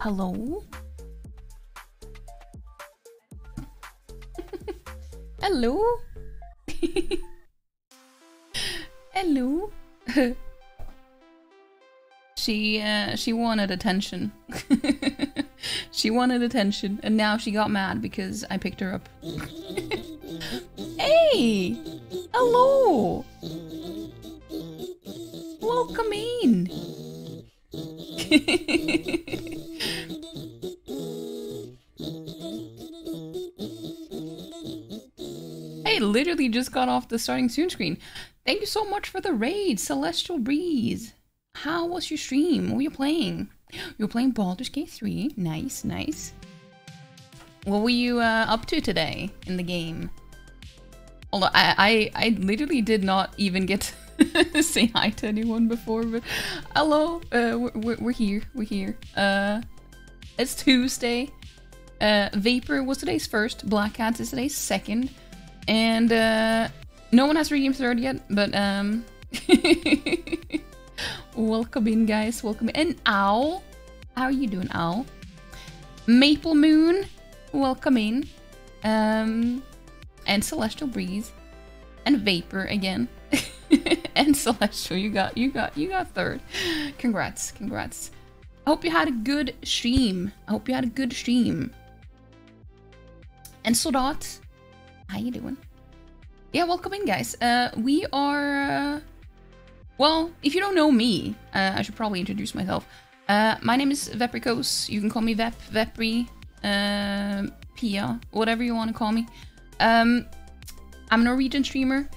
Hello? Hello? Hello? she uh she wanted attention. she wanted attention and now she got mad because I picked her up. hey! Hello! Welcome in! literally just got off the starting soon screen. Thank you so much for the raid, Celestial Breeze. How was your stream? What were you playing? You were playing Baldur's Gate 3. Nice, nice. What were you uh, up to today in the game? Although I, I, I literally did not even get to say hi to anyone before, but hello, uh, we're, we're here, we're here. Uh, it's Tuesday. Uh, Vapor was today's first, Black Cats is today's second, and uh, no one has redeemed third yet, but um, welcome in, guys. Welcome in. And Owl, how are you doing, Owl? Maple Moon, welcome in. Um, and Celestial Breeze, and Vapor again, and Celestial. You got, you got, you got third. Congrats, congrats. I hope you had a good stream. I hope you had a good stream. And Sodot, how you doing? Yeah, welcome in, guys. Uh, we are... Uh, well, if you don't know me, uh, I should probably introduce myself. Uh, my name is Vepricose. You can call me Vep, Vepri, uh, Pia, whatever you want to call me. Um, I'm a Norwegian streamer.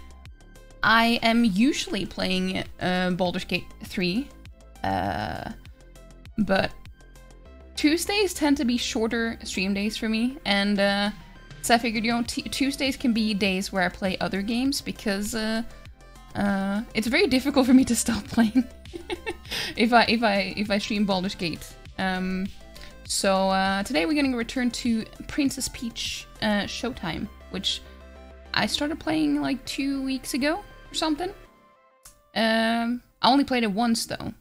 I am usually playing uh, Baldur's Gate 3, uh, but Tuesdays tend to be shorter stream days for me, and uh, so I figured, you know, Tuesdays can be days where I play other games because uh, uh, it's very difficult for me to stop playing if I if I if I stream Baldur's Gate. Um, so uh, today we're gonna return to Princess Peach uh, Showtime, which I started playing like two weeks ago or something. Um, I only played it once though,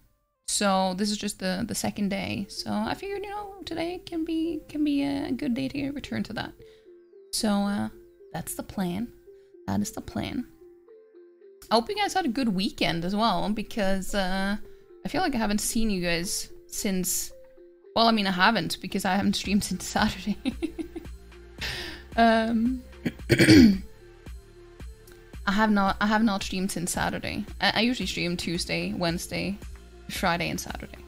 so this is just the the second day. So I figured, you know, today can be can be a good day to return to that. So uh, that's the plan. That is the plan. I hope you guys had a good weekend as well, because uh, I feel like I haven't seen you guys since. Well, I mean, I haven't because I haven't streamed since Saturday. um, I have not. I have not streamed since Saturday. I, I usually stream Tuesday, Wednesday, Friday, and Saturday.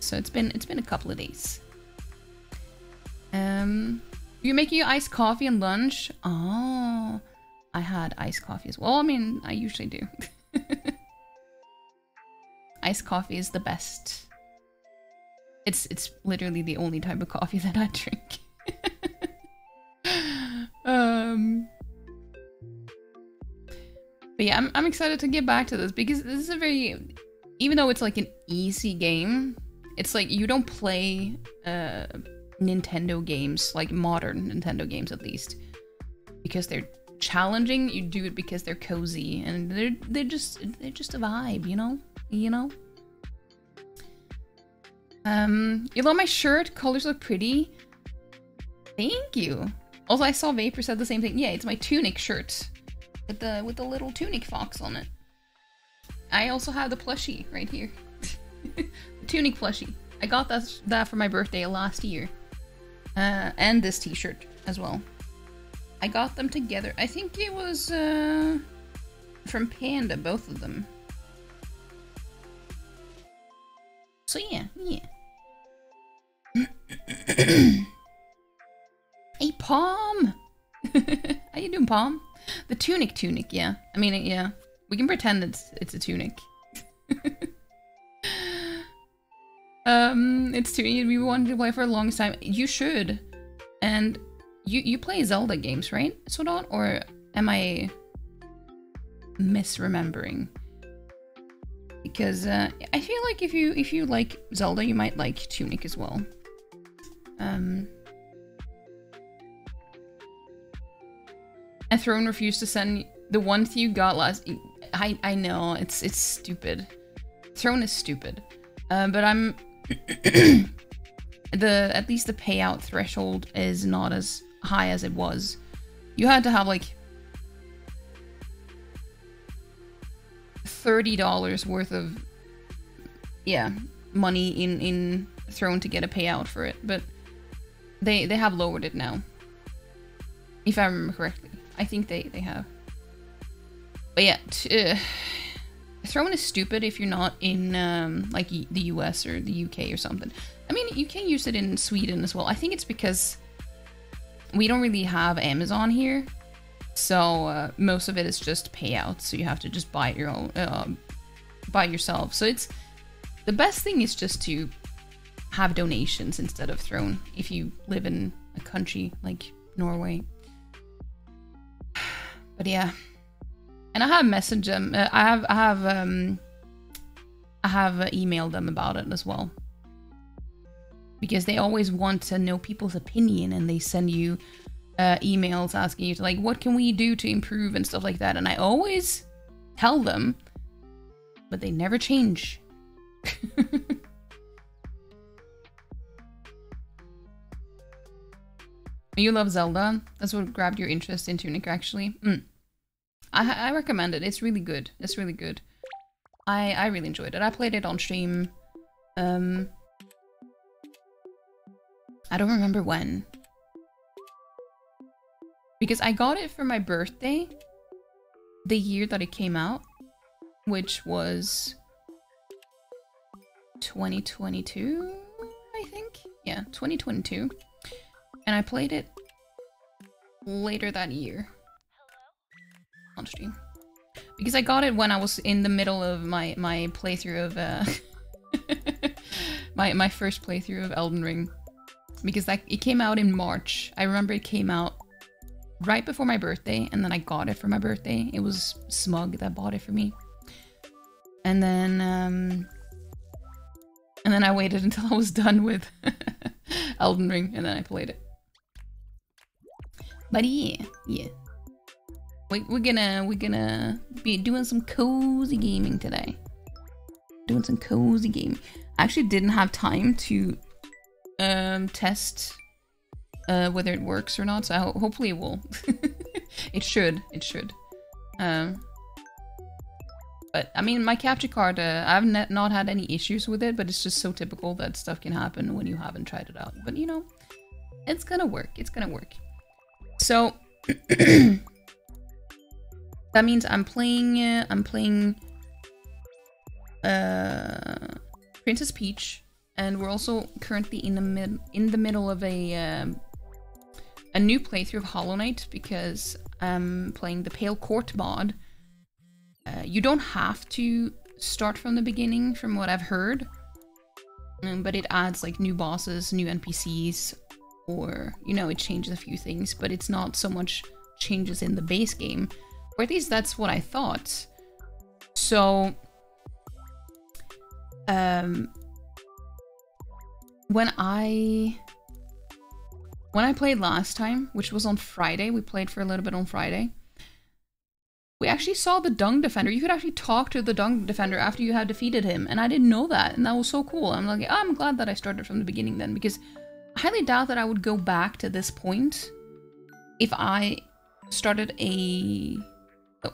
So it's been it's been a couple of days. Um, you're making your iced coffee and lunch? Oh, I had iced coffee as well. I mean, I usually do. iced coffee is the best. It's it's literally the only type of coffee that I drink. um, but yeah, I'm I'm excited to get back to this because this is a very, even though it's like an easy game, it's like you don't play uh Nintendo games, like modern Nintendo games at least, because they're challenging. You do it because they're cozy and they're they're just they're just a vibe, you know, you know. Um, you love my shirt. Colors look pretty. Thank you. Also, I saw Vapor said the same thing. Yeah, it's my tunic shirt with the with the little tunic fox on it. I also have the plushie right here. tunic plushie. I got that that for my birthday last year. Uh, and this t-shirt as well. I got them together. I think it was uh, from Panda, both of them. So yeah, yeah. hey, Palm! How you doing, Palm? The tunic tunic, yeah. I mean, yeah. We can pretend it's it's a tunic. Um, it's too we wanted to play for a long time. You should. And you you play Zelda games, right? Sodon? Or am I misremembering? Because uh, I feel like if you if you like Zelda, you might like Tunic as well. Um, and Throne refused to send the one you got last. I I know it's it's stupid. Throne is stupid. Uh, but I'm the at least the payout threshold is not as high as it was. You had to have like thirty dollars worth of yeah money in in Throne to get a payout for it, but they they have lowered it now. If I remember correctly, I think they they have. But yeah, uh, Throne is stupid if you're not in um, like the US or the UK or something. I mean, you can use it in Sweden as well. I think it's because we don't really have Amazon here, so uh, most of it is just payouts. So you have to just buy it your own, uh, buy yourself. So it's the best thing is just to have donations instead of Throne if you live in a country like Norway. But yeah, and I have messaged them. Uh, I have I have um I have uh, emailed them about it as well because they always want to know people's opinion and they send you uh, emails asking you to like what can we do to improve and stuff like that and i always tell them but they never change you love zelda that's what grabbed your interest in tunic actually mm. I, I recommend it it's really good it's really good i i really enjoyed it i played it on stream um I don't remember when. Because I got it for my birthday the year that it came out, which was 2022, I think? Yeah, 2022. And I played it later that year on stream. Because I got it when I was in the middle of my, my playthrough of, uh, my, my first playthrough of Elden Ring because like it came out in March. I remember it came out right before my birthday, and then I got it for my birthday. It was Smug that bought it for me, and then um, and then I waited until I was done with Elden Ring, and then I played it. But yeah, yeah. We, we're gonna we're gonna be doing some cozy gaming today. Doing some cozy gaming. I actually didn't have time to um, test uh, whether it works or not. So ho hopefully it will. it should. It should. Um, but I mean, my capture card, uh, I've not had any issues with it, but it's just so typical that stuff can happen when you haven't tried it out. But you know, it's gonna work. It's gonna work. So that means I'm playing. I'm playing. Uh, Princess Peach and we're also currently in the mid in the middle of a um, a new playthrough of Hollow Knight because I'm playing the Pale Court mod. Uh, you don't have to start from the beginning, from what I've heard, um, but it adds like new bosses, new NPCs, or you know, it changes a few things, but it's not so much changes in the base game, or at least that's what I thought. So, um, when I when I played last time, which was on Friday, we played for a little bit on Friday. We actually saw the Dung Defender. You could actually talk to the Dung Defender after you had defeated him, and I didn't know that, and that was so cool. I'm like, oh, I'm glad that I started from the beginning then, because I highly doubt that I would go back to this point if I started a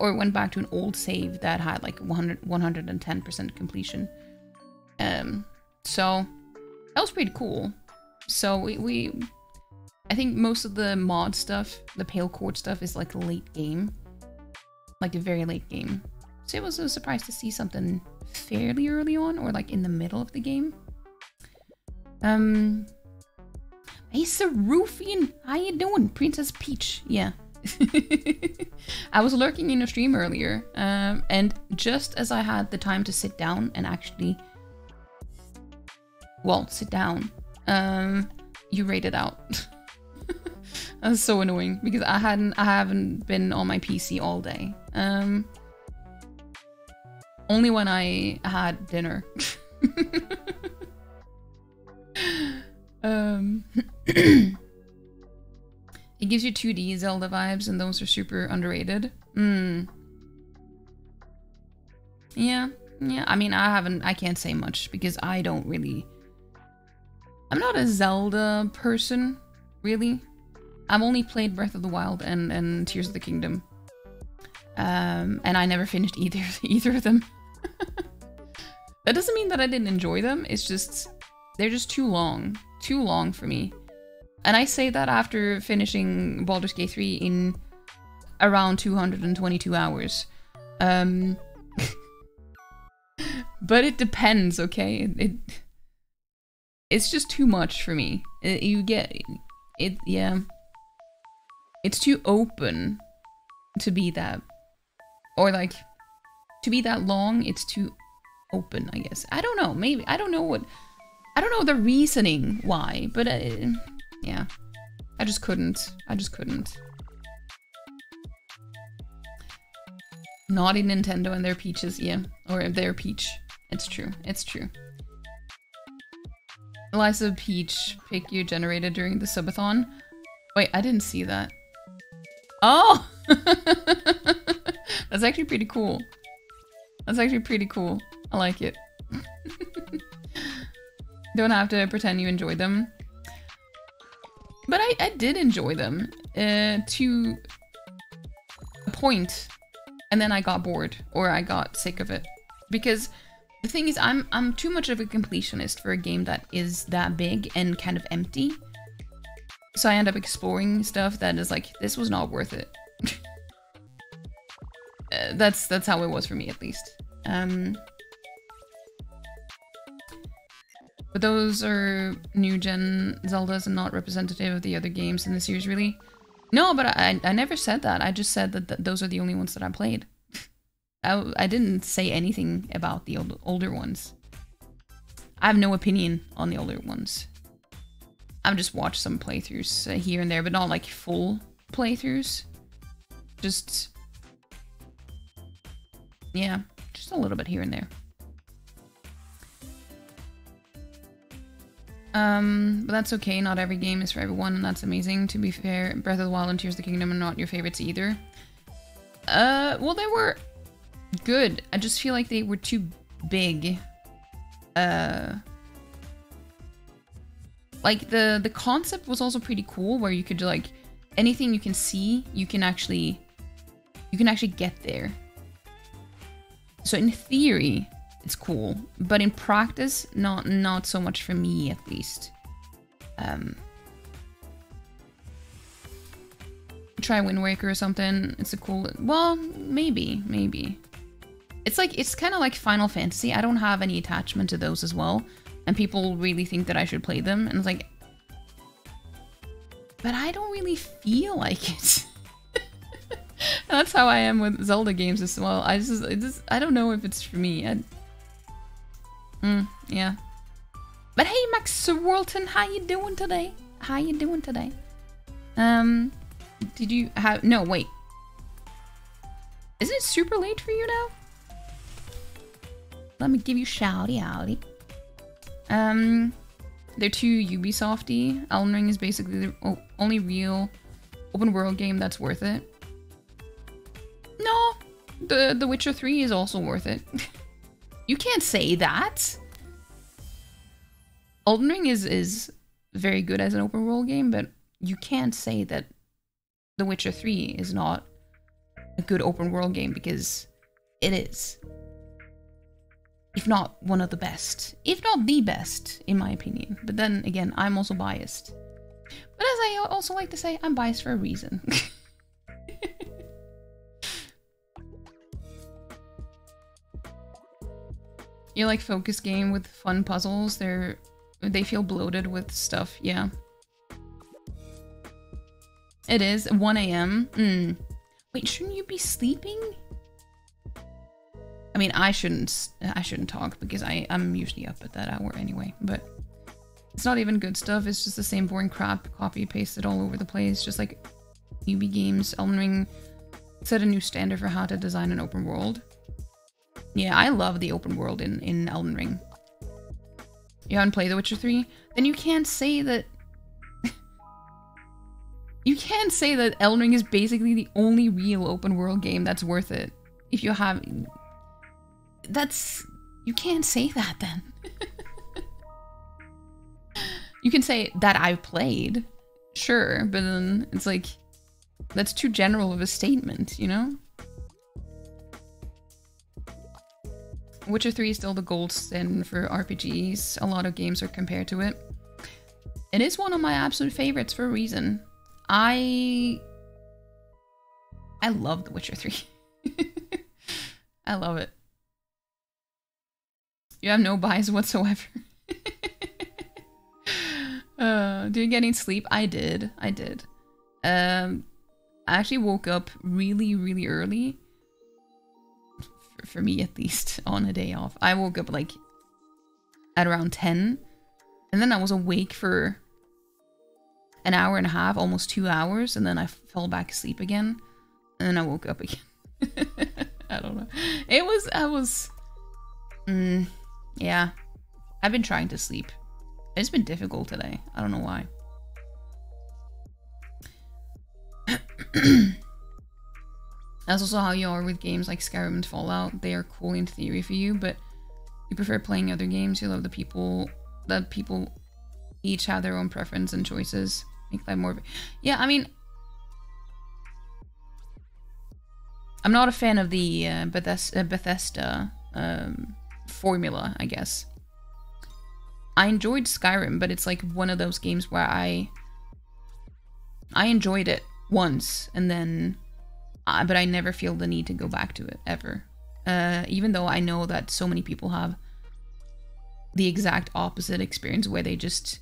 or went back to an old save that had like 100 110% completion. Um, so that was pretty cool. So we, we I think most of the mod stuff, the Pale Court stuff, is like late game. Like a very late game. So it was a surprise to see something fairly early on, or like in the middle of the game. Um, Hey Sarufian, how you doing? Princess Peach, yeah. I was lurking in a stream earlier, um, and just as I had the time to sit down and actually well, sit down. Um, you it out. That's so annoying because I hadn't, I haven't been on my PC all day. Um, only when I had dinner. um, it gives you 2D Zelda vibes, and those are super underrated. Hmm. Yeah, yeah. I mean, I haven't, I can't say much because I don't really I'm not a Zelda person, really. I've only played Breath of the Wild and, and Tears of the Kingdom. Um, and I never finished either either of them. that doesn't mean that I didn't enjoy them. It's just they're just too long, too long for me. And I say that after finishing Baldur's Gate 3 in around 222 hours. Um, but it depends, okay? It, it, it's just too much for me. It, you get it, yeah. It's too open to be that, or like to be that long. It's too open, I guess. I don't know. Maybe I don't know what. I don't know the reasoning why, but uh, yeah, I just couldn't. I just couldn't. Naughty Nintendo and their peaches, yeah. Or their peach. It's true. It's true. Eliza Peach, pick you generated during the subathon. Wait, I didn't see that. Oh! That's actually pretty cool. That's actually pretty cool. I like it. Don't have to pretend you enjoyed them. But I, I did enjoy them. Uh, to a point and then I got bored or I got sick of it. Because the thing is, I'm I'm too much of a completionist for a game that is that big and kind of empty. So I end up exploring stuff that is like, this was not worth it. uh, that's that's how it was for me at least. Um, but those are new gen Zeldas and not representative of the other games in the series, really. No, but I, I never said that. I just said that th those are the only ones that I played. I, I didn't say anything about the old, older ones. I have no opinion on the older ones. I've just watched some playthroughs uh, here and there, but not like full playthroughs. Just... Yeah, just a little bit here and there. Um, but that's okay. Not every game is for everyone, and that's amazing. To be fair, Breath of the Wild and Tears of the Kingdom are not your favorites either. Uh, well, they were good. I just feel like they were too big. Uh, like the the concept was also pretty cool, where you could like anything you can see, you can actually you can actually get there. So in theory, it's cool, but in practice, not not so much for me at least. Um, try Wind Waker or something. It's a cool. Well, maybe, maybe. It's like it's kind of like Final Fantasy. I don't have any attachment to those as well, and people really think that I should play them, and it's like, but I don't really feel like it. that's how I am with Zelda games as well. I just, I just, I don't know if it's for me. I, Mm, yeah. But hey, Max Walton, how you doing today? How you doing today? Um, did you have... No, wait. Isn't it super late for you now? Let me give you shouty outy. Um, they're too Ubisofty. Elden Ring is basically the only real open world game that's worth it. No, the The Witcher 3 is also worth it. You can't say that. Elden Ring is is very good as an open world game, but you can't say that The Witcher 3 is not a good open world game because it is. If not one of the best. If not the best, in my opinion. But then again, I'm also biased. But as I also like to say, I'm biased for a reason. You like focus game with fun puzzles? They're they feel bloated with stuff. Yeah. It is 1 a.m. Mm. Wait, shouldn't you be sleeping? I mean, I shouldn't. I shouldn't talk because I I'm usually up at that hour anyway. But it's not even good stuff. It's just the same boring crap, copy pasted all over the place. Just like UB Games, Elden Ring set a new standard for how to design an open world. Yeah, I love the open world in, in Elden Ring. You haven't played The Witcher 3? Then you can't say that... you can't say that Elden Ring is basically the only real open world game that's worth it. If you have... That's... You can't say that then. You can say that I've played, sure, but then it's like that's too general of a statement, you know? Witcher 3 is still the gold standard for RPGs. A lot of games are compared to it. It is one of my absolute favorites for a reason. I I love The Witcher 3. I love it. You have no bias whatsoever. uh, did you get any sleep? I did. I did. Um, I actually woke up really, really early. For, me, at least, on a day off. I woke up like at around 10. And then I was awake for an hour and a half, almost two hours. And then I fell back asleep again. And then I woke up again. I don't know. It was, I was, mm, yeah. I've been trying to sleep. It's been difficult today. I don't know why. That's also how you are with games like Skyrim and Fallout. They are cool in theory for you, but you prefer playing other games. You love the people that people each have their own preference and choices. Make that more. Yeah, I mean, I'm not a fan of the uh, Bethesda, uh, Bethesda um, formula, I guess. I enjoyed Skyrim, but it's like one of those games where I I enjoyed it once and then uh, but I never feel the need to go back to it ever. Uh, even though I know that so many people have the exact opposite experience where they just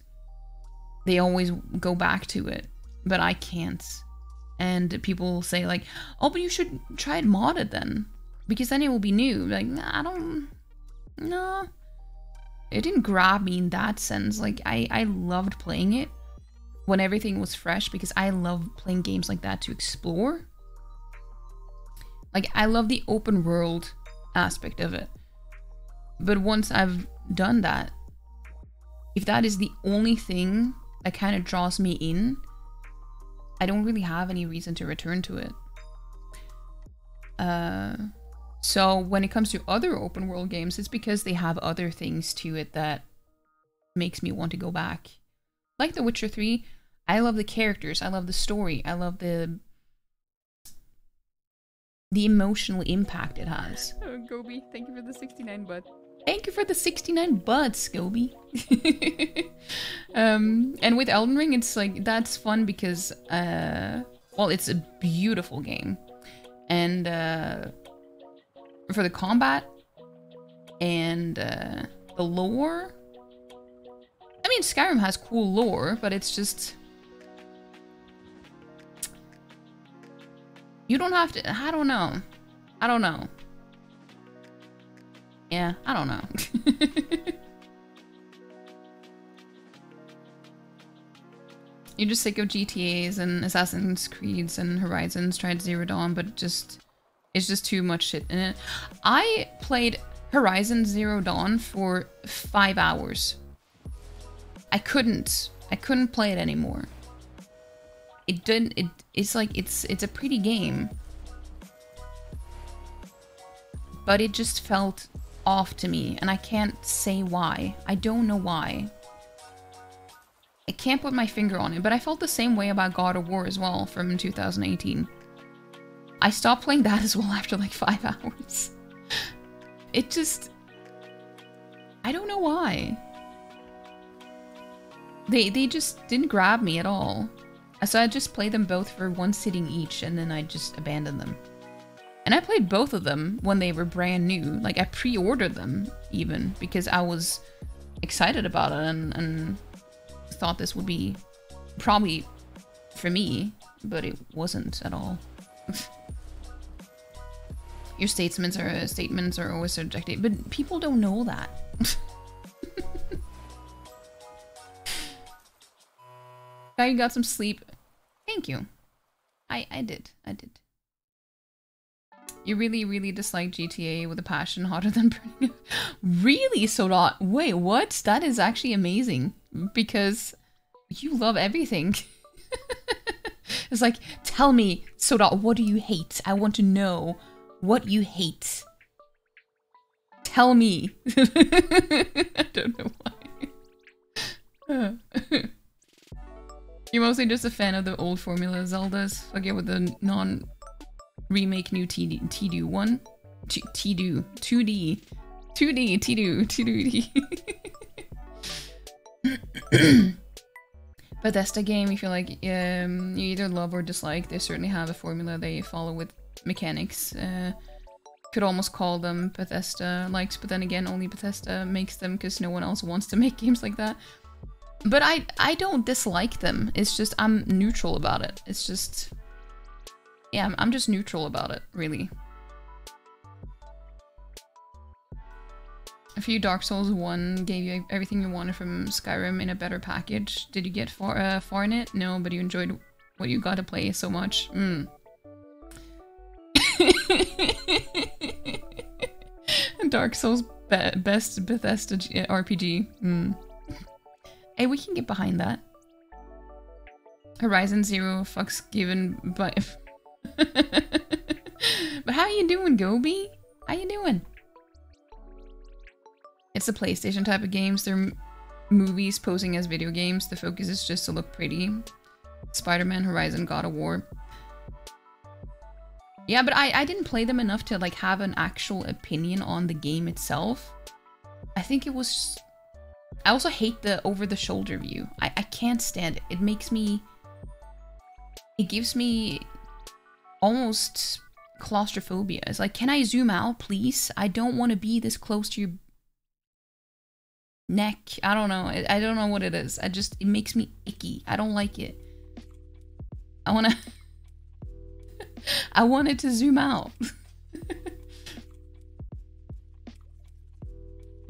they always go back to it, but I can't. And people say like, "Oh, but you should try it modded then, because then it will be new." Like, nah, I don't. No, it didn't grab me in that sense. Like, I I loved playing it when everything was fresh because I love playing games like that to explore. Like, I love the open world aspect of it. But once I've done that, if that is the only thing that kind of draws me in, I don't really have any reason to return to it. Uh, so when it comes to other open world games, it's because they have other things to it that makes me want to go back. Like The Witcher 3, I love the characters, I love the story, I love the the emotional impact it has. Oh, Gobi, thank you for the 69 butt. Thank you for the 69 butts, Gobi. um, and with Elden Ring, it's like, that's fun because, uh, well, it's a beautiful game. And uh, for the combat and uh, the lore, I mean, Skyrim has cool lore, but it's just... You don't have to, I don't know. I don't know. Yeah, I don't know. You're just sick of GTAs and Assassin's Creeds and Horizons, tried Zero Dawn, but just it's just too much shit in it. I played Horizon Zero Dawn for five hours. I couldn't. I couldn't play it anymore. It didn't. It. It's like it's. It's a pretty game, but it just felt off to me, and I can't say why. I don't know why. I can't put my finger on it, but I felt the same way about God of War as well from 2018. I stopped playing that as well after like five hours. It just... I don't know why. They, they just didn't grab me at all. So I just played them both for one sitting each and then I just abandoned them. And I played both of them when they were brand new. Like, I pre-ordered them, even, because I was excited about it and, and thought this would be probably for me, but it wasn't at all. Your statements are statements are always subjective, but people don't know that. Guy, you got some sleep. Thank you. I I did. I did. You really, really dislike GTA with a passion hotter than burning. really, Soda? Wait, what? That is actually amazing because you love everything. it's like, tell me, Soda, what do you hate? I want to know what you hate. Tell me. I don't know why. You're mostly just a fan of the old formula Zeldas. Okay, with the non remake new TD TD one. TD 2D. 2D, TD, 2D. Bethesda game, if you like um, you either love or dislike. They certainly have a formula they follow with mechanics. Uh, could almost call them Bethesda likes, but then again, only Bethesda makes them because no one else wants to make games like that. But I I don't dislike them. It's just I'm neutral about it. It's just yeah, I'm, I'm just neutral about it, really. A few Dark Souls 1 gave you everything you wanted from Skyrim in a better package. Did you get far, uh, far in it? No, but you enjoyed what you got to play so much. Mm. Dark Souls be best Bethesda RPG. Mm. Hey, we can get behind that. Horizon Zero fucks given but But how you doing, Gobi? How you doing? It's a PlayStation type of games. They're movies posing as video games. The focus is just to look pretty. Spider-Man, Horizon, God of War. Yeah, but I, I didn't play them enough to like have an actual opinion on the game itself. I think it was... I also hate the over-the-shoulder view. I, I can't stand it. It makes me... It gives me almost claustrophobia. It's like, can I zoom out, please? I don't want to be this close to your neck. I don't know. I, I don't know what it is. I just, it makes me icky. I don't like it. I want to... I wanted to zoom out.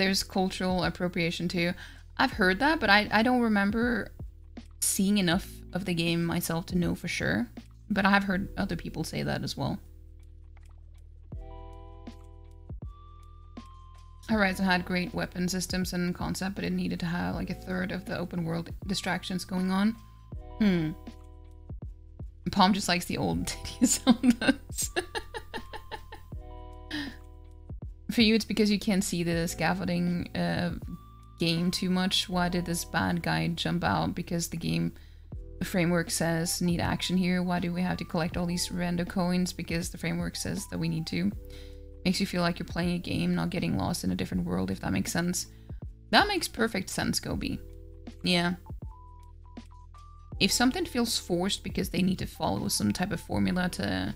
There's cultural appropriation too. I've heard that, but I, I don't remember seeing enough of the game myself to know for sure. But I have heard other people say that as well. Horizon had great weapon systems and concept, but it needed to have like a third of the open world distractions going on. Hmm. Palm just likes the old tedious Zeldas. For you, it's because you can't see the scaffolding uh, game too much. Why did this bad guy jump out? Because the game framework says need action here. Why do we have to collect all these random coins? Because the framework says that we need to. Makes you feel like you're playing a game, not getting lost in a different world, if that makes sense. That makes perfect sense, Gobi. Yeah. If something feels forced because they need to follow some type of formula to...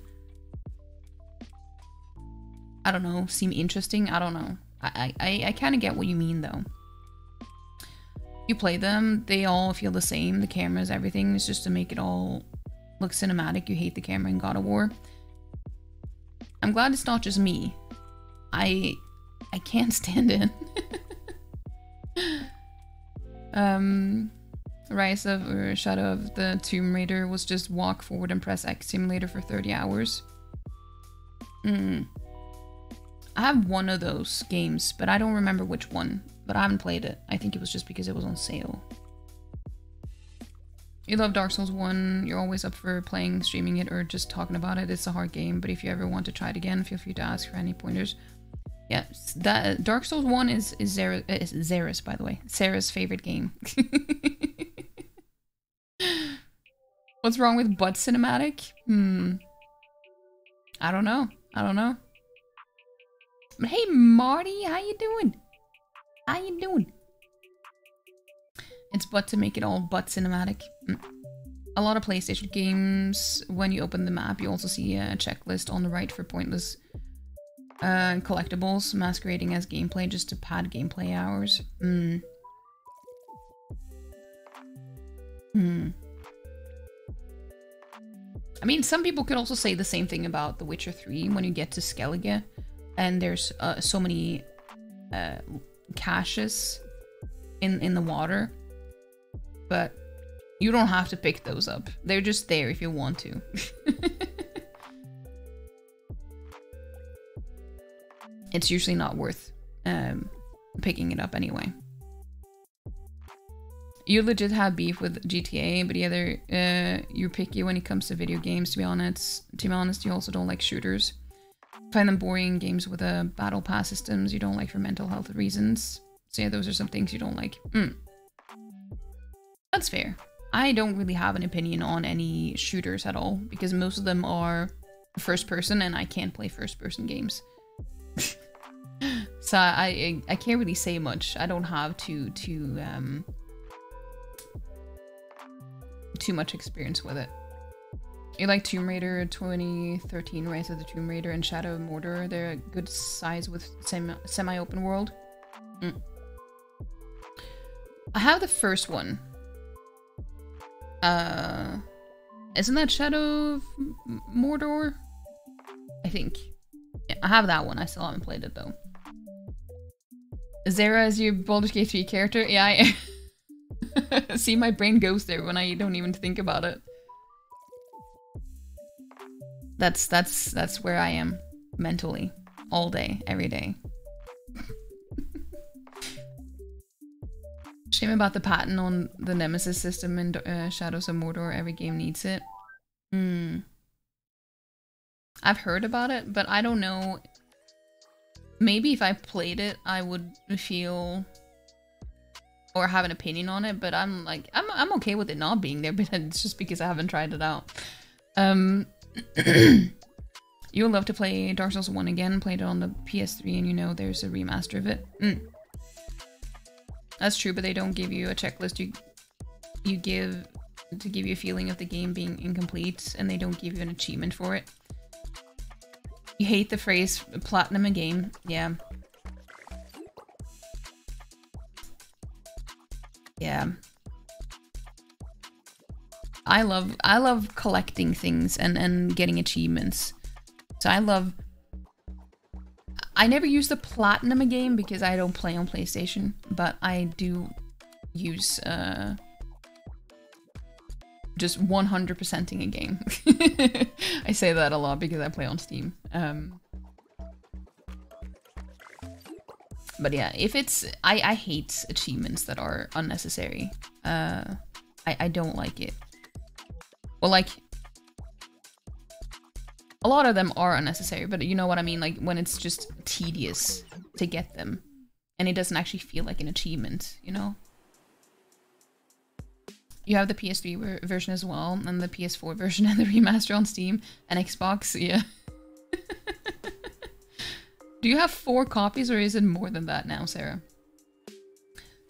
I don't know, seem interesting, I don't know. I, I, I kind of get what you mean though. You play them, they all feel the same, the cameras, everything. It's just to make it all look cinematic. You hate the camera in God of War. I'm glad it's not just me. I I can't stand it. um Rise of or Shadow of the Tomb Raider was just walk forward and press X simulator for 30 hours. Hmm. I have one of those games, but I don't remember which one. But I haven't played it. I think it was just because it was on sale. You love Dark Souls 1, you're always up for playing, streaming it, or just talking about it. It's a hard game, but if you ever want to try it again, feel free to ask for any pointers. Yeah, that Dark Souls 1 is is, Zara, is Zara's, by the way. Sarah's favorite game. What's wrong with butt cinematic? Hmm. I don't know. I don't know. Hey, Marty, how you doing? How you doing? It's but to make it all but cinematic. Mm. A lot of PlayStation games, when you open the map, you also see a checklist on the right for pointless uh, collectibles masquerading as gameplay just to pad gameplay hours. Hmm. Hmm. I mean, some people could also say the same thing about The Witcher 3 when you get to Skellige and there's uh, so many uh, caches in, in the water. But you don't have to pick those up. They're just there if you want to. it's usually not worth um, picking it up anyway you legit have beef with GTA, but either uh, you're picky when it comes to video games. To be honest, to be honest, you also don't like shooters. Find them boring games with a battle pass systems you don't like for mental health reasons. So yeah, those are some things you don't like. Mm. That's fair. I don't really have an opinion on any shooters at all because most of them are first person and I can't play first person games. so I, I I can't really say much. I don't have too too um too much experience with it. You like Tomb Raider 2013 Rise of the Tomb Raider and Shadow of Mordor? They're a good size with semi open world. Mm. I have the first one. Uh, isn't that Shadow of Mordor? I think. Yeah, I have that one. I still haven't played it though. Zera is your Baldur's Gate 3 character? Yeah, I see my brain goes there when I don't even think about it. That's that's that's where I am mentally all day, every day. Shame about the pattern on the Nemesis system in uh, Shadows of Mordor. Every game needs it. Hmm. I've heard about it, but I don't know. Maybe if I played it, I would feel or have an opinion on it. But I'm like, I'm I'm okay with it not being there, but it's just because I haven't tried it out. Um, You'll love to play Dark Souls 1 again, played it on the PS3 and you know there's a remaster of it. Mm. That's true, but they don't give you a checklist you you give to give you a feeling of the game being incomplete and they don't give you an achievement for it. You hate the phrase platinum a game. Yeah. Yeah. I love I love collecting things and and getting achievements. So I love I never use the platinum a game because I don't play on PlayStation, but I do use uh just 100%ing a game. I say that a lot because I play on Steam. Um But yeah, if it's I I hate achievements that are unnecessary. Uh I I don't like it. Well, like, a lot of them are unnecessary, but you know what I mean? Like, when it's just tedious to get them, and it doesn't actually feel like an achievement, you know? You have the PS3 version as well, and the PS4 version and the remaster on Steam, and Xbox, yeah. Do you have four copies, or is it more than that now, Sarah?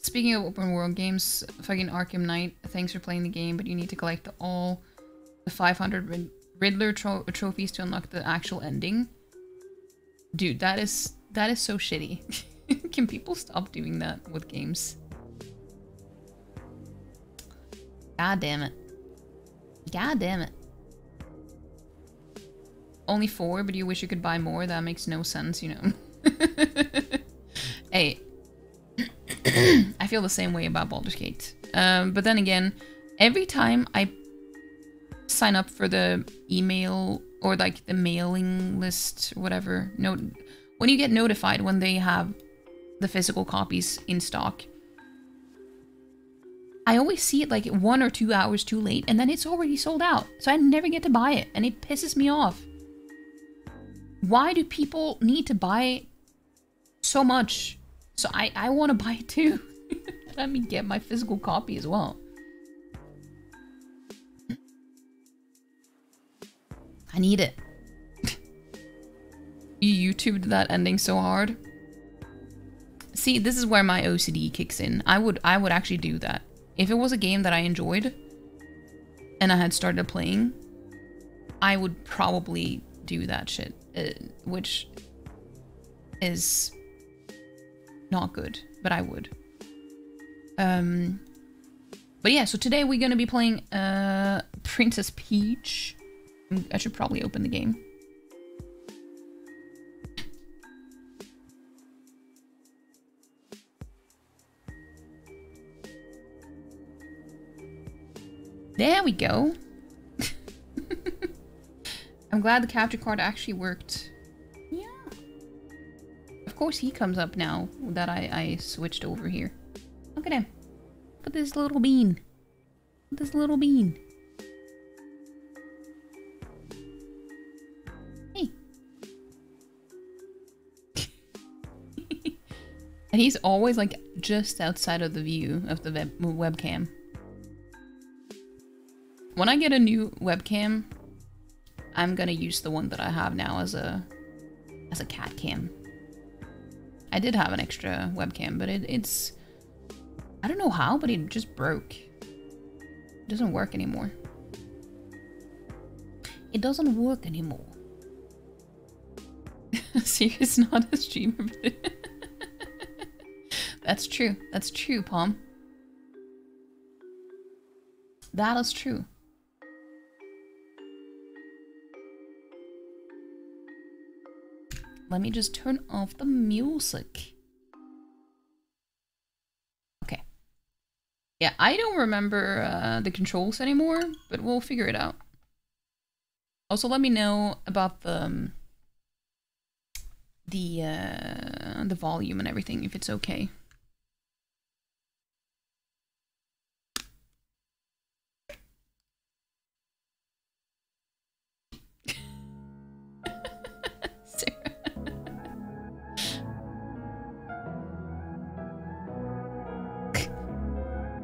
Speaking of open world games, fucking Arkham Knight, thanks for playing the game, but you need to collect all the 500 Riddler tro trophies to unlock the actual ending. Dude, that is that is so shitty. Can people stop doing that with games? God damn it. God damn it. Only four, but you wish you could buy more? That makes no sense, you know. hey. I feel the same way about Baldur's Gate. Um, but then again, every time I sign up for the email or like the mailing list, whatever. No, when you get notified when they have the physical copies in stock. I always see it like one or two hours too late and then it's already sold out. So I never get to buy it and it pisses me off. Why do people need to buy so much? So I, I want to buy it too. Let me get my physical copy as well. I need it. you YouTubed that ending so hard. See, this is where my OCD kicks in. I would I would actually do that. If it was a game that I enjoyed and I had started playing, I would probably do that shit, uh, which is not good, but I would. Um, but yeah, so today we're gonna be playing uh, Princess Peach. I should probably open the game. There we go. I'm glad the capture card actually worked. Yeah. Of course he comes up now that I, I switched over here. Look at him. Look at this little bean. Look at this little bean. And he's always like just outside of the view of the web webcam. when I get a new webcam, I'm gonna use the one that I have now as a as a cat cam. I did have an extra webcam, but it, it's I don't know how, but it just broke. It doesn't work anymore. It doesn't work anymore. See, it's not a streamer. That's true. That's true, Palm. That is true. Let me just turn off the music. Okay. Yeah, I don't remember uh, the controls anymore, but we'll figure it out. Also, let me know about the um, the uh, the volume and everything if it's okay.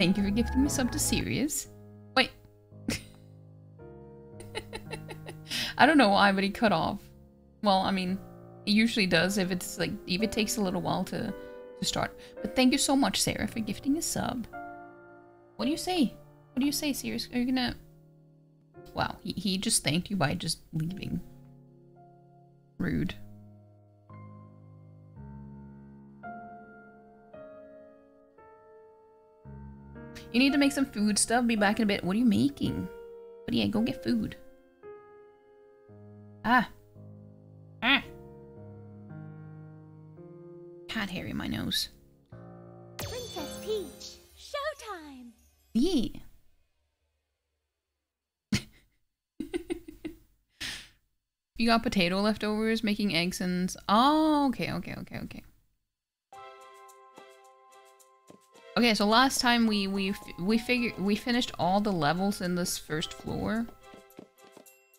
Thank you for gifting me sub to Sirius. Wait. I don't know why, but he cut off. Well, I mean, it usually does if it's like, if it takes a little while to, to start. But thank you so much, Sarah, for gifting a sub. What do you say? What do you say, Sirius? Are you gonna... Wow, he, he just thanked you by just leaving. Rude. You need to make some food stuff. Be back in a bit. What are you making? But yeah, go get food. Ah. Ah. Cat hair in my nose. Princess Peach, showtime! Yeah. you got potato leftovers, making eggs and... Oh, okay, okay, okay, okay. Okay, so last time we we we figured we finished all the levels in this first floor,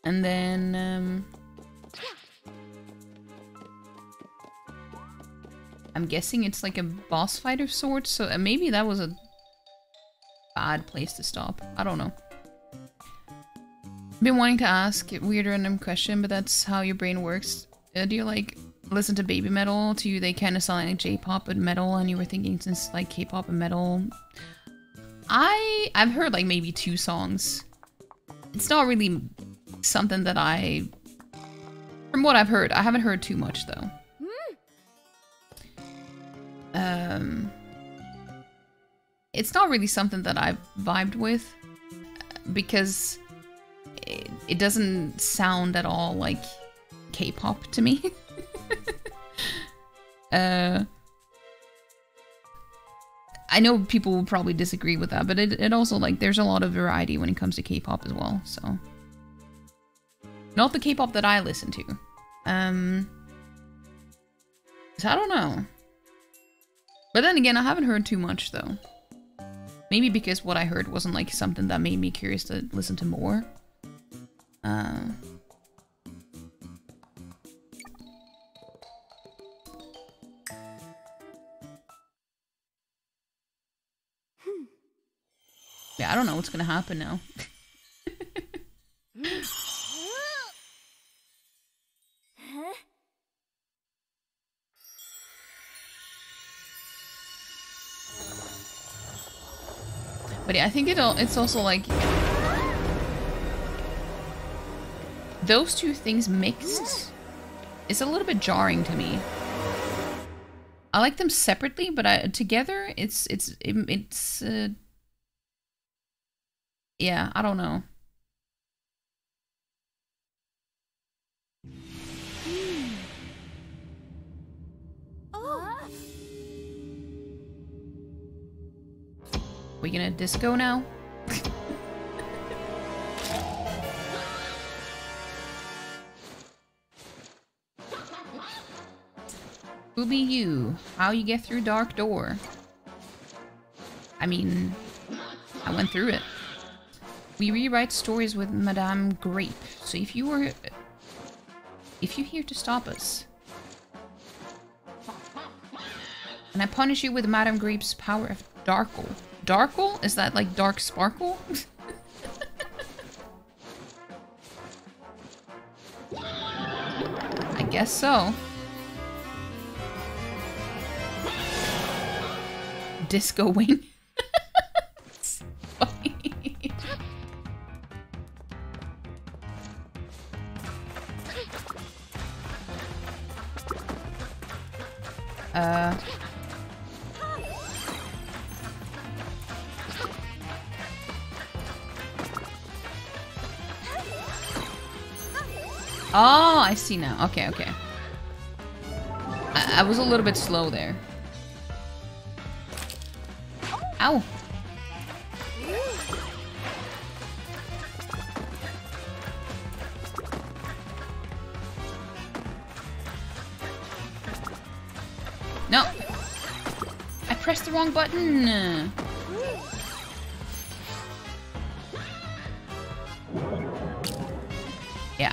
and then um, I'm guessing it's like a boss fight of sorts. So uh, maybe that was a bad place to stop. I don't know. Been wanting to ask a weird random question, but that's how your brain works. Uh, do you like listen to baby metal to you they kind of sound like j-pop and metal and you were thinking since like k-pop and metal. I i've heard like maybe two songs. It's not really something that i from what i've heard i haven't heard too much though. Um it's not really something that i've vibed with because it, it doesn't sound at all like k-pop to me Uh, I know people will probably disagree with that, but it, it also, like, there's a lot of variety when it comes to K-pop as well, so. Not the K-pop that I listen to. Um, so I don't know. But then again, I haven't heard too much, though. Maybe because what I heard wasn't, like, something that made me curious to listen to more. Uh... Yeah, I don't know what's gonna happen now. but yeah, I think it it's also like those two things mixed is a little bit jarring to me. I like them separately, but I, together, it's it's it, it's uh, yeah, I don't know. We gonna disco now? Who be you? How you get through dark door? I mean, I went through it. We rewrite stories with Madame Grape. So if you were... If you're here to stop us... And I punish you with Madame Grape's power of Darkle. Darkle? Is that like Dark Sparkle? I guess so. Disco Wing. See now. Okay, okay. I, I was a little bit slow there. Ow. No. I pressed the wrong button.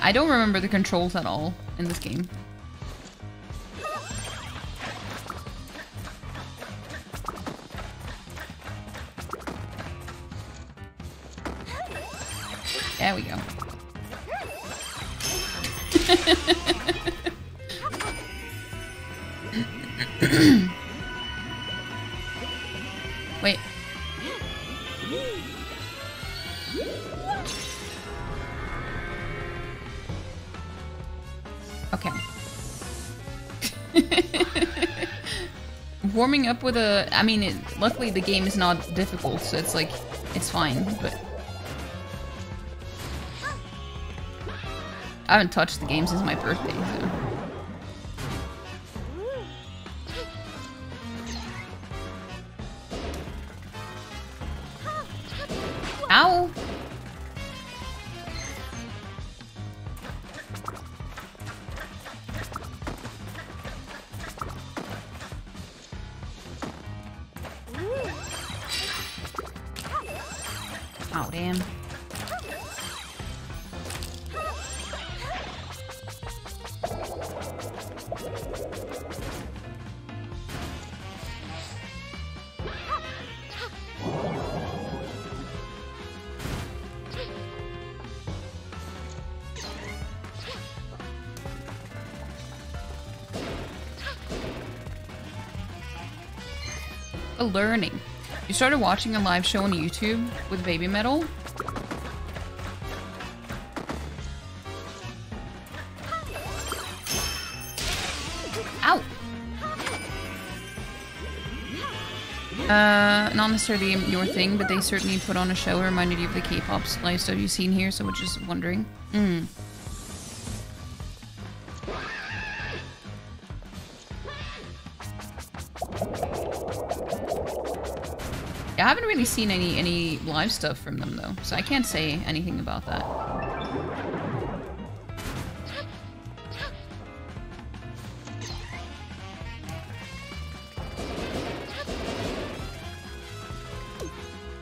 I don't remember the controls at all in this game. Warming up with a... I mean, it, luckily the game is not difficult, so it's like, it's fine, but... I haven't touched the game since my birthday, so... learning. You started watching a live show on YouTube with Baby Metal. Ow! Uh, not necessarily your thing, but they certainly put on a show reminded you of the K-pop live stuff you've seen here, so we're just wondering. Mm. Seen any any live stuff from them though, so I can't say anything about that.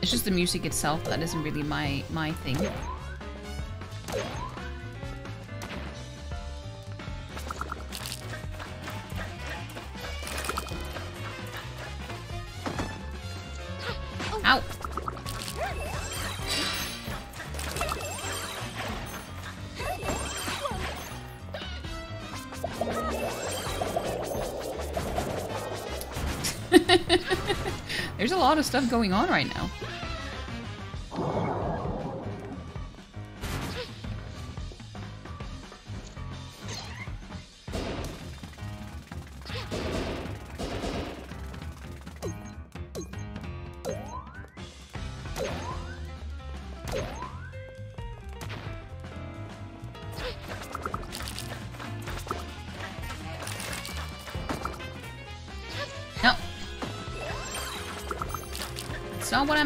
It's just the music itself that isn't really my my thing. Stuff going on right now.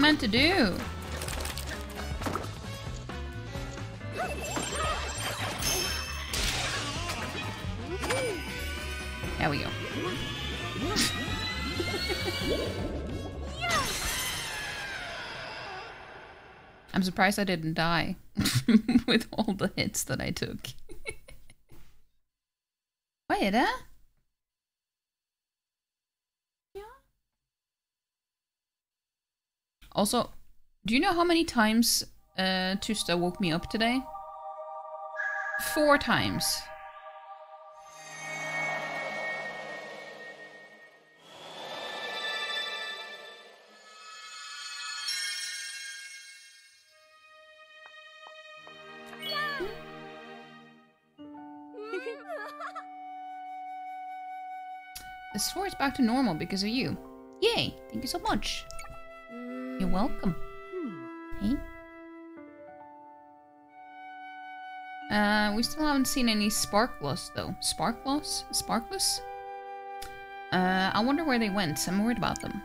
Meant to do. There we go. I'm surprised I didn't die with all the hits that I took. Vad är Do you know how many times uh, Tusta woke me up today? Four times. The sword's back to normal because of you. Yay, thank you so much. You're welcome. We still haven't seen any Sparkloss though. Sparkloss? Sparkless? Uh, I wonder where they went. I'm worried about them.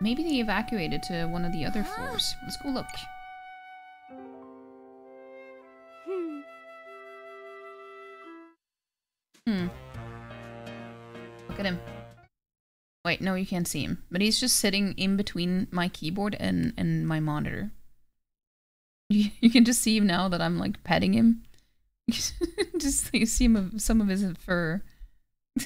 Maybe they evacuated to one of the other floors. Let's go look. Hmm. Hmm. Look at him. Wait, no, you can't see him. But he's just sitting in between my keyboard and, and my monitor. You, can just see him now that I'm like petting him. just you see him some of his fur.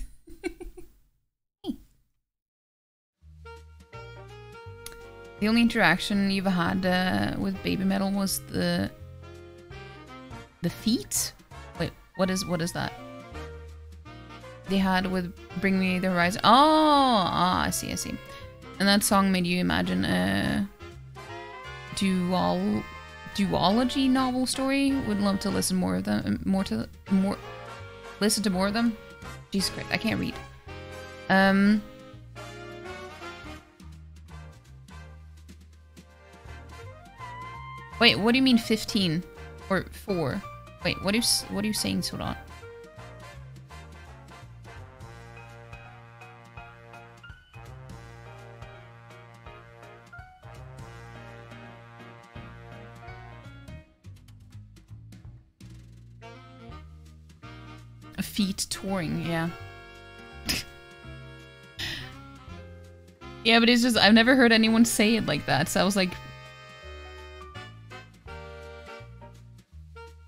The only interaction you've had uh, with Baby Metal was the the feat. Wait, what is what is that? They had with Bring Me the Horizon. Oh, ah, I see, I see. And that song made you imagine a dual duology novel story. Would love to listen more of them. More to more. Listen to more of them. Jesus Christ, I can't read. Um. Wait, what do you mean 15? Or 4? Wait, what are you, what are you saying, Sodan? Touring, yeah. yeah, but it's just, I've never heard anyone say it like that, so I was like,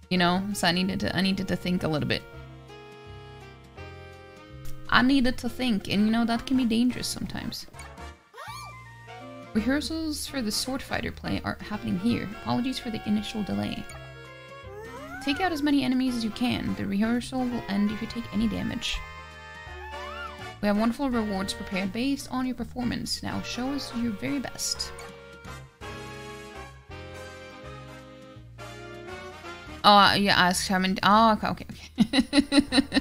you know so i needed to i needed to think a little bit. I needed to think and you know that can be dangerous sometimes. Rehearsals for the sword fighter play are happening here. Apologies for the initial delay take out as many enemies as you can the rehearsal will end if you take any damage we have wonderful rewards prepared based on your performance now show us your very best Oh, you asked how many. Oh, okay, okay, okay.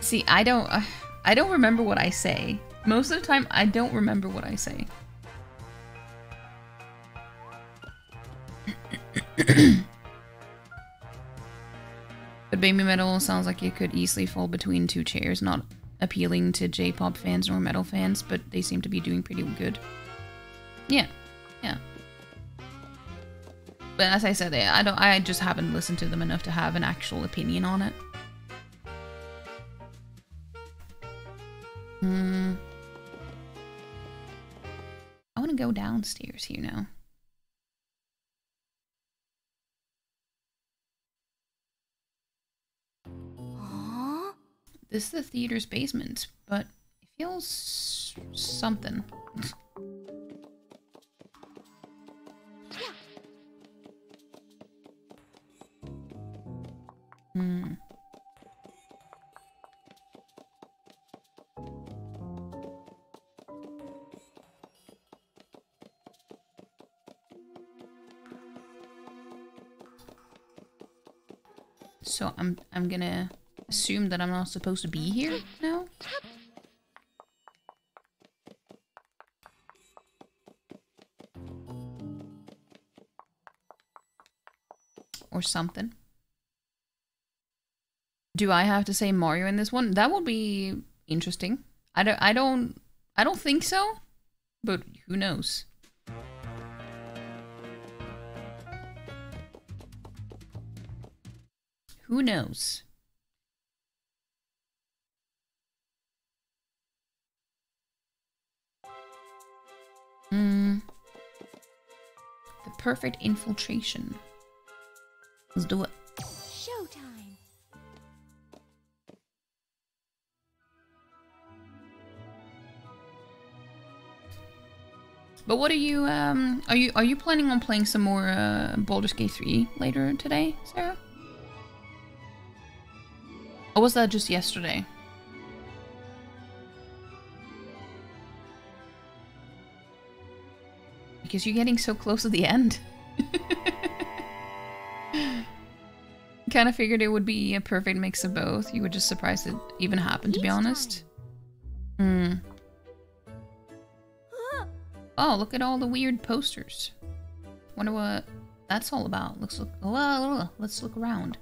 See, I don't. Uh, I don't remember what I say. Most of the time, I don't remember what I say. But Baby Metal sounds like it could easily fall between two chairs, not appealing to J-pop fans nor metal fans, but they seem to be doing pretty good. Yeah, yeah. But as I said, I don't. I just haven't listened to them enough to have an actual opinion on it. Hmm. I want to go downstairs here now. This is the theater's basement, but it feels something. Hmm. So I'm I'm gonna assume that I'm not supposed to be here now. Or something. Do I have to say Mario in this one? That would be interesting. I don't I don't I don't think so, but who knows? Who knows? Hmm. The perfect infiltration. Let's do it. Showtime. But what are you um are you are you planning on playing some more uh, Baldur's Gate 3 later today, Sarah? Or was that just yesterday? Because you're getting so close to the end. kind of figured it would be a perfect mix of both. You were just surprised it even happened, to be honest. Hmm. Oh, look at all the weird posters. Wonder what that's all about. Let's look. Let's look around.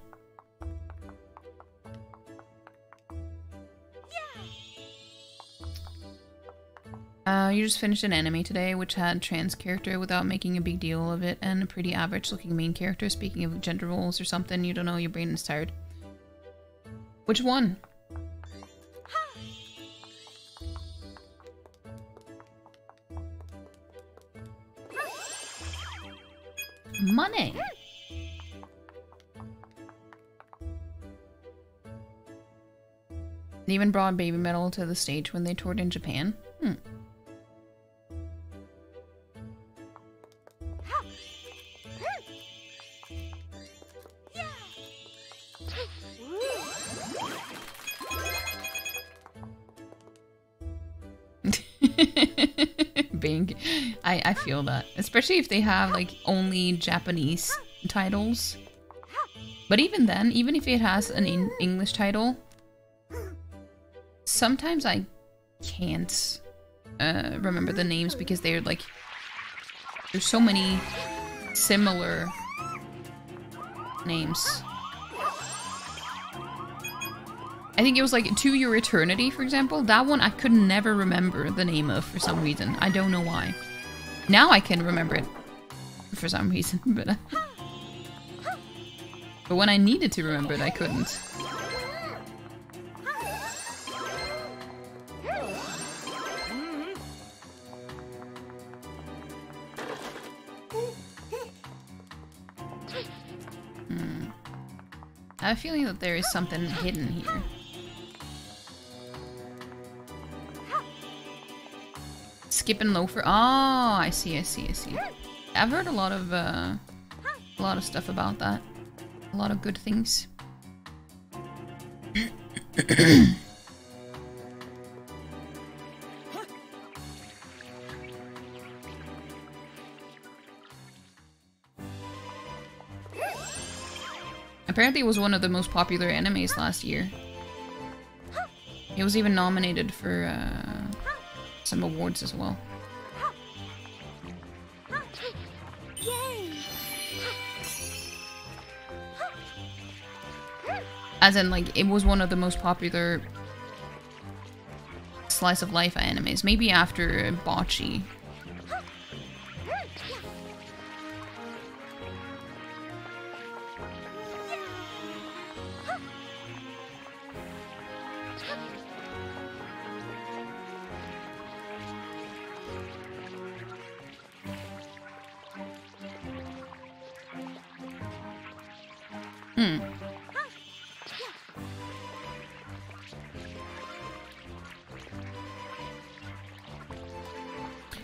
Uh, you just finished an anime today which had trans character without making a big deal of it and a pretty average looking main character. Speaking of gender roles or something, you don't know, your brain is tired. Which one? Money. They even brought Baby Metal to the stage when they toured in Japan. Hmm. Feel that. Especially if they have like only Japanese titles. But even then, even if it has an English title, sometimes I can't uh, remember the names because they're like there's so many similar names. I think it was like To Your Eternity, for example. That one I could never remember the name of for some reason. I don't know why. Now I can remember it for some reason, but uh, but when I needed to remember it, I couldn't. Hmm. I have a feeling that there is something hidden here. Skip and loafer. Oh, I see, I see, I see. I've heard a lot of uh, a lot of stuff about that. A lot of good things. Apparently it was one of the most popular animes last year. It was even nominated for uh, some awards as well. As in, like, it was one of the most popular slice of life animes. Maybe after Bocchi.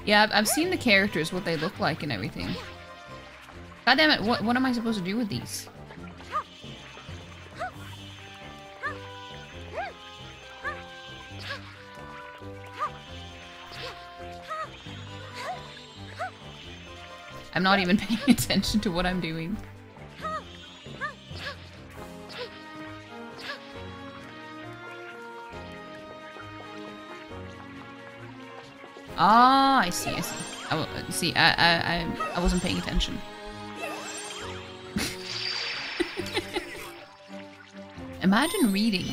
Yeah, I've, I've seen the characters, what they look like and everything. God damn it, what, what am I supposed to do with these? I'm not even paying attention to what I'm doing. Ah, I see, I see. I, see, I, I, I wasn't paying attention. Imagine reading.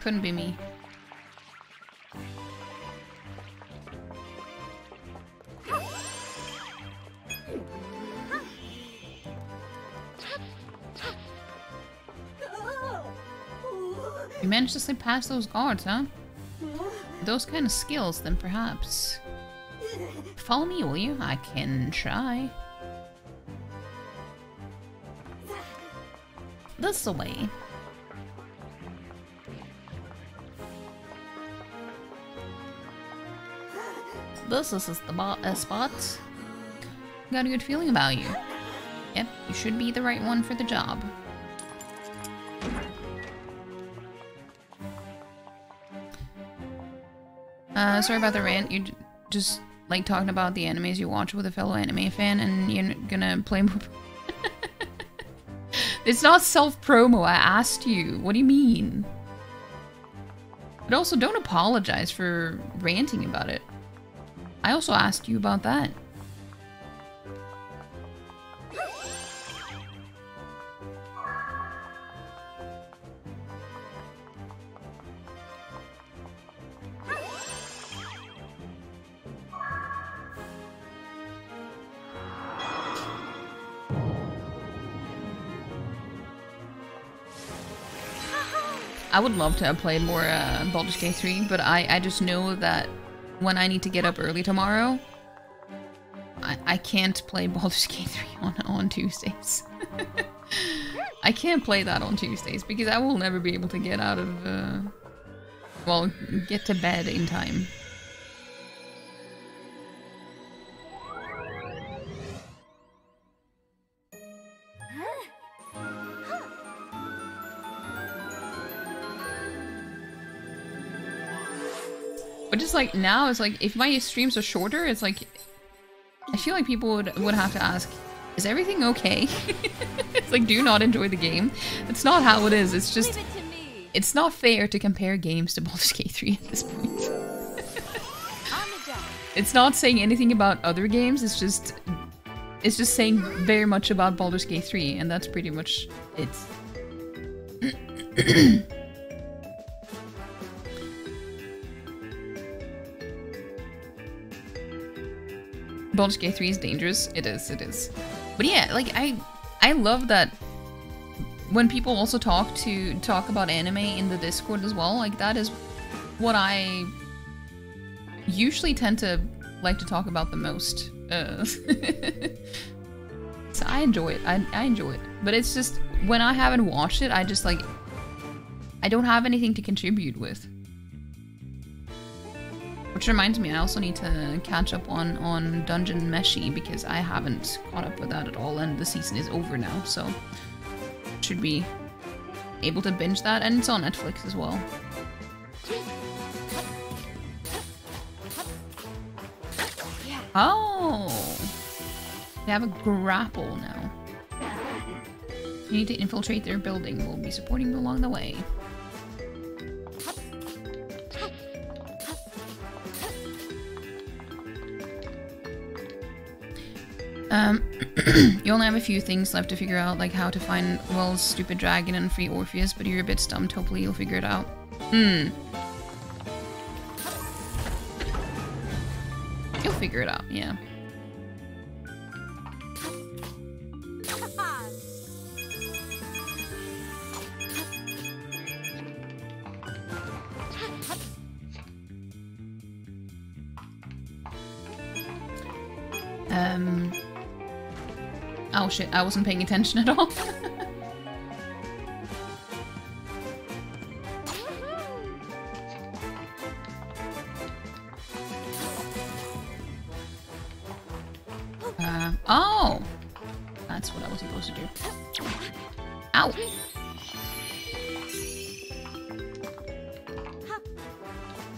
Couldn't be me. You managed to slip past those guards, huh? Those kind of skills, then perhaps. Follow me, will you? I can try. This way. This is the spot. Got a good feeling about you. Yep, you should be the right one for the job. Uh, sorry about the rant. You're just like talking about the animes you watch with a fellow anime fan, and you're gonna play. It's not self-promo, I asked you. What do you mean? But also, don't apologize for ranting about it. I also asked you about that. I would love to have played more uh, Baldur's Gate 3, but I, I just know that when I need to get up early tomorrow, I, I can't play Baldur's Gate 3 on, on Tuesdays. I can't play that on Tuesdays because I will never be able to get out of, uh, well, get to bed in time. But just like now, it's like if my streams are shorter, it's like I feel like people would would have to ask, "Is everything okay?" it's like, do not enjoy the game? It's not how it is. It's just Leave it to me. it's not fair to compare games to Baldur's Gate 3 at this point. On the job. It's not saying anything about other games. It's just it's just saying very much about Baldur's Gate 3, and that's pretty much it. Baldur's Gate 3 is dangerous. It is, it is. But yeah, like I I love that when people also talk to talk about anime in the Discord as well, like that is what I usually tend to like to talk about the most. Uh, so I enjoy it. I, I enjoy it. But it's just when I haven't watched it, I just like I don't have anything to contribute with. Which reminds me, I also need to catch up on on Dungeon Meshi because I haven't caught up with that at all, and the season is over now, so should be able to binge that, and it's on Netflix as well. Oh, they have a grapple now. You need to infiltrate their building. We'll be supporting you along the way. Um, you only have a few things left to figure out, like how to find Will's stupid dragon and free Orpheus, but you're a bit stumped. Hopefully you'll figure it out. Hmm. I wasn't paying attention at all. uh, oh! That's what I was supposed to do. Ow!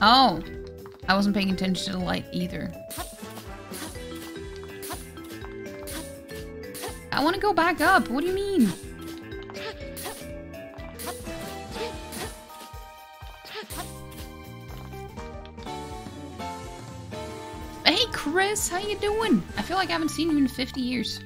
Oh! I wasn't paying attention to the light either. Want to go back up. What do you mean? Hey, Chris, how you doing? I feel like I haven't seen you in 50 years.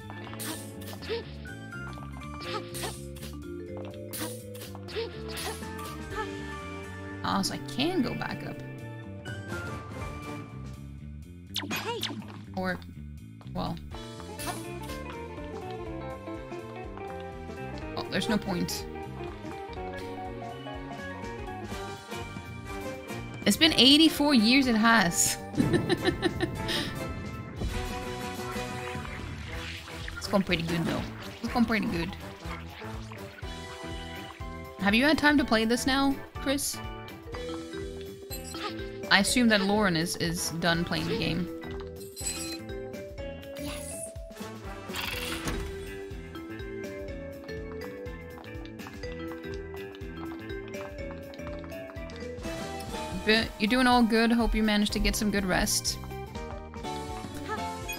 No point. It's been 84 years, it has. it's gone pretty good, though. It's gone pretty good. Have you had time to play this now, Chris? I assume that Lauren is, is done playing the game. You're doing all good. Hope you managed to get some good rest.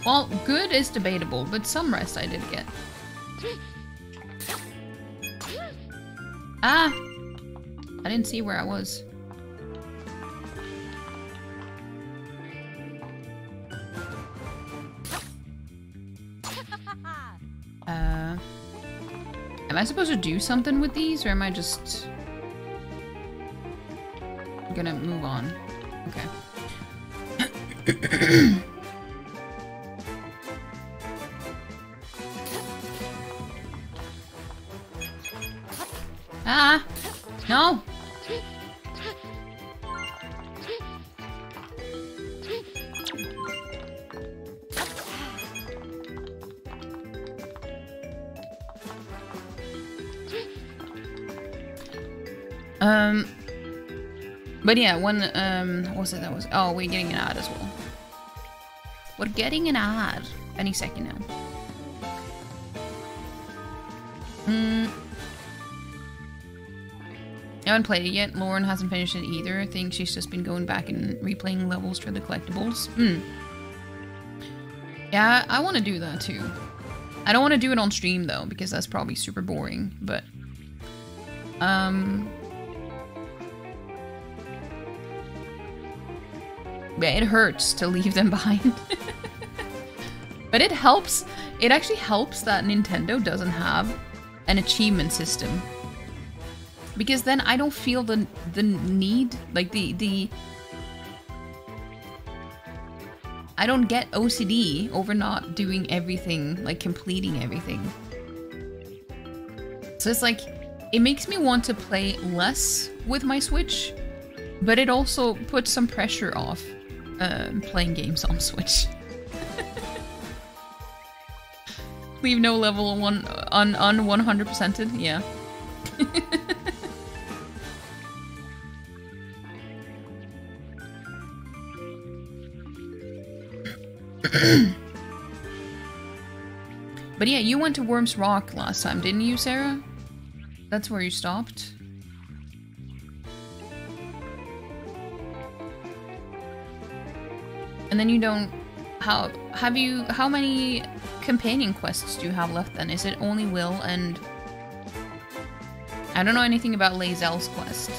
Well, good is debatable, but some rest I did get. Ah! I didn't see where I was. Uh, am I supposed to do something with these, or am I just gonna move on? Okay. But yeah, when, um, what was it that was, oh, we're getting an ad as well. We're getting an ad any second now. Hmm. I haven't played it yet. Lauren hasn't finished it either. I think she's just been going back and replaying levels for the collectibles. Hmm. Yeah, I want to do that too. I don't want to do it on stream though, because that's probably super boring, but... Um... it hurts to leave them behind. but it helps. It actually helps that Nintendo doesn't have an achievement system. Because then I don't feel the the need, like the the I don't get OCD over not doing everything, like completing everything. So it's like it makes me want to play less with my Switch, but it also puts some pressure off uh, playing games on Switch. Leave no level one on on 100%ed. Yeah. but yeah, you went to Wyrm's Rock last time, didn't you, Sarah? That's where you stopped. And then you don't how have you how many companion quests do you have left then? Is it only Will and I don't know anything about Lae'zel's quest.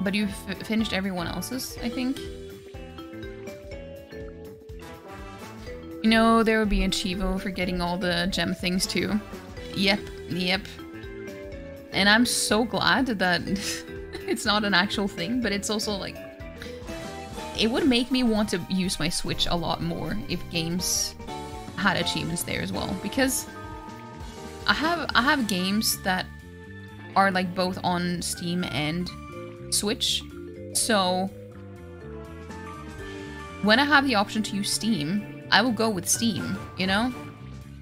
But you've finished everyone else's, I think. You know, there would be a cheevo for getting all the gem things too. Yep, yep. And I'm so glad that it's not an actual thing, but it's also like... It would make me want to use my Switch a lot more if games had achievements there as well. Because I have I have games that are like both on Steam and Switch. So when I have the option to use Steam, I will go with Steam, you know?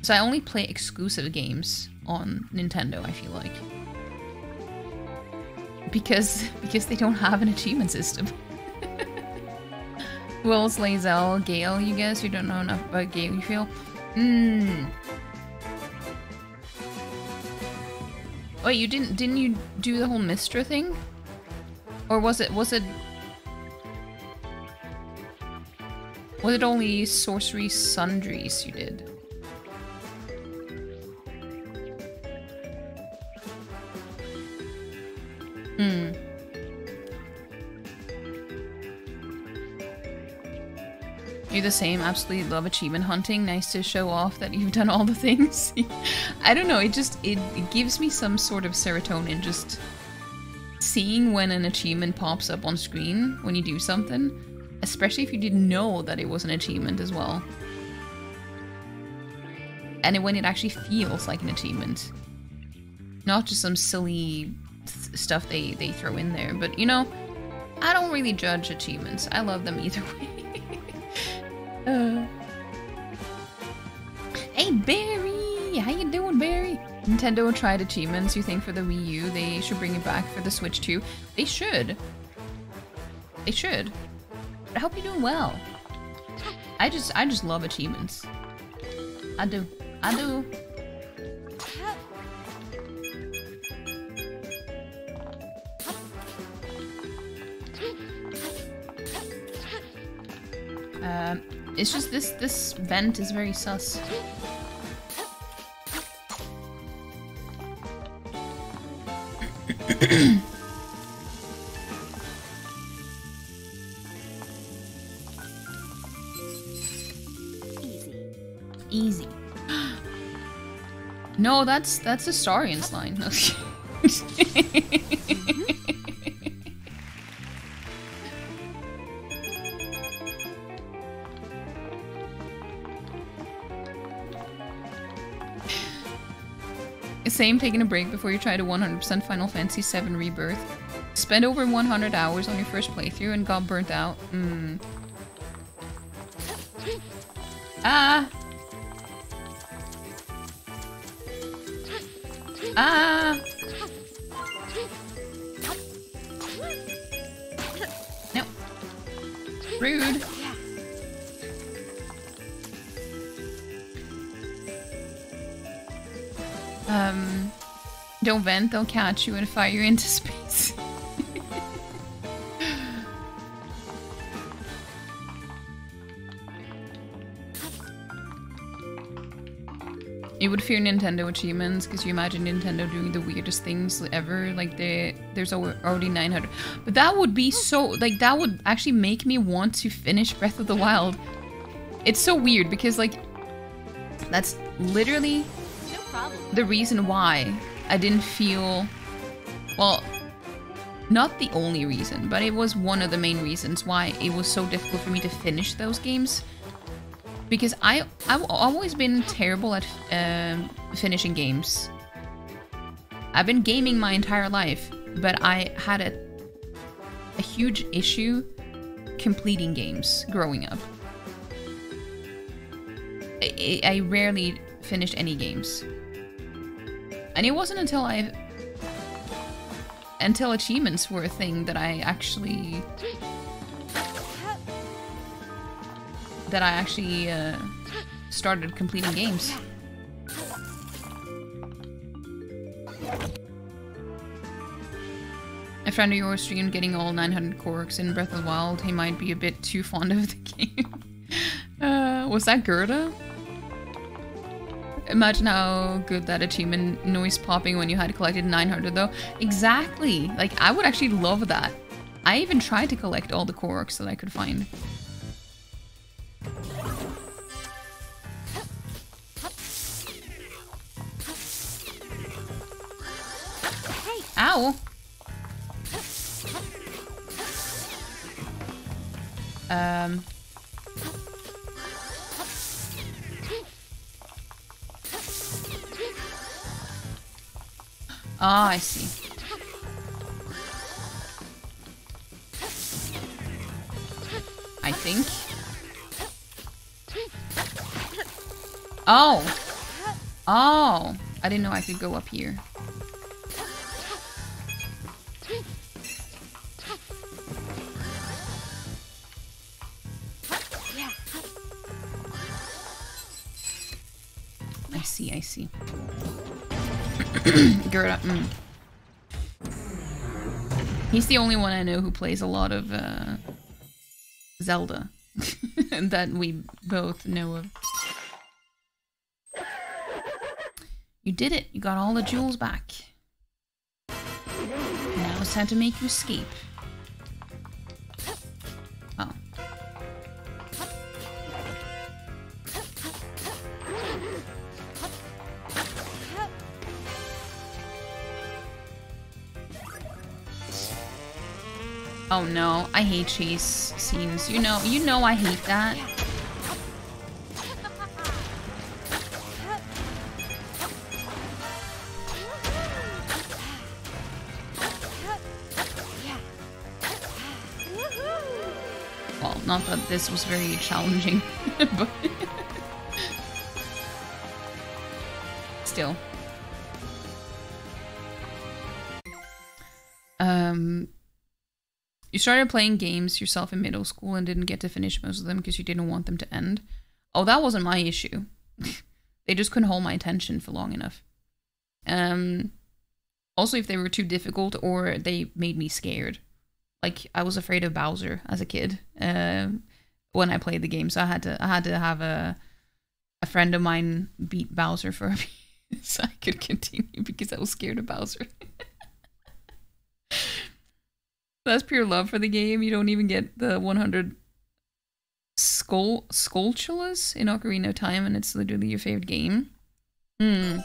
So I only play exclusive games on Nintendo, I feel like. Because because they don't have an achievement system. Will's Lae'zel, Gale, you guys who don't know enough about Gale, you feel? Hmm. Wait, you didn't didn't you do the whole Mystra thing? Or was it was it Was it only Sorcerous Sundries you did? Hmm. You're the same, absolutely love achievement hunting. Nice to show off that you've done all the things. I don't know, it just it, it gives me some sort of serotonin just seeing when an achievement pops up on screen when you do something, especially if you didn't know that it was an achievement as well. And when it actually feels like an achievement. Not just some silly stuff they, they throw in there. But, you know, I don't really judge achievements. I love them either way. uh. Hey, Barry! How you doing, Barry? Nintendo tried achievements, you think, for the Wii U. They should bring it back for the Switch too. They should. They should. But I hope you're doing well. I just, I just love achievements. I do. I do. Um, It's just this this vent is very sus. Easy. Easy. no, that's that's Astarion's line. Same taking a break before you try to 100% Final Fantasy VII Rebirth. Spend over 100 hours on your first playthrough and got burnt out. Hmm. Ah! Ah! Rude. Um, don't vent, they'll catch you and fire you into space. You would fear Nintendo achievements because you imagine Nintendo doing the weirdest things ever. Like they, there's already 900, but that would be so like that would actually make me want to finish Breath of the Wild. It's so weird because like that's literally the reason why I didn't feel well not the only reason but it was one of the main reasons why it was so difficult for me to finish those games. Because I I've always been terrible at um, finishing games. I've been gaming my entire life but I had a a huge issue completing games growing up. I, I rarely finished any games and it wasn't until I until achievements were a thing that I actually that I actually uh, started completing games. A friend of yours streamed getting all 900 Koroks in Breath of the Wild. He might be a bit too fond of the game. uh, was that Gerda? Imagine how good that achievement noise popping when you had collected 900 though. Exactly. Like I would actually love that. I even tried to collect all the Koroks that I could find. Ow! Um. Ah, I see. I think. Oh! Oh! I didn't know I could go up here. Gerda. Mm. He's the only one I know who plays a lot of uh, Zelda that we both know of. You did it. You got all the jewels back. Now it's time to make you escape. Oh no, I hate chase scenes. You know, you know I hate that. Well, not that this was very challenging, but still. Started playing games yourself in middle school and didn't get to finish most of them because you didn't want them to end. Oh, that wasn't my issue. they just couldn't hold my attention for long enough. Um, also, if they were too difficult or they made me scared like I was afraid of Bowser as a kid. Um, when I played the game, so I had to I had to have a a friend of mine beat Bowser for me so I could continue because I was scared of Bowser. That's pure love for the game. You don't even get the 100 skull skulltulas in Ocarina of Time, and it's literally your favorite game. Hmm.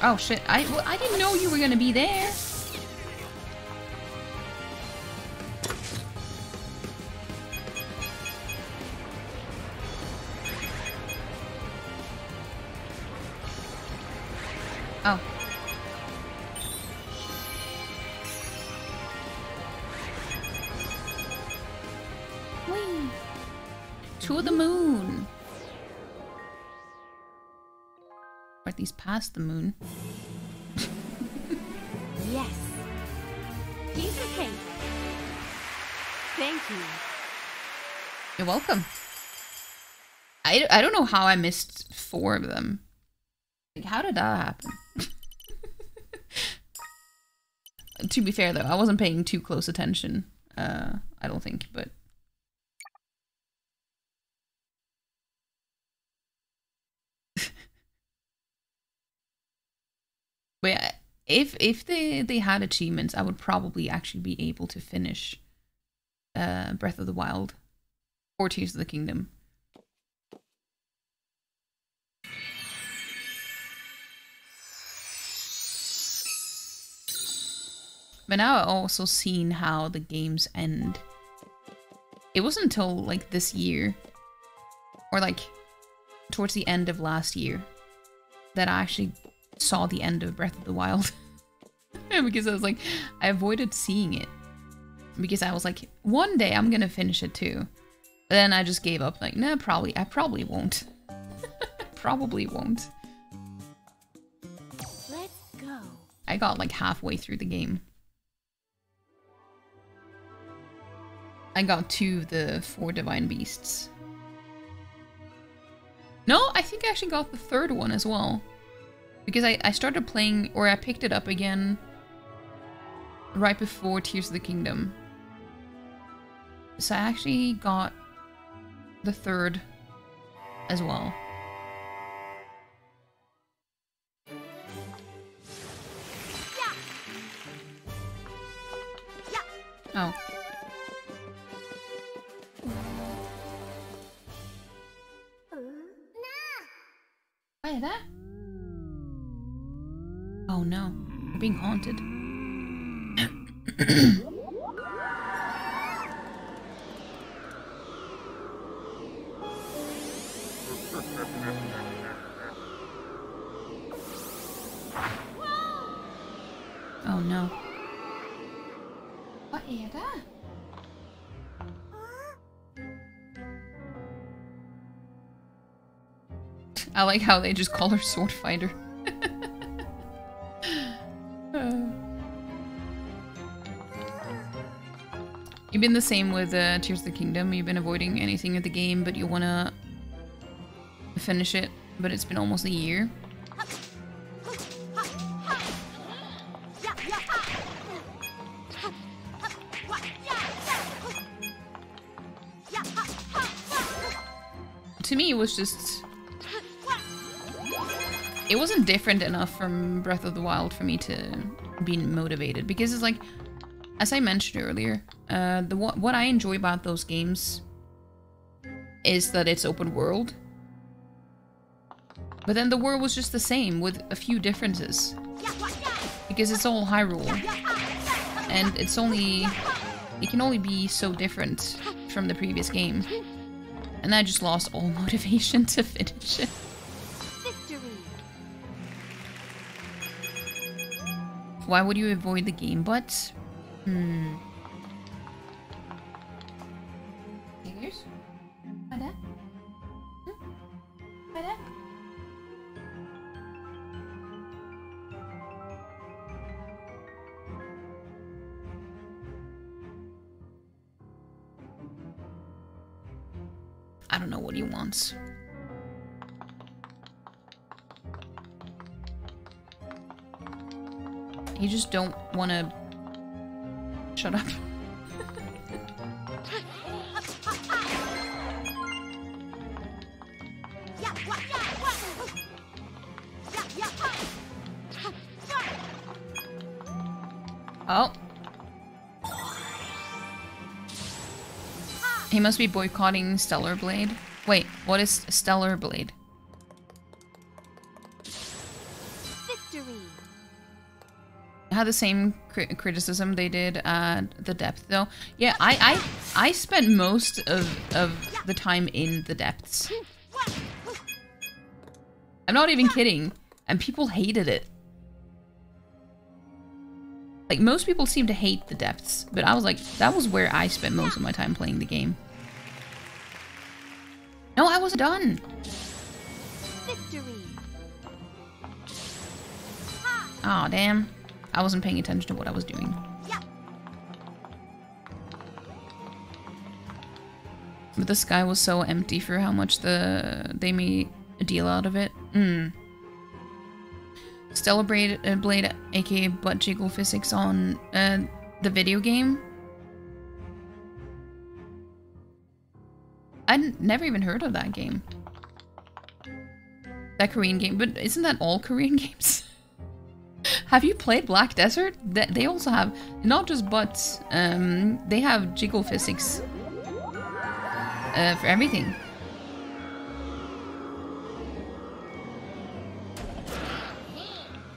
Oh shit! I well, I didn't know you were gonna be there. Oh. To the moon. Or at least past the moon. yes. Piece of cake. Thank you. You're welcome. I, I don't know how I missed four of them. Like, how did that happen? to be fair, though, I wasn't paying too close attention. Uh, I don't think, but but yeah, if if they they had achievements, I would probably actually be able to finish uh, Breath of the Wild or Tears of the Kingdom. But now I've also seen how the games end. It wasn't until like this year, or like towards the end of last year, that I actually saw the end of Breath of the Wild. because I was like, I avoided seeing it. Because I was like, one day I'm gonna finish it too. But then I just gave up, like, nah, probably, I probably won't. probably won't. Let's go. I got like halfway through the game. I got two of the four divine beasts. No, I think I actually got the third one as well. Because I, I started playing, or I picked it up again right before Tears of the Kingdom. So I actually got the third as well. Oh. What is that? Oh no, we're being haunted. oh no. What is that? I like how they just call her sword. You've been the same with uh, Tears of the Kingdom. You've been avoiding anything in the game, but you want to finish it. But it's been almost a year. To me, it was just... It wasn't different enough from Breath of the Wild for me to be motivated. Because it's like, as I mentioned earlier, uh, the what, I enjoy about those games is that it's open world. But then the world was just the same with a few differences. Because it's all Hyrule. And it's only... It can only be so different from the previous game. And I just lost all motivation to finish it. Victory. Why would you avoid the game but? Hmm. pounds. You just don't want to... Shut up. oh. He must be boycotting Stellar Blade. Wait, what is Stellar Blade? Victory. had the same cri criticism they did at the depth though. Yeah, I I I spent most of of the time in the depths. I'm not even kidding. And people hated it. Like most people seem to hate the depths, but I was like that was where I spent most of my time playing the game. No, I wasn't done. Victory. Oh damn. I wasn't paying attention to what I was doing. Yeah. But the sky was so empty for how much the they made a deal out of it. Mm. Stellar Blade, uh, Blade aka Butt Jiggle Physics on uh, the video game. I never even heard of that game. That Korean game, but isn't that all Korean games? have you played Black Desert? They also have not just butts, um, they have jiggle physics uh, for everything.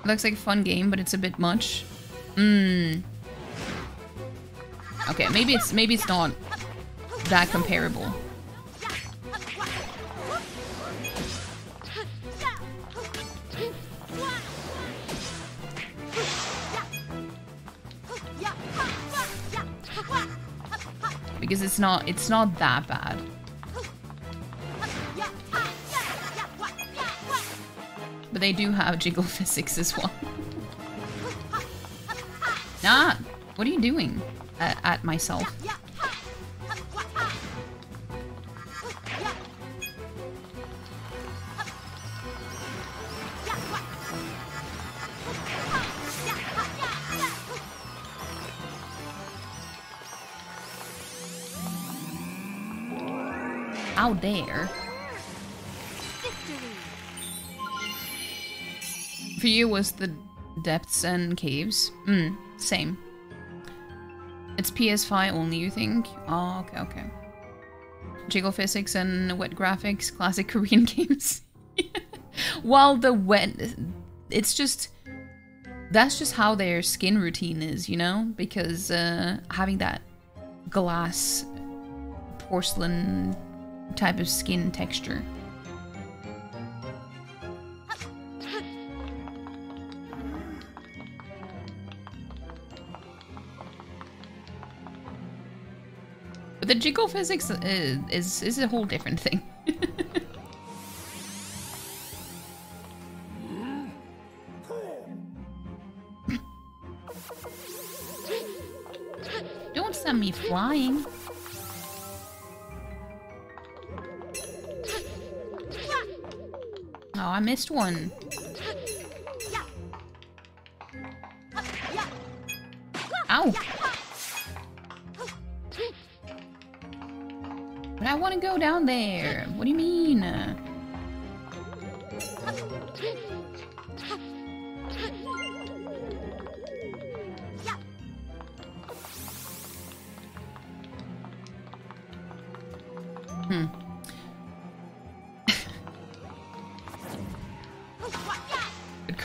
Looks like a fun game, but it's a bit much. Hmm. Okay, maybe it's maybe it's not that comparable. Because it's not it's not that bad. But they do have jiggle physics as well. nah, what are you doing at, at myself? Out there. For you was the depths and caves. Mm, same. It's PS5 only, you think? Oh, okay, okay. Jiggle physics and wet graphics, classic Korean games. While the wet, it's just that's just how their skin routine is, you know, because uh, having that glass porcelain type of skin texture. But the jiggle physics is, is, is a whole different thing. Don't send me flying. Oh, I missed one. Ow. But I want to go down there. What do you mean?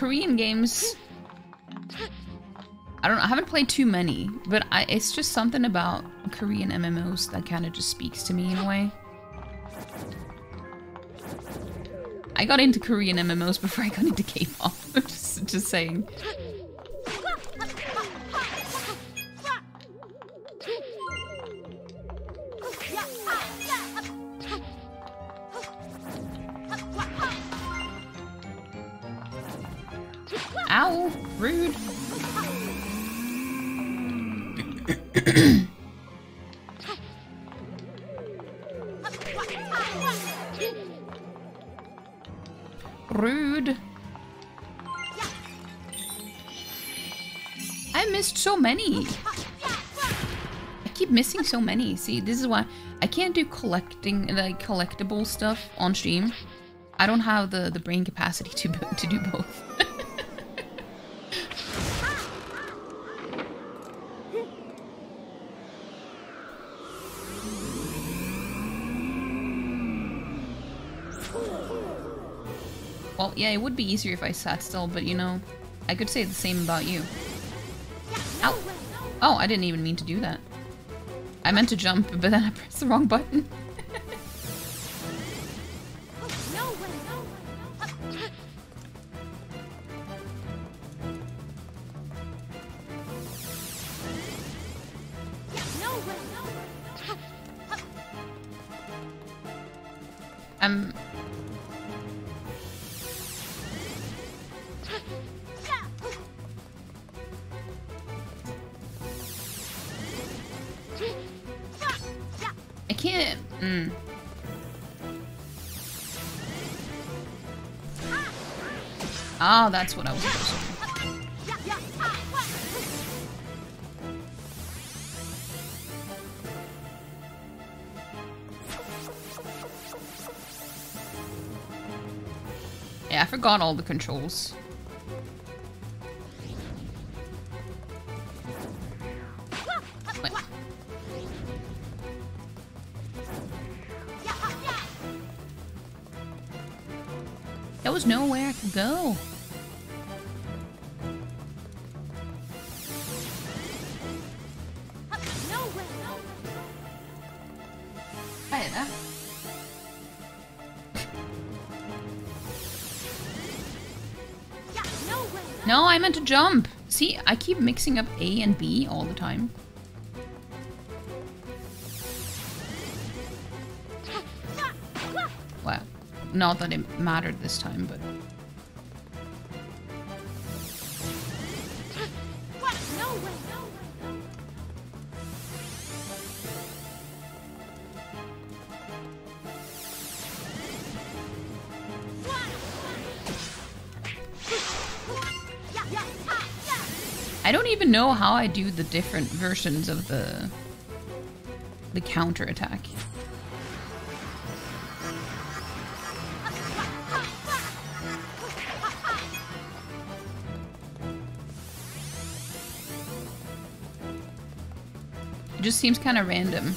Korean games. I don't. I haven't played too many, but I, it's just something about Korean MMOs that kind of just speaks to me in a way. I got into Korean MMOs before I got into K-pop. just, just saying. Rude. I missed so many. I keep missing so many. See, this is why I can't do collecting like collectible stuff on stream. I don't have the the brain capacity to to do both. Yeah, it would be easier if I sat still, but you know, I could say the same about you. Ow! Oh, I didn't even mean to do that. I meant to jump, but then I pressed the wrong button. Oh, that's what I was supposed to do. Yeah, I forgot all the controls. Wait. There was nowhere I could go. Jump. See, I keep mixing up A and B all the time. Well, not that it mattered this time, but know how I do the different versions of the the counter attack. It just seems kind of random.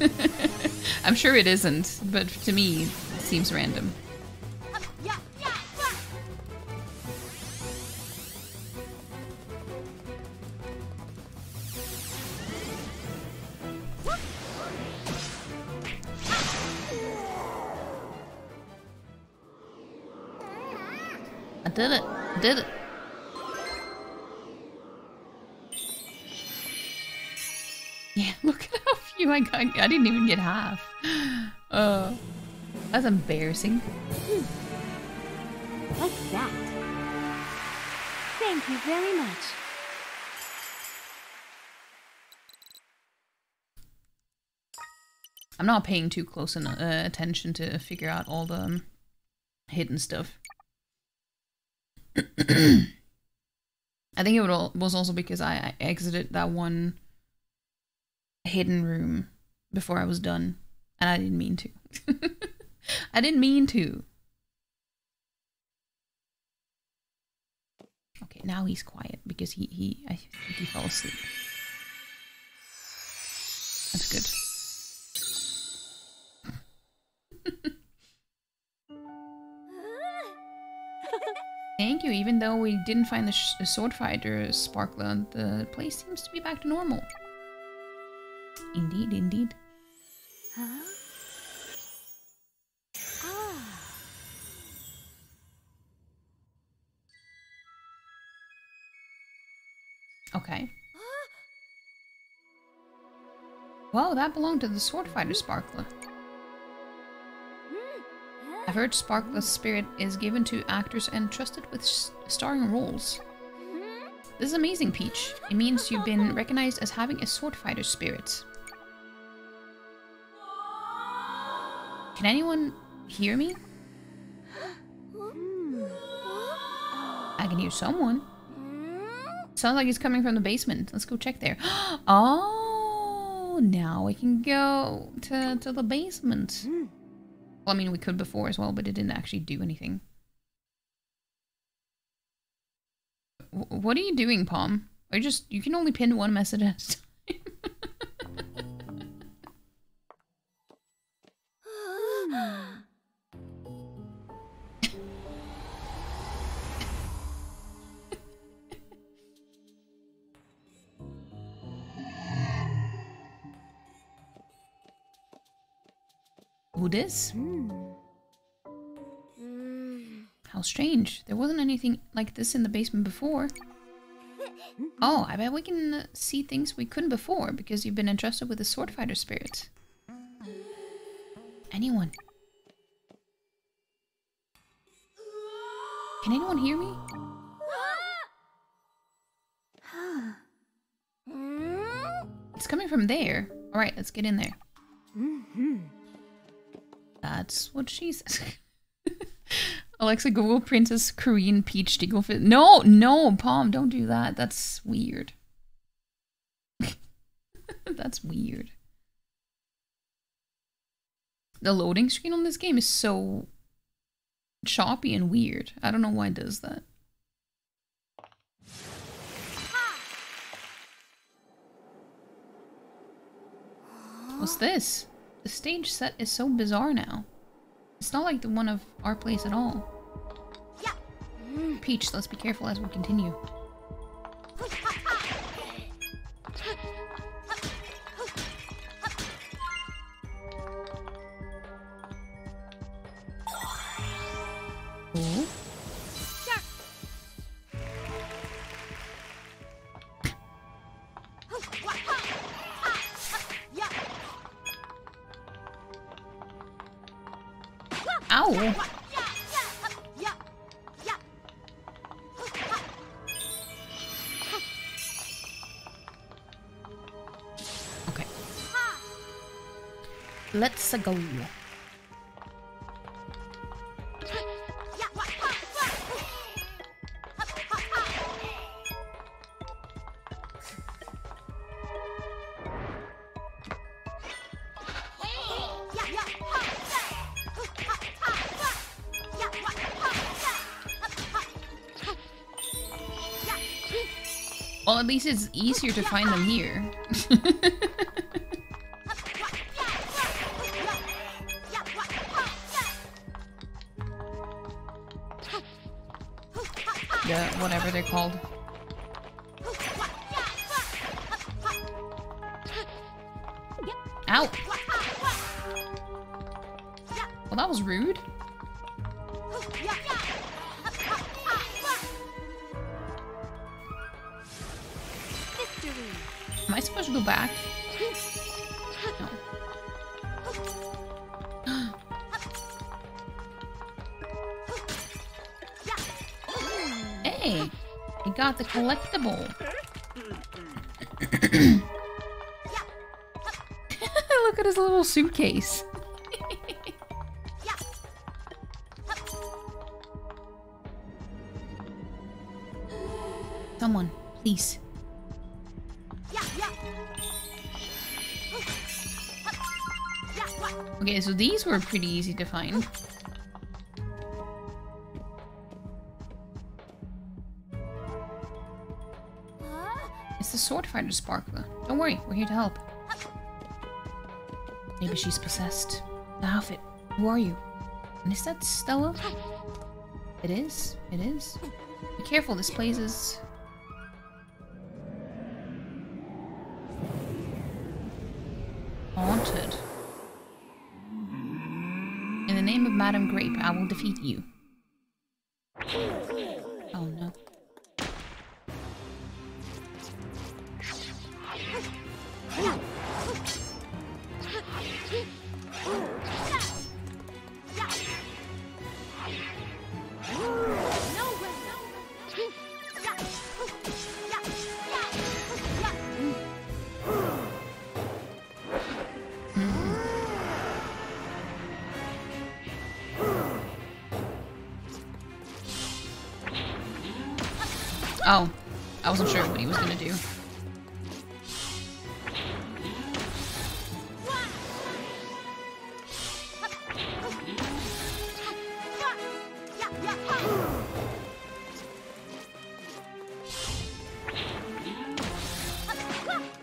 I'm sure it isn't, but to me, it seems random. I didn't even get half. Oh, that's embarrassing. What's that? Thank you very much. I'm not paying too close an, uh, attention to figure out all the um, hidden stuff. I think it would al- was also because I, I exited that one hidden room before I was done, and I didn't mean to. I didn't mean to. Okay, now he's quiet because he he I think he fell asleep. That's good. Thank you. Even though we didn't find the, the sword fighter sparkler, the place seems to be back to normal. Indeed, indeed. Okay. Whoa, that belonged to the sword fighter sparkler. I've heard Sparkler's spirit is given to actors entrusted with s- starring roles. This is amazing, Peach. It means you've been recognized as having a sword fighter spirit. Can anyone hear me? I can hear someone. Hmm? Sounds like it's coming from the basement. Let's go check there. Oh, now we can go to, to the basement. Hmm. Well, I mean, we could before as well, but it didn't actually do anything. W- what are you doing, Palm? I just you can only pin one message at a time. This? Hmm. Mm. How strange. There wasn't anything like this in the basement before. Oh, I bet we can uh, see things we couldn't before because you've been entrusted with the sword fighter spirit. Anyone? Can anyone hear me? It's coming from there. All right, let's get in there. That's what she says. Alexa, Google Princess Korean Peach Digglefit. No, no, Palm, don't do that. That's weird. That's weird. The loading screen on this game is so choppy and weird. I don't know why it does that. What's this? The stage set is so bizarre now. It's not like the one of our place at all. Peach, let's be careful as we continue. Least it's easier to find them here. the whatever they're called. Ow! Well, that was rude. Supposed to go back? No. hey! We got the collectible. Look at his little suitcase. Someone, please. Okay, so these were pretty easy to find. It's the sword fighter Sparkler. Don't worry, we're here to help. Maybe she's possessed. The outfit. Who are you? And is that Stella? It is. It is. Be careful, this place is... defeat you. I wasn't sure what he was gonna do.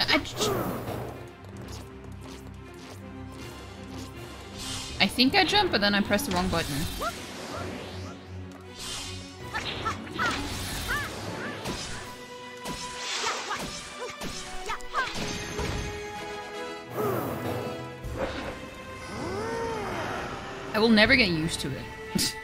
I, I think I jumped, but then I pressed the wrong button. Never get used to it.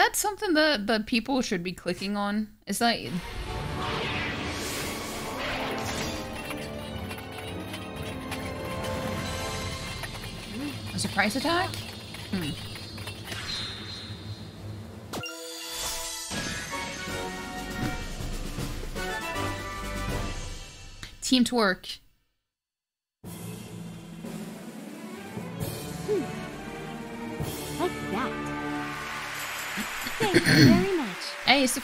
that something that, that people should be clicking on? Is that... A surprise attack? Hmm. Team to work.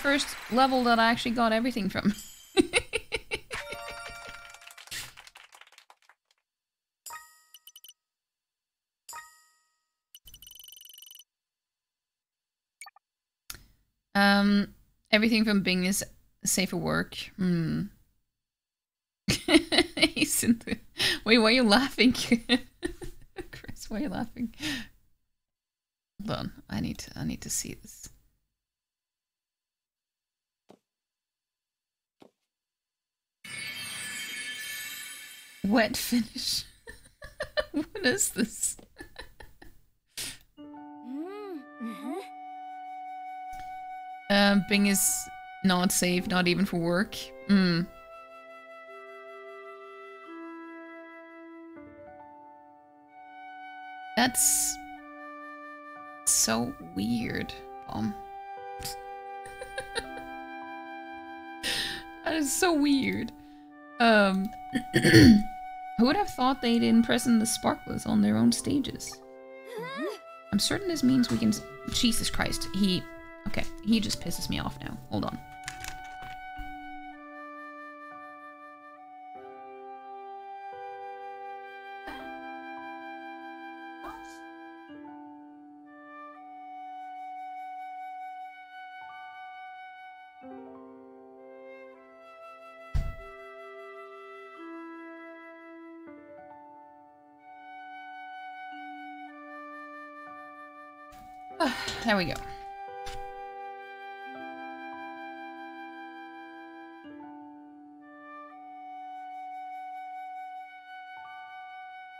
First level that I actually got everything from. um, everything from Bing is safe for work. Hmm. Wait, why are you laughing? Chris, why are you laughing? Hold on, I need to I need to see this. Wet finish. what is this? Mm-hmm. Um, Bing is not safe, not even for work. Hmm. That's so weird, that is so weird. Um, who would have thought they didn't present the sparklers on their own stages? I'm certain this means we can. Jesus Christ, he. Okay, he just pisses me off now. Hold on. There we go.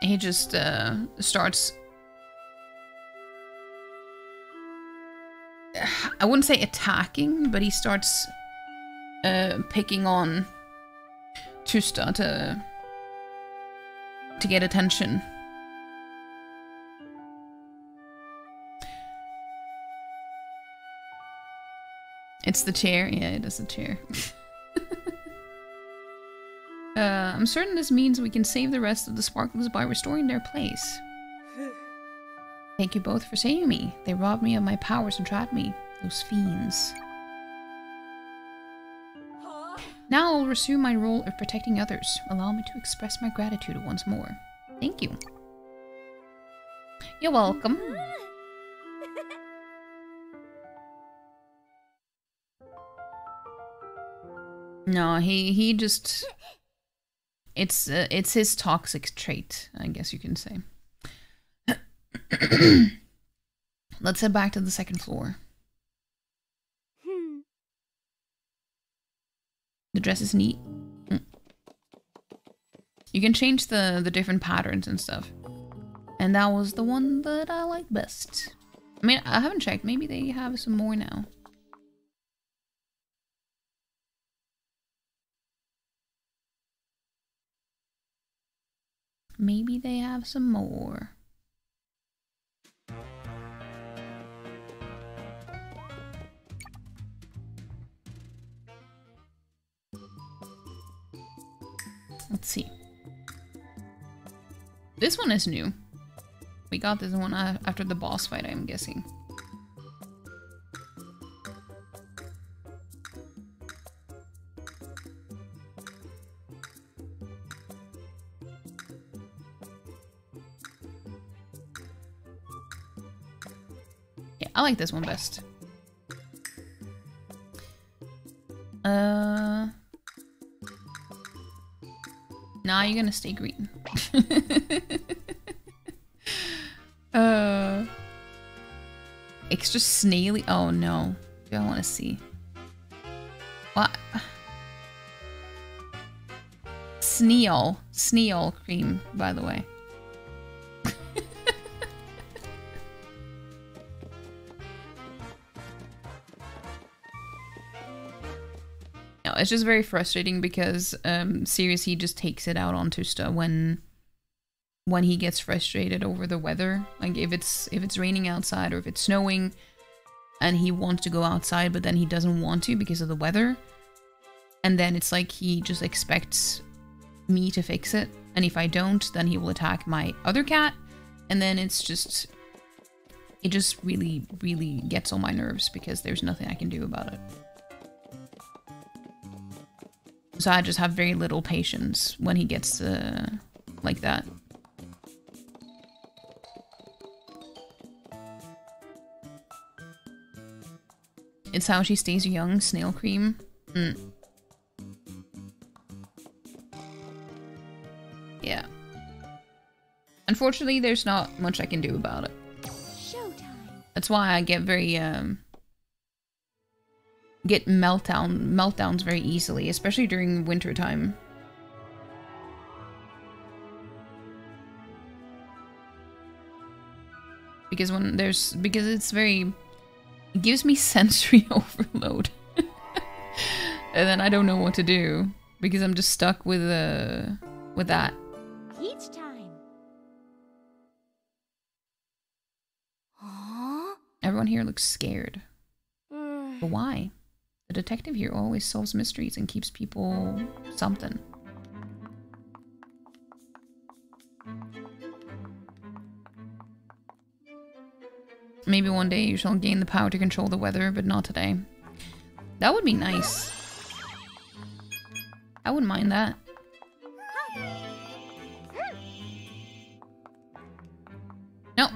He just uh, starts. I wouldn't say attacking, but he starts uh, picking on Tusta to to get attention. It's the chair. Yeah, it is the chair. uh, I'm certain this means we can save the rest of the sparklers by restoring their place. Thank you both for saving me. They robbed me of my powers and trapped me. Those fiends. Now I'll resume my role of protecting others. Allow me to express my gratitude once more. Thank you. You're welcome. No, he he just it's uh, it's his toxic trait, I guess you can say. Let's head back to the second floor. Hmm. The dress is neat. Mm. You can change the the different patterns and stuff. And that was the one that I like best. I mean, I haven't checked. Maybe they have some more now. Maybe they have some more. Let's see. This one is new. we got this one after the boss fight, I'm guessing. Like this one best. Uh. Nah, you're gonna stay green. uh. Extra snaily. Oh no. Do I want to see? What? Sneal. Sneal cream, by the way. It's just very frustrating because um he just takes it out on Tusta when when he gets frustrated over the weather. Like if it's if it's raining outside or if it's snowing and he wants to go outside but then he doesn't want to because of the weather. And then it's like he just expects me to fix it. And if I don't, then he will attack my other cat. And then it's just it just really, really gets on my nerves because there's nothing I can do about it. So I just have very little patience when he gets uh, like that. It's how she stays young, snail cream. Mm. Yeah. Unfortunately, there's not much I can do about it. Showtime. That's why I get very um get meltdown meltdowns very easily, especially during winter time. Because when there's because it's very it gives me sensory overload. and then I don't know what to do because I'm just stuck with uh with that. Each time. Huh? Everyone here looks scared. Mm, But why? The detective here always solves mysteries and keeps people something. Maybe one day you shall gain the power to control the weather, but not today. That would be nice. I wouldn't mind that. No.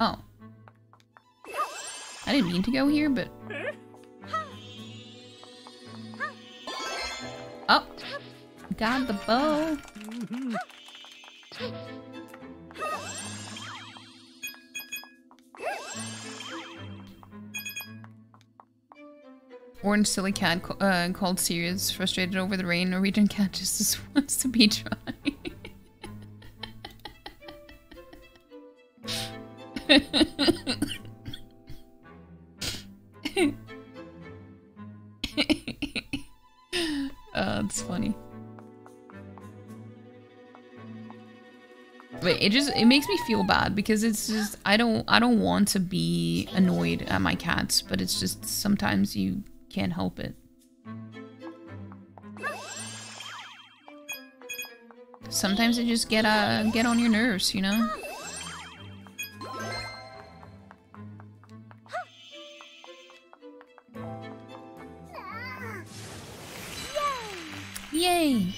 Oh. I didn't mean to go here, but... Got the bow! Orange silly cat ca- uh, called Sirius, frustrated over the rain. Norwegian cat just wants to be dry. it just it makes me feel bad because it's just I don't I don't want to be annoyed at my cats, but it's just sometimes you can't help it. Sometimes they just get uh get on your nerves, you know? Yay!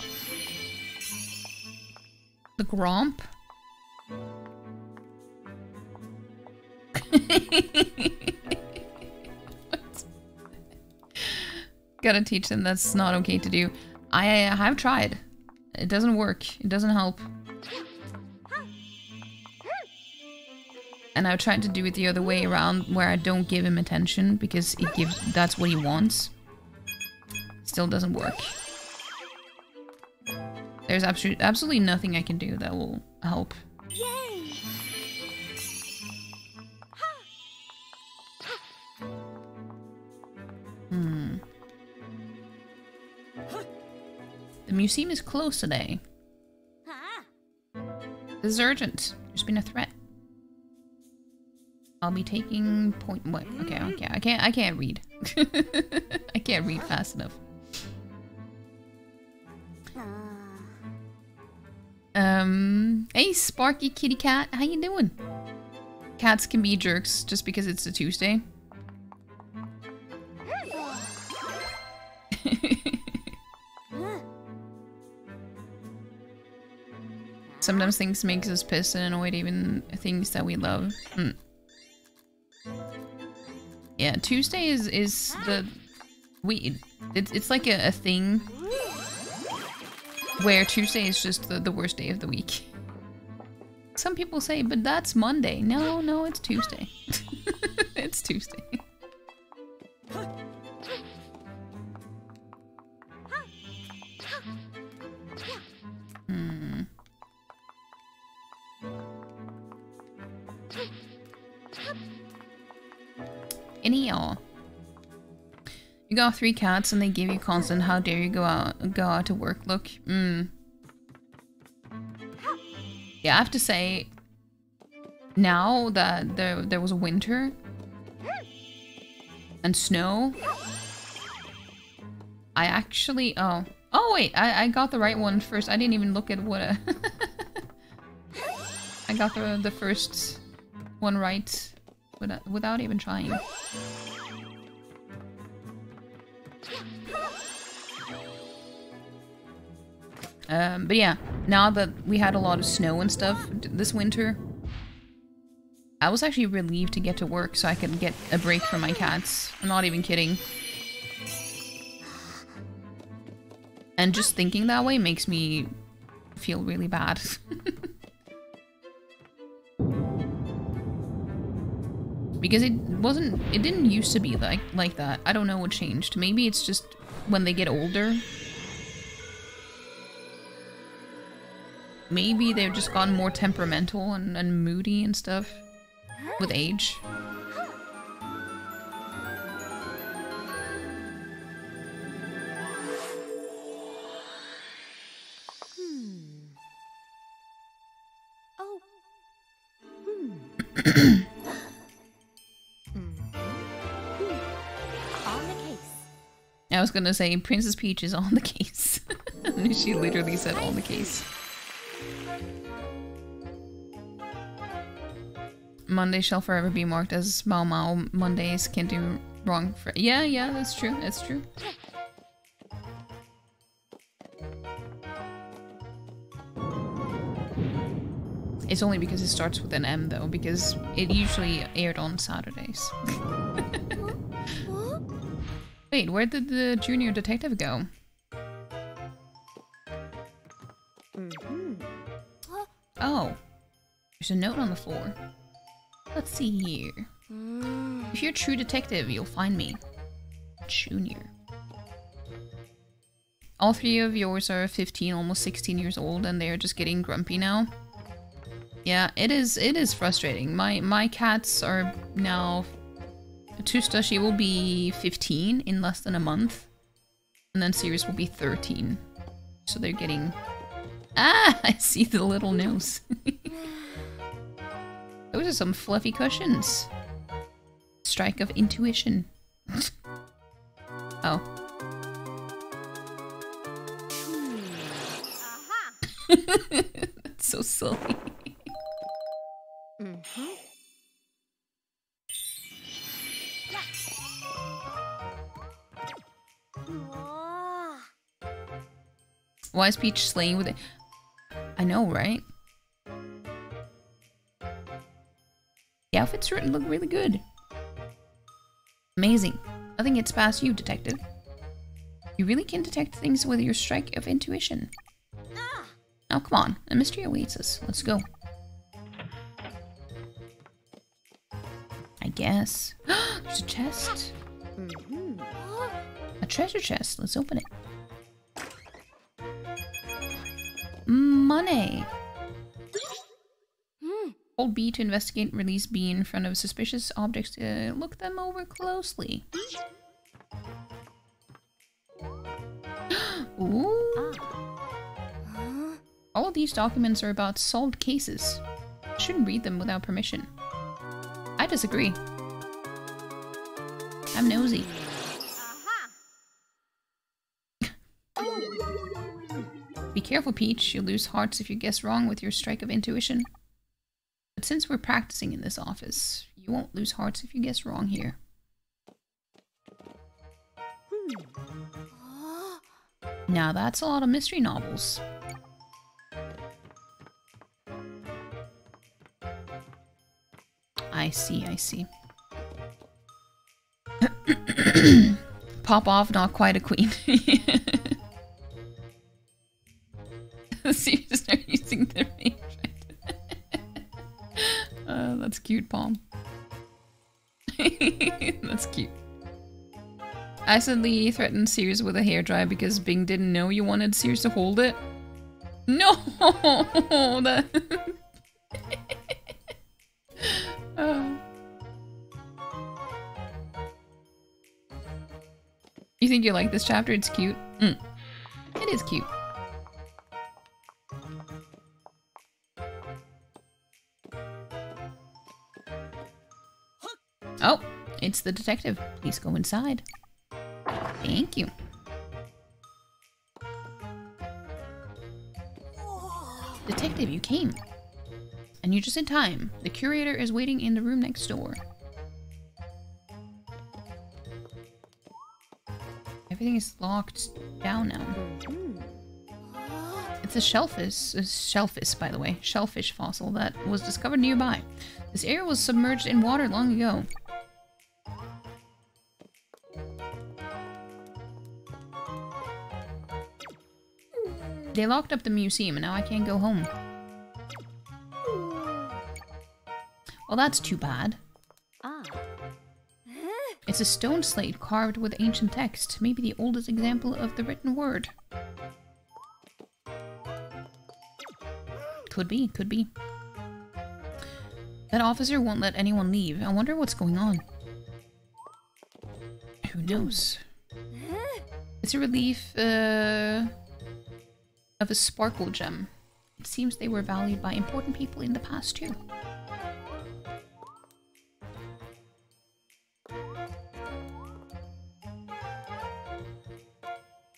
The Gromp? Gotta teach them that's not okay to do. I have tried. It doesn't work. It doesn't help. And I've tried to do it the other way around where I don't give him attention because it gives that's what he wants. Still doesn't work. There's absolutely absolutely nothing I can do that will help. The museum is closed today. This is urgent. There's been a threat. I'll be taking point. What? Okay, okay. I can't. I can't read. I can't read fast enough. Um, hey, Sparky Kitty Cat, how you doing? Cats can be jerks just because it's a Tuesday. Sometimes things makes us pissed and annoyed, even things that we love. Hmm. Yeah, Tuesday is is the we it's it's like a, a thing where Tuesday is just the, the worst day of the week. Some people say, but that's Monday. No, no, it's Tuesday. it's Tuesday. You got three cats and they give you constant how dare you go out go out to work look. Mm. Yeah, I have to say now that there there was a winter and snow I actually oh oh wait I, I got the right one first I didn't even look at what a I got the the first one right without, without even trying. Um, but yeah, now that we had a lot of snow and stuff this winter, I was actually relieved to get to work so I could get a break from my cats. I'm not even kidding. And just thinking that way makes me feel really bad. because it wasn't it didn't used to be like like that. I don't know what changed. Maybe it's just when they get older Maybe they've just gotten more temperamental and, and moody and stuff with age. Hmm. Oh. Hmm. On the case. I was gonna say Princess Peach is on the case. she literally said on the case. Monday shall forever be marked as Mao Mao Mondays. Can't do wrong for- Yeah, yeah, that's true, that's true. It's only because it starts with an M though, because it usually aired on Saturdays. Wait, where did the junior detective go? Mm-hmm. Oh, there's a note on the floor. Let's see here. If you're a true detective, you'll find me. Junior. All three of yours are 15, almost 16 years old, and they're just getting grumpy now. Yeah, it is it is frustrating. My my cats are now Tusta, she will be 15 in less than a month. And then Sirius will be 13. So they're getting Ah, I see the little nose. Those are some fluffy cushions. Strike of intuition. oh. That's so silly. Mm-hmm. Why is Peach slaying with it? I know, right? The outfits look really good. Amazing. Nothing gets past you, detective. You really can detect things with your strike of intuition. Now come on, a mystery awaits us. Let's go. I guess. There's a chest. Mm-hmm. A treasure chest. Let's open it. Money. Hold B to investigate. and Release B in front of suspicious objects. to look them over closely. Ooh. Ah. All of these documents are about solved cases. Shouldn't read them without permission. I disagree. I'm nosy. Be careful, Peach. You'll lose hearts if you guess wrong with your strike of intuition. But since we're practicing in this office, you won't lose hearts if you guess wrong here. Now that's a lot of mystery novels. I see, I see. Pop off, not quite a queen. Just start using their cute, Palm. that's cute. I suddenly threatened Sears with a hairdryer because Bing didn't know you wanted Sears to hold it. No! that... Oh. You think you like this chapter? It's cute. Mm. It is cute. It's the detective. Please go inside. Thank you. Detective, you came. And you're just in time. The curator is waiting in the room next door. Everything is locked down now. It's a shellfish, a shellfish, by the way, shellfish fossil that was discovered nearby. This area was submerged in water long ago. They locked up the museum and now I can't go home. Well, that's too bad. Ah. It's a stone slate carved with ancient text, maybe the oldest example of the written word. Could be, could be. That officer won't let anyone leave. I wonder what's going on. Who knows? It's a relief uh, of a sparkle gem. It seems they were valued by important people in the past too.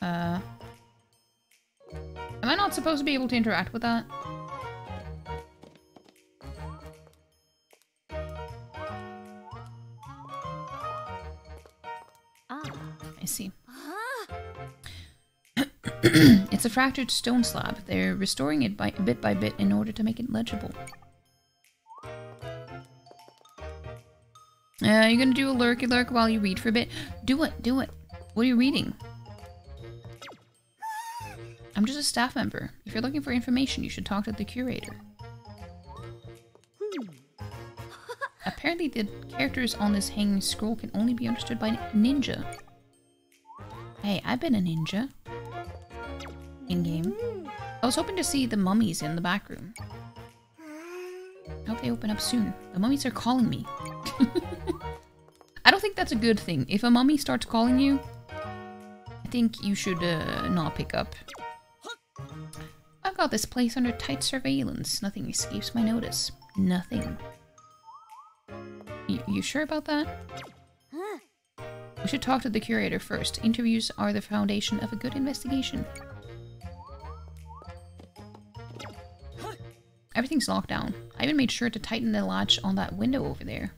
Uh, am I not supposed to be able to interact with that? it's a fractured stone slab. They're restoring it by bit by bit in order to make it legible. Uh, you're gonna do a lurky lurk while you read for a bit. Do it, do it. What are you reading? I'm just a staff member. If you're looking for information, you should talk to the curator. Apparently, the characters on this hanging scroll can only be understood by ninja. Hey, I've been a ninja. In game. I was hoping to see the mummies in the back room. I hope they open up soon. The mummies are calling me. I don't think that's a good thing. If a mummy starts calling you, I think you should uh, not pick up. I've got this place under tight surveillance. Nothing escapes my notice. Nothing. Y- you sure about that? We should talk to the curator first. Interviews are the foundation of a good investigation. Everything's locked down. I even made sure to tighten the latch on that window over there.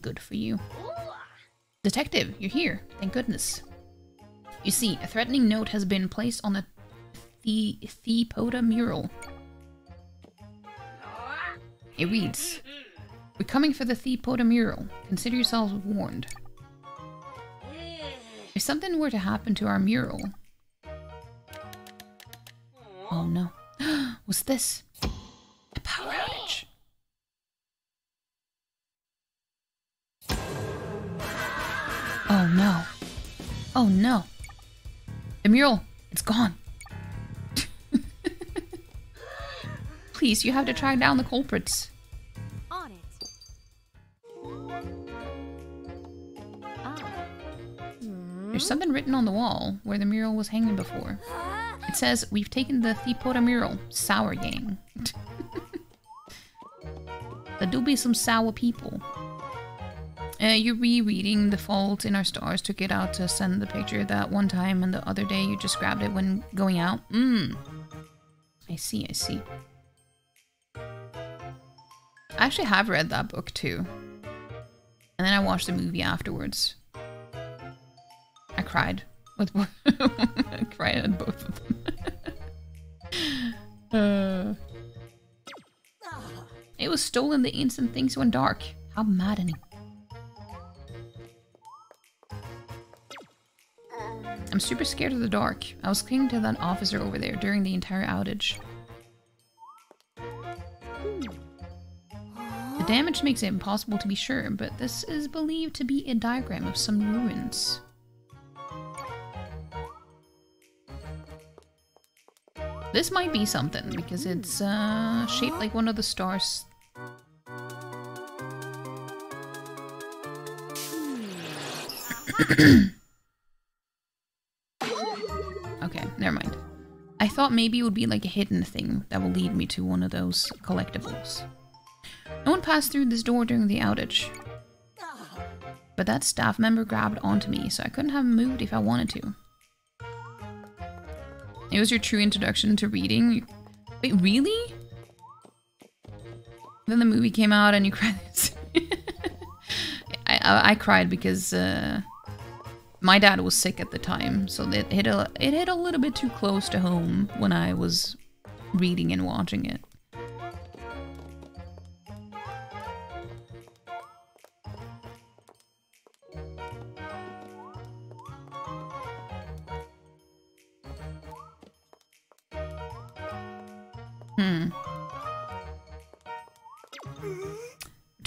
Good for you. Detective, you're here. Thank goodness. You see, a threatening note has been placed on the the mural. It reads, We're coming for the Thepoda mural. Consider yourselves warned. If something were to happen to our mural... Oh no. What's this? A power outage. Oh no. Oh no. The mural, it's gone. Please, you have to track down the culprits. On it. Ah. There's something written on the wall where the mural was hanging before. It says, We've taken the Thepoda mural, sour gang. there do be some sour people. Uh, you're rereading The Fault in Our Stars, took it out to send the picture that one time, and the other day you just grabbed it when going out. Mmm. I see, I see. I actually have read that book too. And then I watched the movie afterwards. I cried with I cried at both of them. uh, it was stolen the instant things went dark. How maddening. I'm super scared of the dark. I was clinging to that officer over there during the entire outage. The damage makes it impossible to be sure, but this is believed to be a diagram of some ruins. This might be something, because it's uh, shaped like one of the stars. okay, never mind. I thought maybe it would be like a hidden thing that will lead me to one of those collectibles. No one passed through this door during the outage. But that staff member grabbed onto me, so I couldn't have moved if I wanted to. It was your true introduction to reading? Wait, really? Then the movie came out and you cried. I, I, I, cried because uh, my dad was sick at the time, so it hit a it hit a little bit too close to home when I was reading and watching it.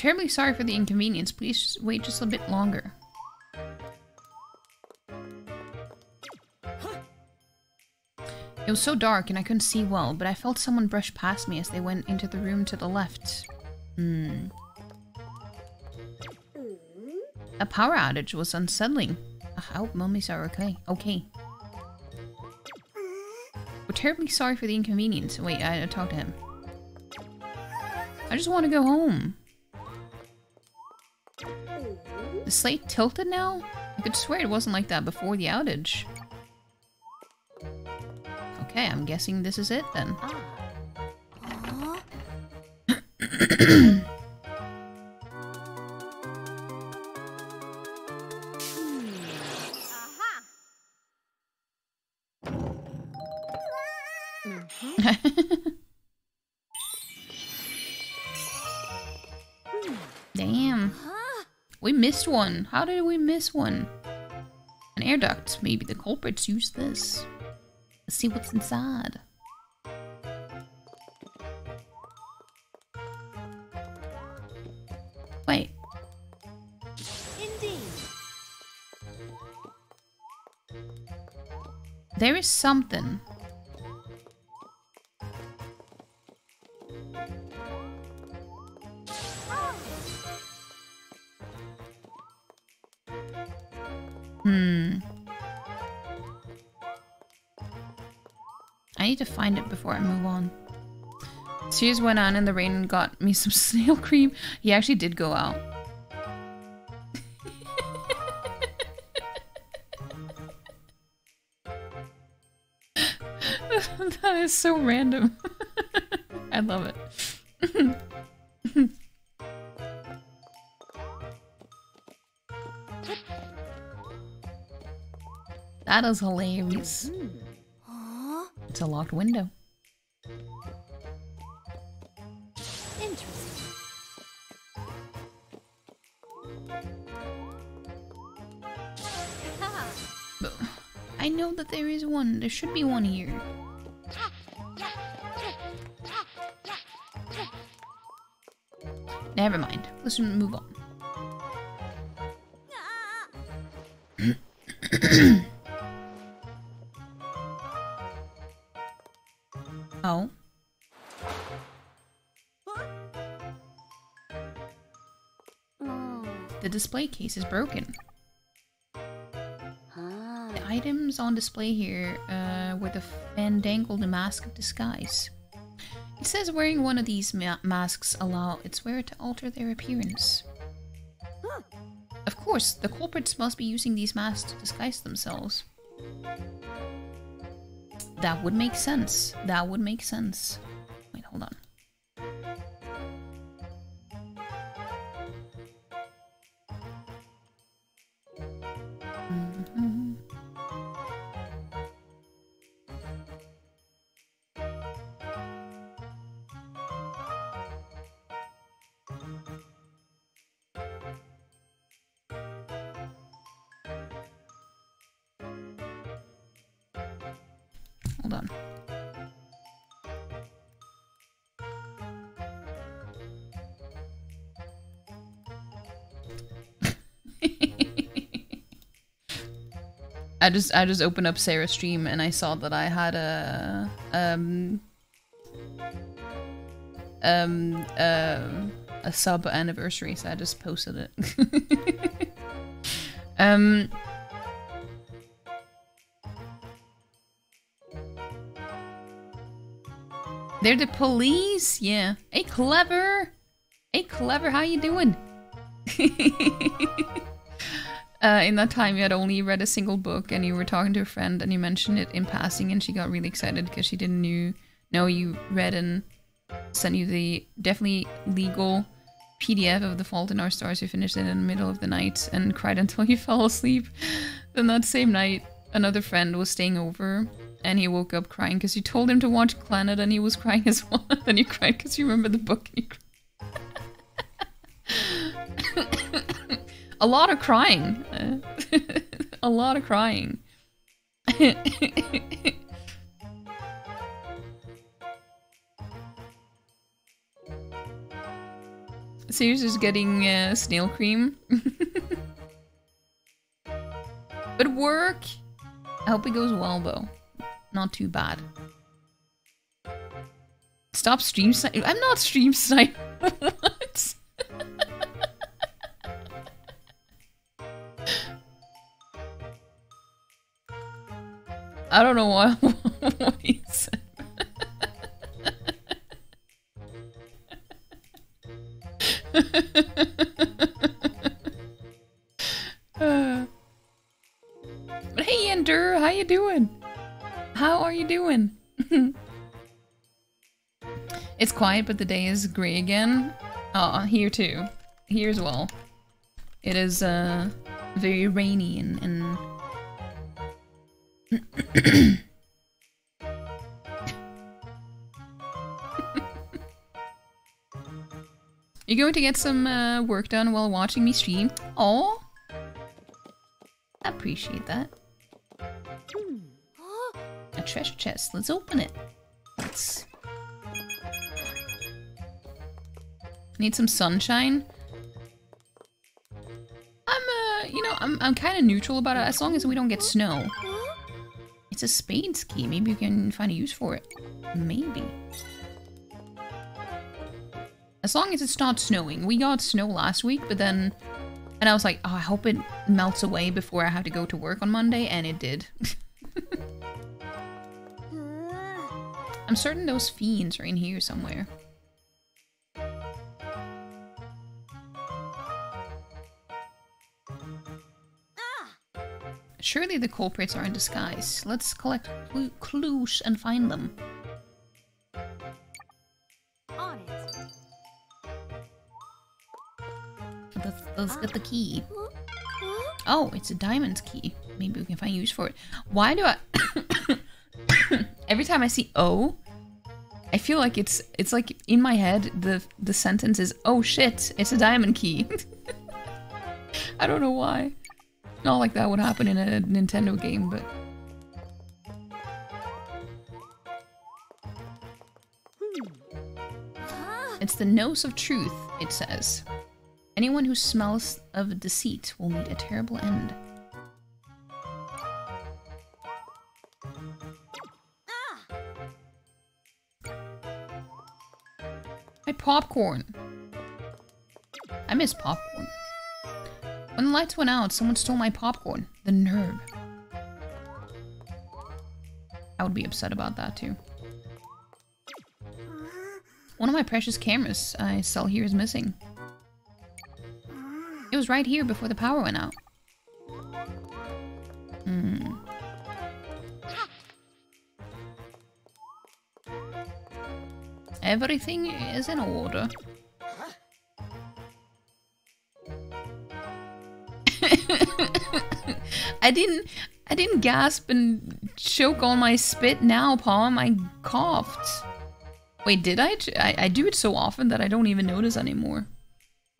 Terribly sorry for the inconvenience. Please wait just a bit longer. It was so dark and I couldn't see well, but I felt someone brush past me as they went into the room to the left. Hmm. A power outage was unsettling. I hope mummies are okay. Okay. We're terribly sorry for the inconvenience. Wait, I, I talked to him. I just want to go home. The slate tilted now? I could swear it wasn't like that before the outage. Okay, I'm guessing this is it then. Ah. missed one. How did we miss one? An air duct. Maybe the culprits used this. Let's see what's inside. Wait. Indeed. There is something. Need to find it before I move on. Sears went on in the rain and got me some snail cream. He actually did go out. that is so random. I love it. that is hilarious. Mm. It's a locked window. Interesting. But I know that there is one. There should be one here. Never mind. Let's move on. Display case is broken. Ah. The items on display here uh, were the Fandangle the Mask of Disguise. It says wearing one of these ma masks allow its wearer to alter their appearance. Of course, the culprits must be using these masks to disguise themselves. That would make sense. That would make sense. I just I just opened up Sarah's stream and I saw that I had a um um uh, a sub anniversary, so I just posted it. um They're the police, yeah. Hey, clever. Hey, clever. How you doing? uh, in that time, you had only read a single book, and you were talking to a friend, and you mentioned it in passing, and she got really excited because she didn't knew know you read and sent you the definitely legal PDF of The Fault in Our Stars. You finished it in the middle of the night and cried until you fell asleep. Then that same night, another friend was staying over and he woke up crying because you told him to watch Planet and he was crying as well. then you cried because you remember the book. And you cried. A lot of crying. A lot of crying. You're just getting uh, snail cream. but work. I hope it goes well though. Not too bad. Stop stream snipe. I'm not stream snipe. I don't know why. what he said. Uh. But hey, Ender, how you doing? How are you doing? it's quiet, but the day is gray again. Ah, here too. Here as well. It is uh very rainy and, and You're going to get some uh, work done while watching me stream. Oh, I appreciate that. A treasure chest. Let's open it. Let's. Need some sunshine. I'm uh, you know, I'm I'm kind of neutral about it as long as we don't get snow. It's a spade ski. Maybe you can find a use for it. Maybe. As long as it's not snowing. We got snow last week, but then... And I was like, oh, I hope it melts away before I have to go to work on Monday, and it did. I'm certain those fiends are in here somewhere. Surely the culprits are in disguise. Let's collect clu clues and find them. On it. Let's, let's get the key. Ah. Oh, it's a diamond key. Maybe we can find use for it. Why do I... Every time I see O, I feel like it's it's like in my head the the sentence is oh shit, it's a diamond key. I don't know why. Not like that would happen in a Nintendo game, but it's the nose of truth, it says. Anyone who smells of deceit will meet a terrible end. My popcorn. I miss popcorn. When the lights went out, someone stole my popcorn. The nerve. I would be upset about that too. One of my precious cameras I sell here is missing. It was right here before the power went out. Hmm. Everything is in order. I didn't I didn't gasp and choke on my spit now, Palm. I coughed. Wait, did I? I? I do it so often that I don't even notice anymore.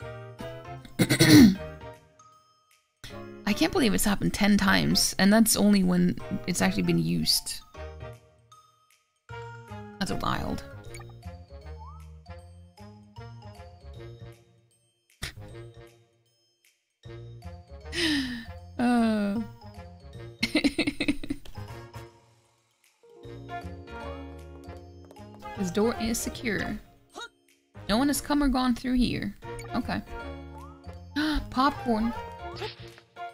I can't believe it's happened 10 times, and that's only when it's actually been used. That's wild. Uh. this door is secure. No one has come or gone through here. Okay. popcorn.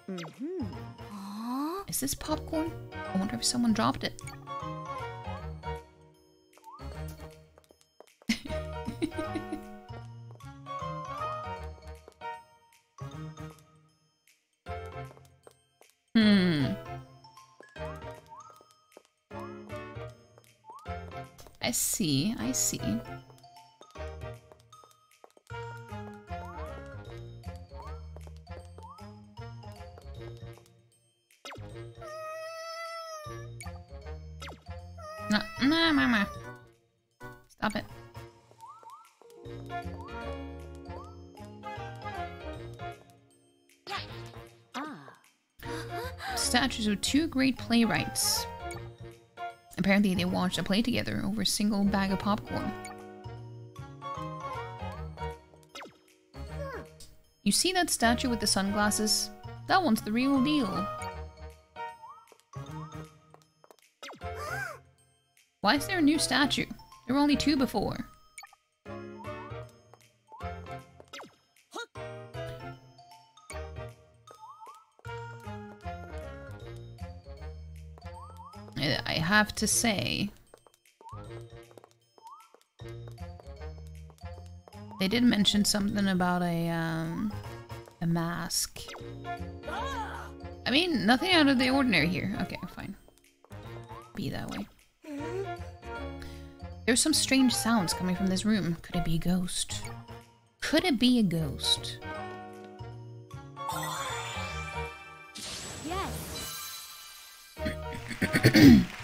Mm-hmm. Is this popcorn? I wonder if someone dropped it. I see, I see. No, nah. Stop it. Ah. Statues of two great playwrights. Apparently, they watched a play together over a single bag of popcorn. You see that statue with the sunglasses? That one's the real deal. Why is there a new statue? There were only two before. Have to say, they did mention something about a um, a mask. I mean, nothing out of the ordinary here. Okay, fine. Be that way. There's some strange sounds coming from this room. Could it be a ghost? Could it be a ghost? Yes.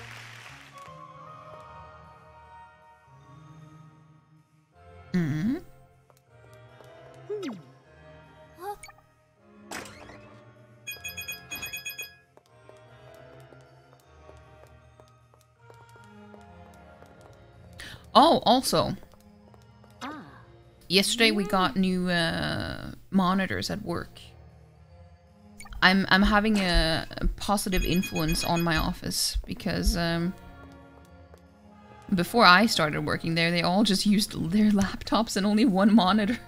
also, Ah. yesterday we got new uh, monitors at work. I'm I'm having a, a positive influence on my office because um, before I started working there, they all just used their laptops and only one monitor.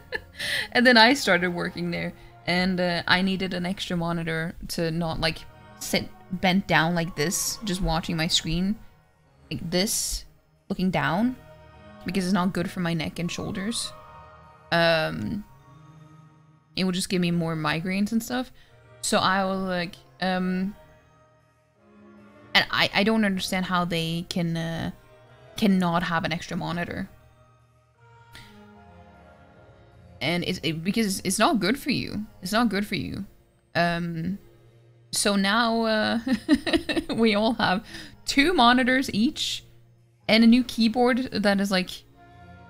and then I started working there, and uh, I needed an extra monitor to not like sit bent down like this, just watching my screen, like this, looking down, because it's not good for my neck and shoulders. Um, it will just give me more migraines and stuff. So I was like, um, and I I don't understand how they can uh, cannot have an extra monitor. And it's it, because it's not good for you. It's not good for you. Um, so now uh, we all have two monitors each and a new keyboard that is like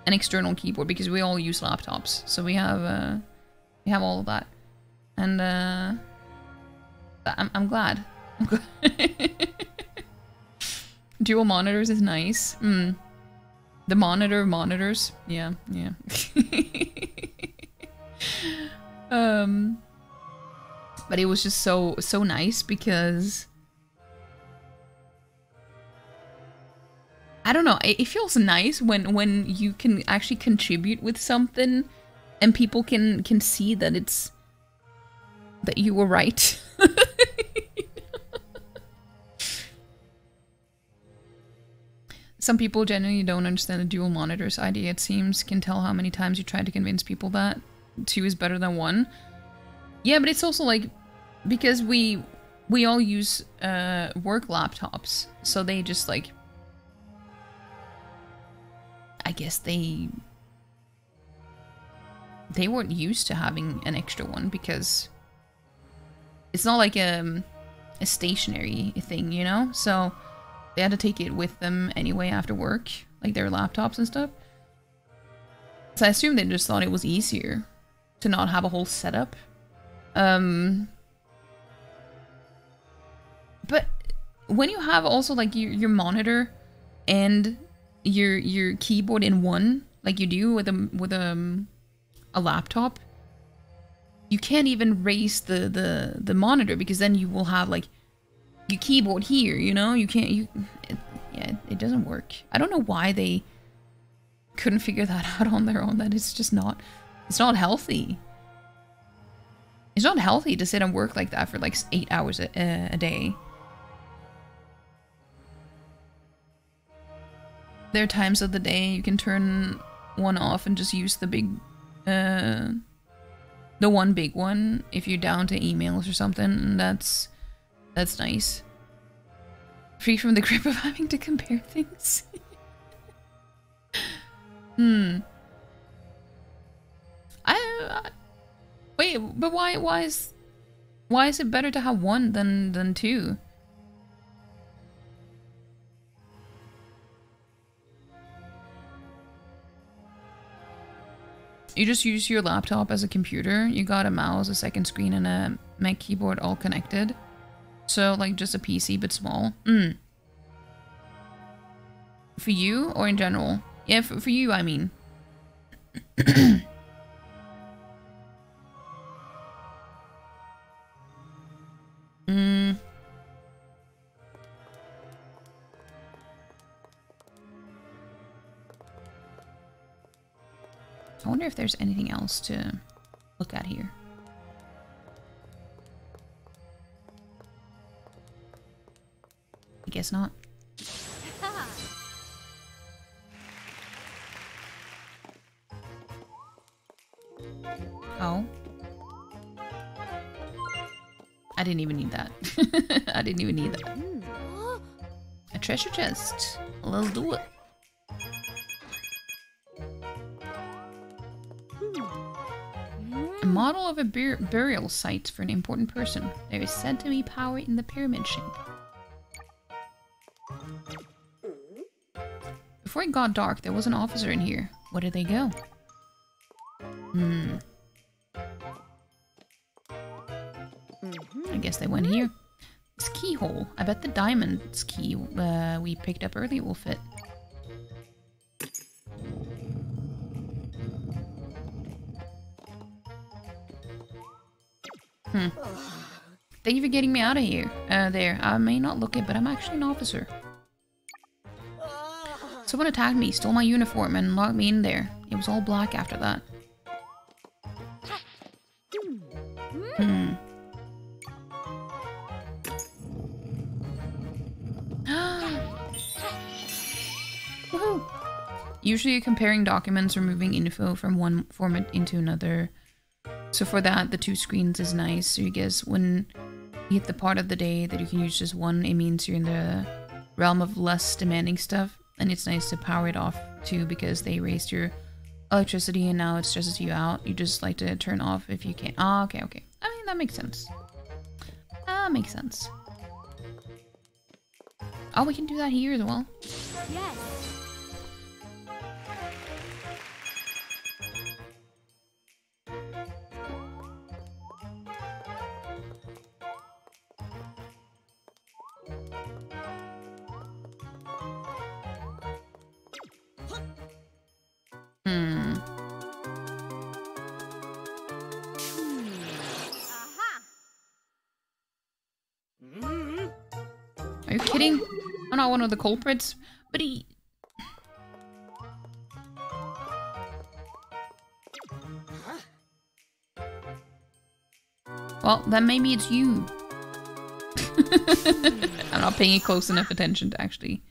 an external keyboard because we all use laptops. So we have uh, we have all of that, and uh, I'm I'm glad. I'm glad. Dual monitors is nice. Mm. The monitor monitors, yeah, yeah. um, but it was just so so nice because I don't know. It, it feels nice when when you can actually contribute with something, and people can can see that it's that you were right. Some people genuinely don't understand the dual monitors idea. It seems can tell how many times you tried to convince people that. two is better than one. Yeah, but it's also like because we we all use uh, work laptops, so they just like I guess they they weren't used to having an extra one because it's not like a, a stationary thing, you know? So they had to take it with them anyway after work, like their laptops and stuff. So I assume they just thought it was easier to not have a whole setup. Um, but when you have also like your, your monitor and your your keyboard in one, like you do with a with a a laptop, you can't even raise the the the monitor because then you will have like your keyboard here. You know, you can't. You it, yeah, it doesn't work. I don't know why they couldn't figure that out on their own. That it's just not. It's not healthy. It's not healthy to sit and work like that for like eight hours a, a day. There are times of the day you can turn one off and just use the big, uh, the one big one if you're down to emails or something. That's that's nice. Free from the grip of having to compare things. hmm. I, I wait, but why? Why is why is it better to have one than than two? You just use your laptop as a computer. You got a mouse, a second screen, and a Mac keyboard all connected. So, like, just a PC, but small. Mm. For you, or in general? Yeah, for, for you, I mean. mm. I wonder if there's anything else to look at here. I guess not. Oh. I didn't even need that. I didn't even need that. Hmm. A treasure chest. Let's do it. A model of a bur burial site for an important person. There is said to be power in the pyramid shape. Before it got dark, there was an officer in here. Where did they go? Hmm. I guess they went here. This keyhole. I bet the diamond's key uh, we picked up earlier will fit. Hmm. Thank you for getting me out of here. Uh, there. I may not look it, but I'm actually an officer. Someone attacked me, stole my uniform, and locked me in there. It was all black after that. Hmm. Usually comparing documents or moving info from one format into another. So for that, the two screens is nice. So you guess when you hit the part of the day that you can use just one, it means you're in the realm of less demanding stuff. And it's nice to power it off too because they raised your electricity and now it stresses you out. You just like to turn off if you can. Ah, okay, okay. I mean, that makes sense. That makes sense. Oh, we can do that here as well. Yes. Hmm. Are you kidding? I'm not one of the culprits. But he... Well, then maybe it's you. I'm not paying close enough attention to actually...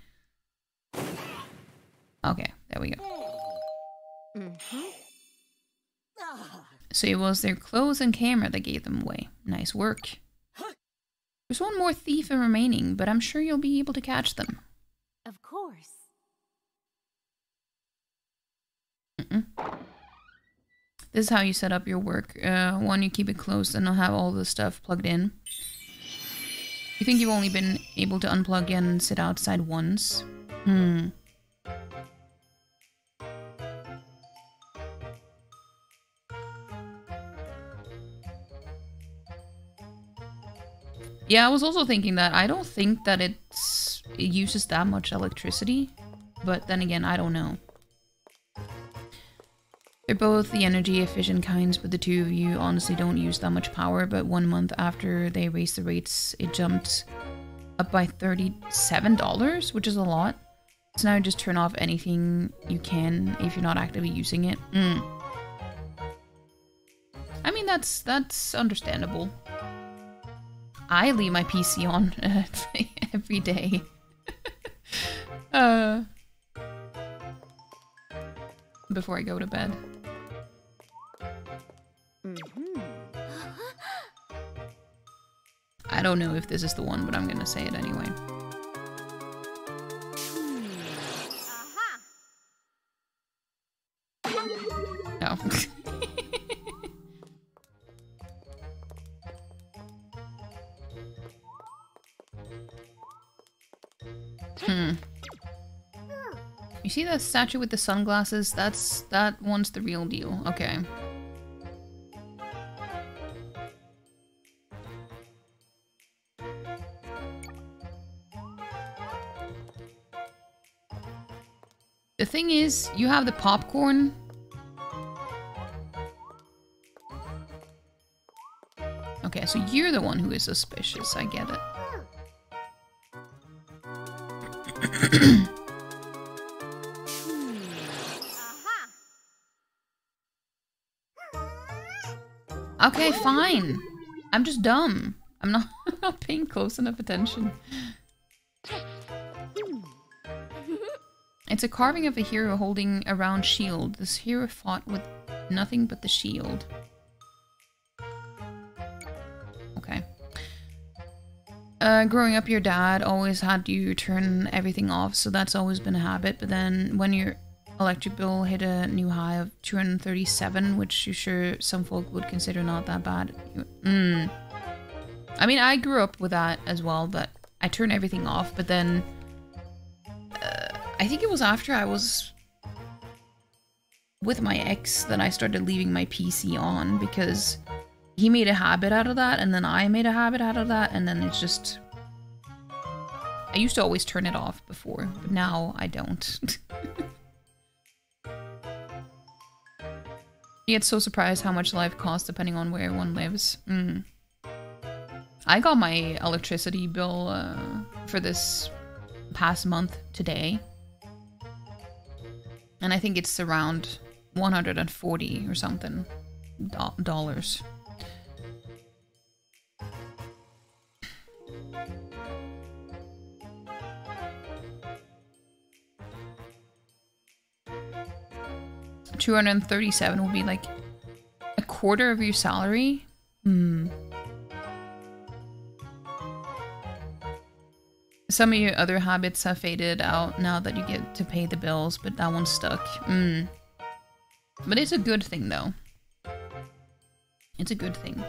So it was their clothes and camera that gave them away. Nice work. There's one more thief remaining, but I'm sure you'll be able to catch them. Of course. Mm-mm. This is how you set up your work. Uh, one, you keep it closed and I'll have all the stuff plugged in. You think you've only been able to unplug and sit outside once? Hmm. Yeah, I was also thinking that I don't think that it uses that much electricity, but then again, I don't know. They're both the energy efficient kinds, but the two of you honestly don't use that much power. But one month after they raised the rates, it jumped up by $37, which is a lot. So now just turn off anything you can if you're not actively using it. Mm. I mean, that's that's understandable. I leave my PC on every day. uh, before I go to bed. Mm-hmm. I don't know if this is the one, but I'm gonna say it anyway. See that statue with the sunglasses? That's that one's the real deal. Okay. The thing is, you have the popcorn. Okay, so you're the one who is suspicious. I get it. fine. I'm just dumb. I'm not, not paying close enough attention. It's a carving of a hero holding a round shield. This hero fought with nothing but the shield. Okay. Uh, growing up, your dad always had you turn everything off, so that's always been a habit. But then when your electric bill hit a new high of 237, which you sure some folk would consider not that bad. Mm. I mean, I grew up with that as well, but I turned everything off. But then uh, I think it was after I was with my ex that I started leaving my PC on because he made a habit out of that, and then I made a habit out of that, and then it's just. I used to always turn it off before, but now I don't. get so surprised how much life costs depending on where one lives. Mm. I got my electricity bill uh, for this past month today. And I think it's around 140 or something do- dollars. Two hundred and thirty-seven will be like a quarter of your salary. Hmm. Some of your other habits have faded out now that you get to pay the bills, but that one's stuck. Mm. But it's a good thing, though. It's a good thing.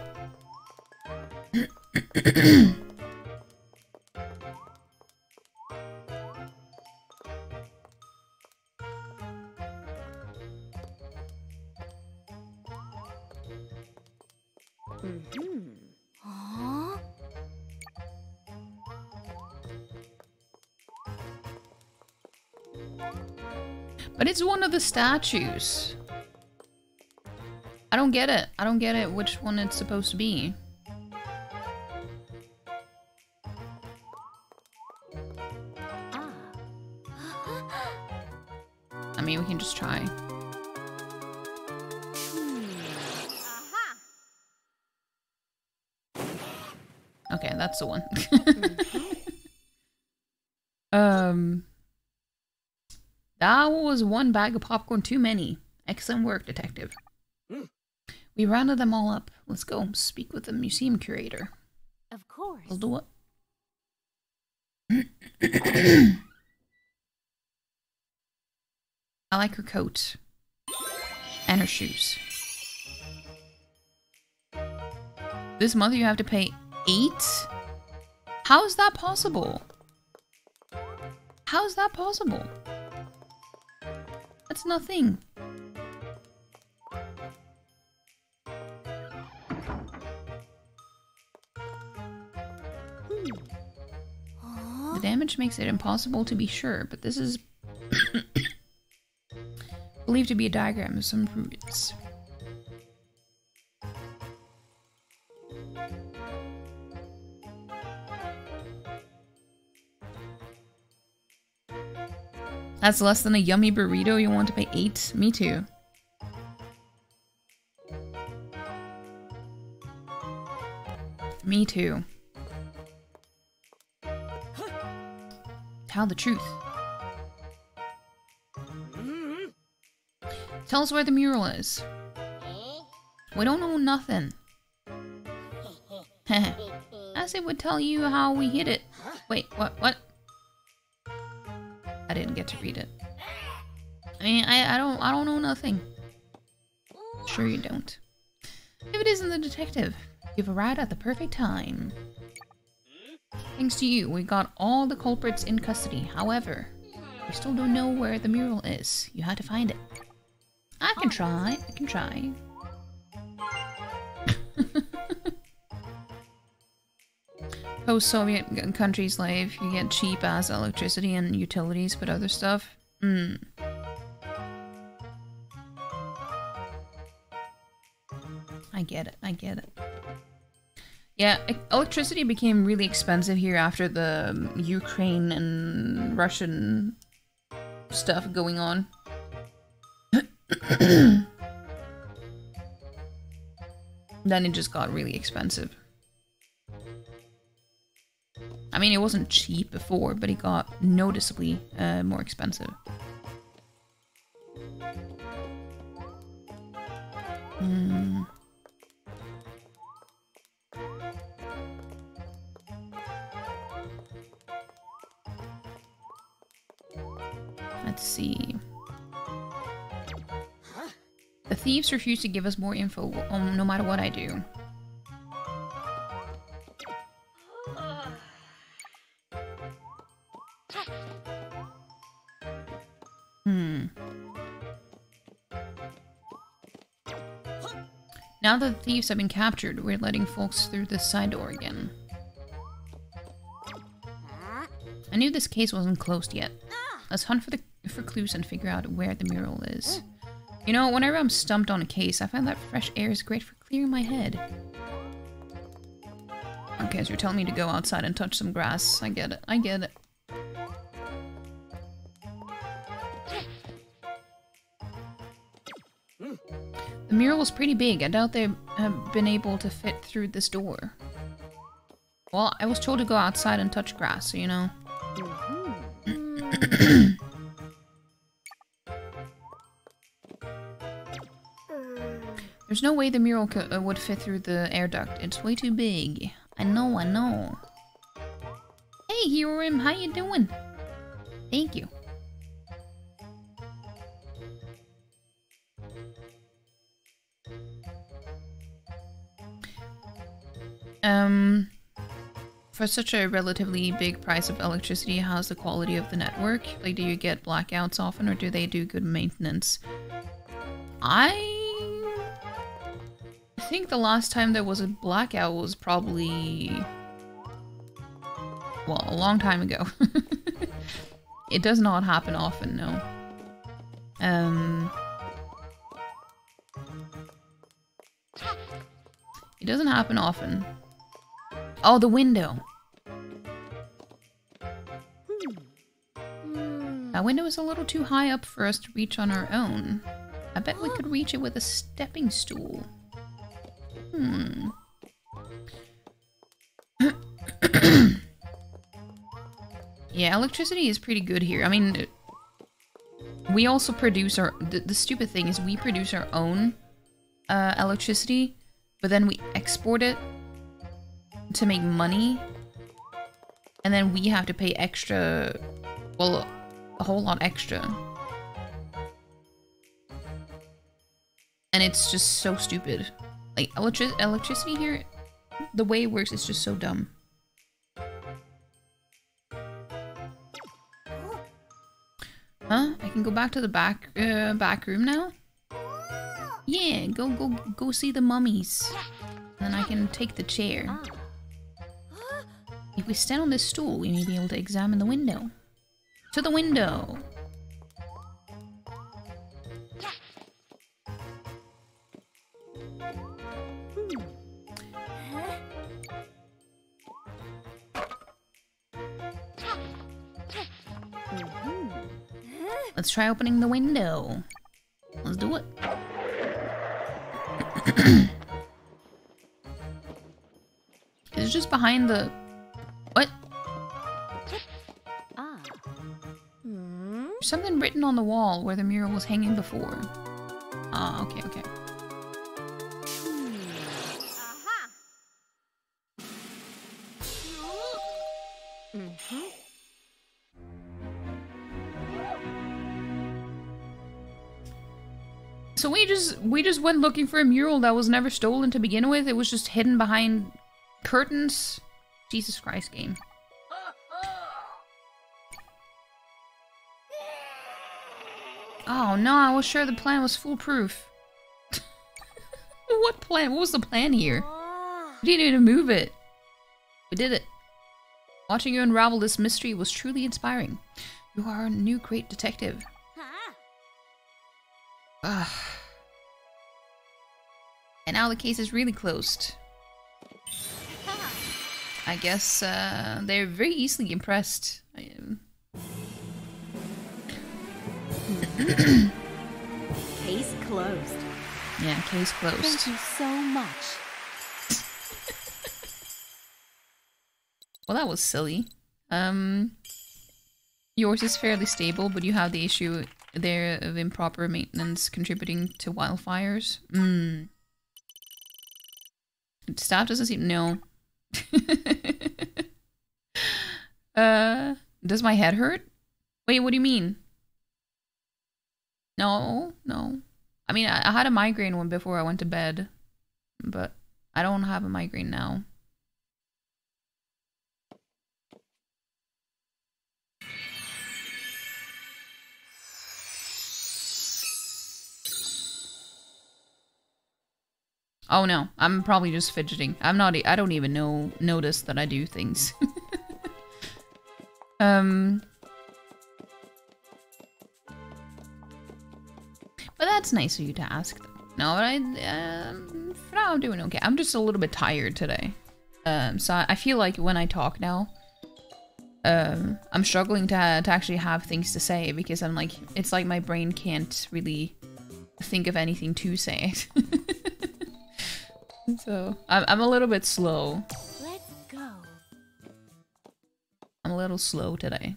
But it's one of the statues. I don't get it. I don't get it which one it's supposed to be. I mean, we can just try. Okay, that's the one. um, that was one bag of popcorn too many. Excellent work, detective. Hmm. We rounded them all up. Let's go speak with the museum curator. Of course. We'll do it. I like her coat. And her shoes. This month you have to pay eight? How is that possible? How is that possible? That's nothing. The damage makes it impossible to be sure, but this is believed to be a diagram of some ruins. That's less than a yummy burrito. You want to pay eight? Me too. Me too. Tell the truth. Tell us where the mural is. We don't know nothing. As it would tell you how we hit it. Wait, what? What? I didn't get to read it. I mean, I, I don't I don't know nothing. Sure you don't. If it isn't the detective, you've arrived at the perfect time. Thanks to you, we got all the culprits in custody. However, we still don't know where the mural is. You had to find it. I can try. I can try. Post-Soviet countries like you get cheap ass electricity and utilities, but other stuff. Hmm. I get it. I get it. Yeah, electricity became really expensive here after the um, Ukraine and Russian stuff going on. then it just got really expensive. I mean, it wasn't cheap before, but it got noticeably uh, more expensive. Hmm. Let's see. The thieves refuse to give us more info no matter what I do. Now that the thieves have been captured, we're letting folks through this side door again. I knew this case wasn't closed yet. Let's hunt for the for clues and figure out where the mural is. You know, whenever I'm stumped on a case, I find that fresh air is great for clearing my head. Okay, so you're telling me to go outside and touch some grass. I get it. I get it. The mural was pretty big. I doubt they have been able to fit through this door. Well, I was told to go outside and touch grass, so you know. There's no way the mural uh, would fit through the air duct. It's way too big. I know, I know. Hey, Hirorim, how you doing? Thank you. Um, for such a relatively big price of electricity, how's the quality of the network? Like, do you get blackouts often, or do they do good maintenance? I think the last time there was a blackout was probably well, a long time ago. it does not happen often, no. Um It doesn't happen often. Oh, the window. That window is a little too high up for us to reach on our own. I bet we could reach it with a stepping stool. Hmm. yeah, electricity is pretty good here. I mean, we also produce our... The, the stupid thing is we produce our own uh, electricity, but then we export it to make money, and then we have to pay extra, well, a whole lot extra. And it's just so stupid. Like, electri electricity here, the way it works is just so dumb. Huh? I can go back to the back uh, back room now? Yeah, go go go see the mummies. And then I can take the chair. If we stand on this stool, we may be able to examine the window. To the window! Let's try opening the window. Let's do it. it's just behind the... There's something written on the wall where the mural was hanging before. Ah, okay, okay. So we just we just went looking for a mural that was never stolen to begin with. It was just hidden behind curtains. Jesus Christ, game. Oh no, I was sure the plan was foolproof. what plan? What was the plan here? We didn't even move it. We did it. Watching you unravel this mystery was truly inspiring. You are a new great detective. Ugh. And now the case is really closed. I guess uh, they're very easily impressed. Case closed. yeah, case closed. Thank you so much. Well, that was silly. Um, yours is fairly stable, but you have the issue there of improper maintenance contributing to wildfires. Hmm. Staff doesn't seem no. uh, does my head hurt? Wait, what do you mean? No, no. I mean, I, I had a migraine one before I went to bed, but I don't have a migraine now. Oh no, I'm probably just fidgeting. I'm not. I don't even know notice that I do things. um. But that's nice of you to ask. No, but I. Um, for now, I'm doing okay. I'm just a little bit tired today. Um, so I I feel like when I talk now, um, I'm struggling to to actually have things to say because I'm like, it's like my brain can't really think of anything to say. so I'm I'm a little bit slow. Let's go. I'm a little slow today.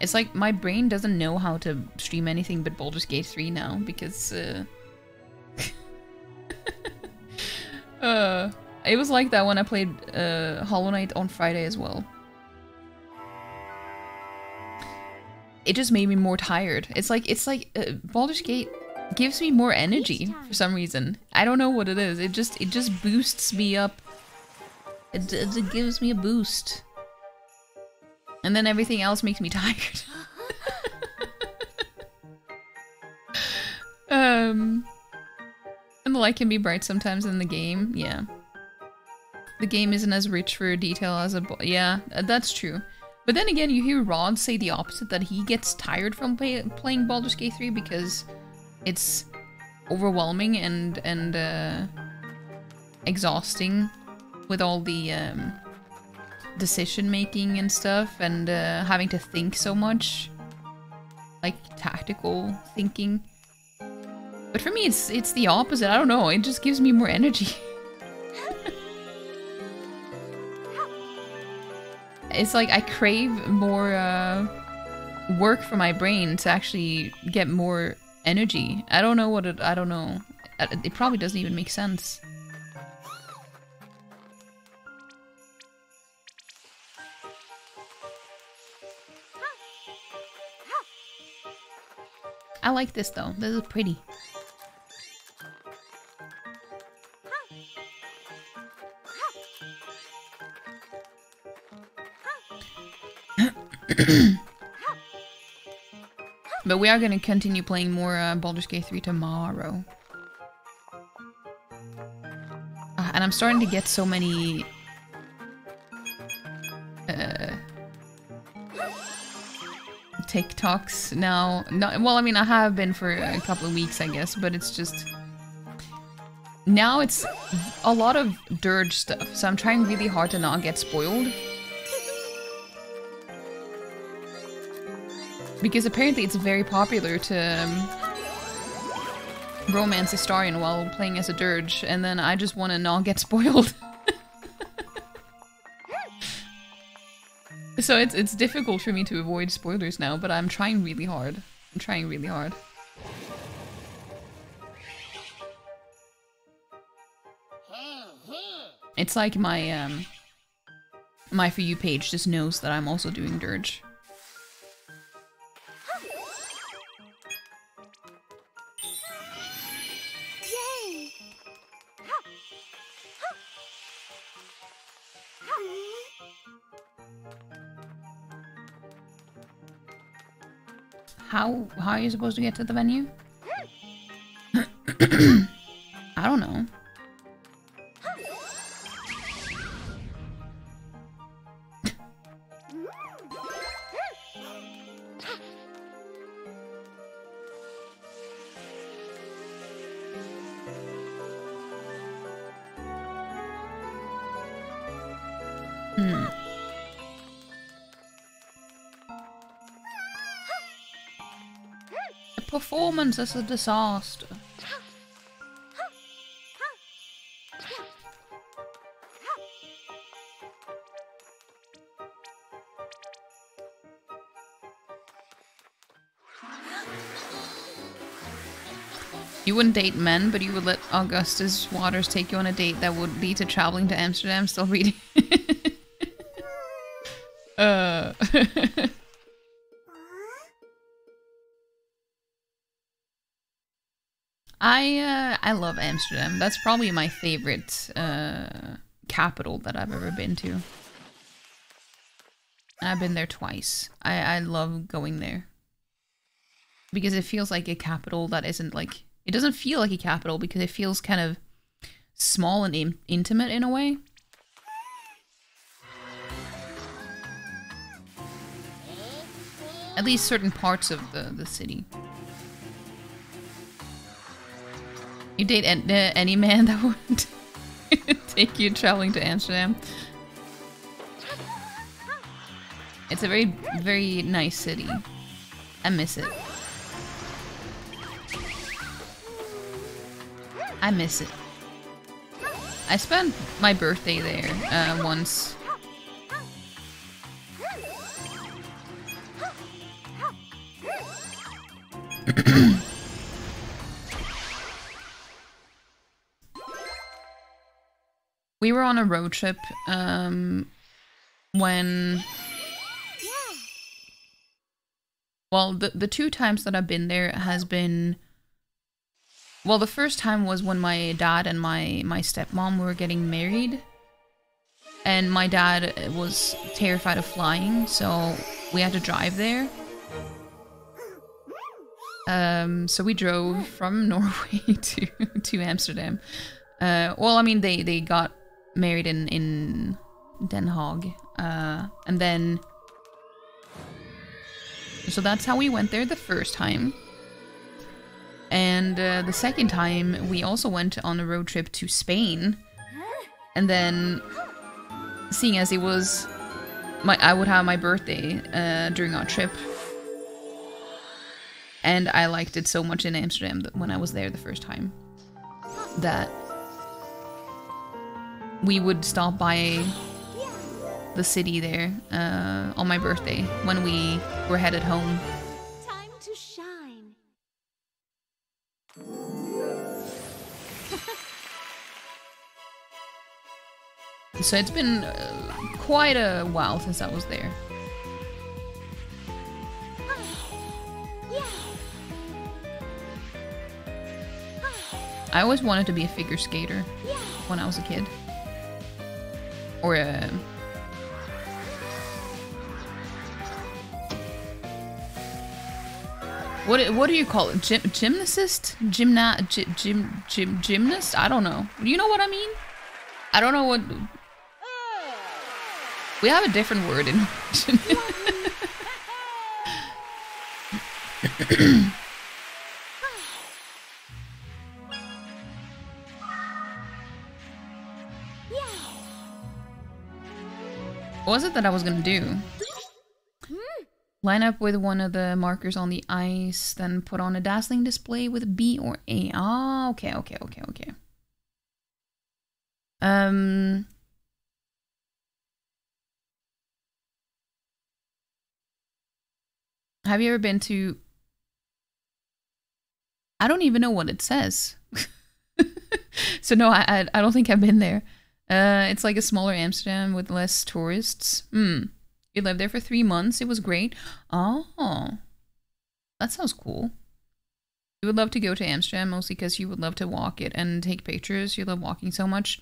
It's like my brain doesn't know how to stream anything but Baldur's Gate 3 now because uh, uh it was like that when I played uh Hollow Knight on Friday as well. It just made me more tired. It's like it's like uh, Baldur's Gate gives me more energy for some reason. I don't know what it is. It just it just boosts me up. It, it, it gives me a boost. And then everything else makes me tired. um and the light can be bright sometimes in the game. Yeah. The game isn't as rich for detail as a yeah, uh, that's true. But then again, you hear Rod say the opposite that he gets tired from play- playing Baldur's Gate 3 because it's overwhelming and and uh, exhausting with all the um, decision making and stuff and uh, having to think so much, like tactical thinking. But for me, it's it's the opposite. I don't know. It just gives me more energy. it's like I crave more uh, work for my brain to actually get more energy. I don't know what it. I don't know. It it probably doesn't even make sense. I like this though. This is pretty. but we are going to continue playing more uh, Baldur's Gate 3 tomorrow. Uh, and I'm starting to get so many... TikToks now. No, well, I mean, I have been for a couple of weeks, I guess, but it's just... Now it's a lot of Durge stuff, so I'm trying really hard to not get spoiled. Because apparently it's very popular to um, romance Astarion while playing as a Durge, and then I just want to not get spoiled. So it's it's difficult for me to avoid spoilers now, but I'm trying really hard. I'm trying really hard. It's like my um my for you page just knows that I'm also doing Durge. How how are you supposed to get to the venue? I don't know. Performance is a disaster. You wouldn't date men, but you would let Augustus Waters take you on a date that would lead to traveling to Amsterdam still reading. uh. I uh, I love Amsterdam. That's probably my favorite uh, capital that I've ever been to. I've been there twice. I, I love going there. Because it feels like a capital that isn't like... It doesn't feel like a capital because it feels kind of small and in intimate in a way. At least certain parts of the, the city. You date an- uh, any man that would take you traveling to Amsterdam. It's a very, very nice city. I miss it. I miss it. I spent my birthday there uh, once. we were on a road trip um, when well the the two times that I've been there has been well the first time was when my dad and my my stepmom were getting married. And my dad was terrified of flying so we had to drive there. Um so we drove from Norway to to Amsterdam. Uh well I mean they they got married in in Den Haag uh and then so that's how we went there the first time. And uh, the second time, we also went on a road trip to Spain. And then, seeing as it was, my I would have my birthday uh, during our trip. And I liked it so much in Amsterdam that when I was there the first time. That we would stop by the city there uh, on my birthday when we were headed home. Time to shine. So it's been uh, quite a while since I was there. I always wanted to be a figure skater when I was a kid. Or a. What, what do you call it? Gym, gymnast? Gymna, gy, gym, gym, gymnast? I don't know. Do you know what I mean? I don't know what. We have a different word in was it that I was gonna do? Line up with one of the markers on the ice, then put on a dazzling display with B or A. Ah, okay, okay, okay, okay. Um. Have you ever been to? I don't even know what it says. so no, I I don't think I've been there. Uh, it's like a smaller Amsterdam with less tourists. Hmm. You lived there for three months. It was great. Oh, that sounds cool. You would love to go to Amsterdam mostly because you would love to walk it and take pictures. You love walking so much.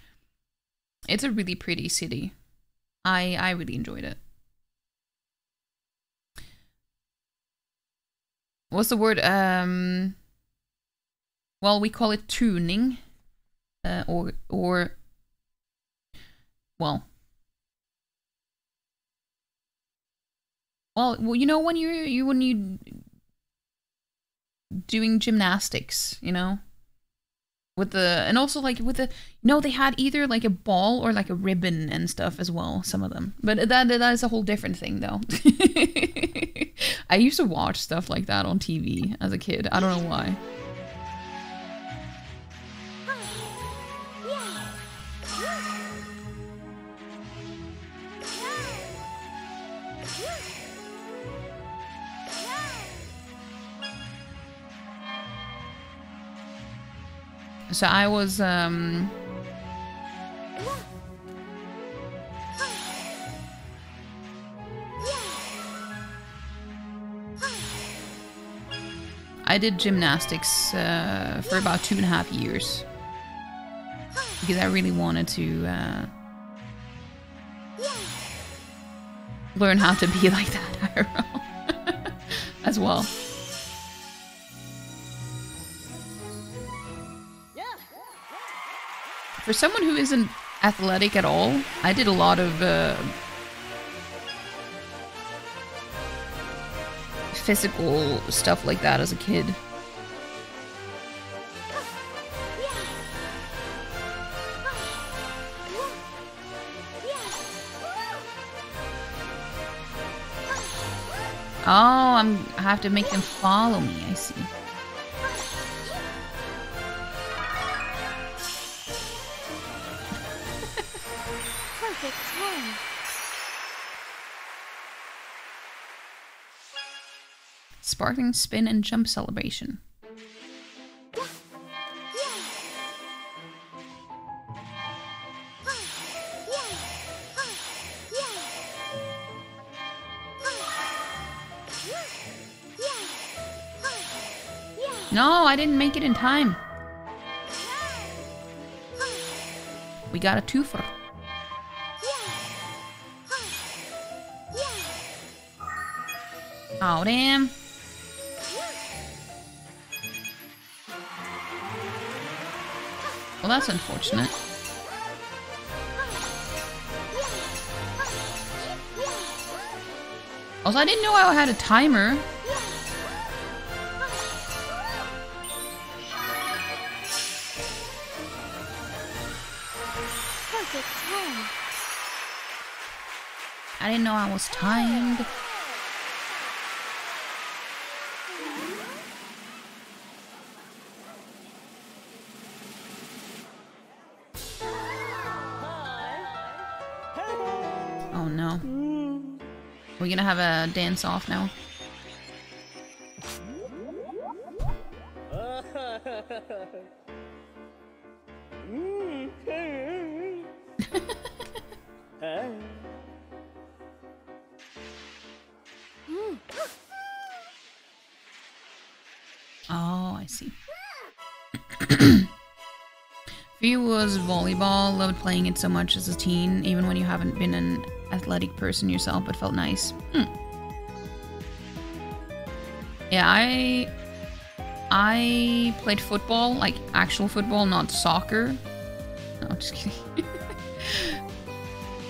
It's a really pretty city. I I really enjoyed it. What's the word? Um. Well, we call it tuning, uh, or or. Well. Well, well, you know when you you when you doing gymnastics, you know, with the and also like with the no, they had either like a ball or like a ribbon and stuff as well. Some of them, but that that is a whole different thing though. I used to watch stuff like that on TV as a kid. I don't know why. So I was um I did gymnastics uh, for about two and a half years because I really wanted to uh, learn how to be like that as well. For someone who isn't athletic at all, I did a lot of uh, physical stuff like that as a kid. Oh, I'm I have to make them follow me. I see. Sparkling spin and jump celebration. No, I didn't make it in time. We got a twofer. Oh damn. Well, that's unfortunate. Also, I didn't know I had a timer. I didn't know I was timed. Gonna have a dance off now. Oh, I see. You was volleyball, loved playing it so much as a teen, even when you haven't been an athletic person yourself, but felt nice. Hmm. Yeah, I I played football, like actual football, not soccer. No, just kidding.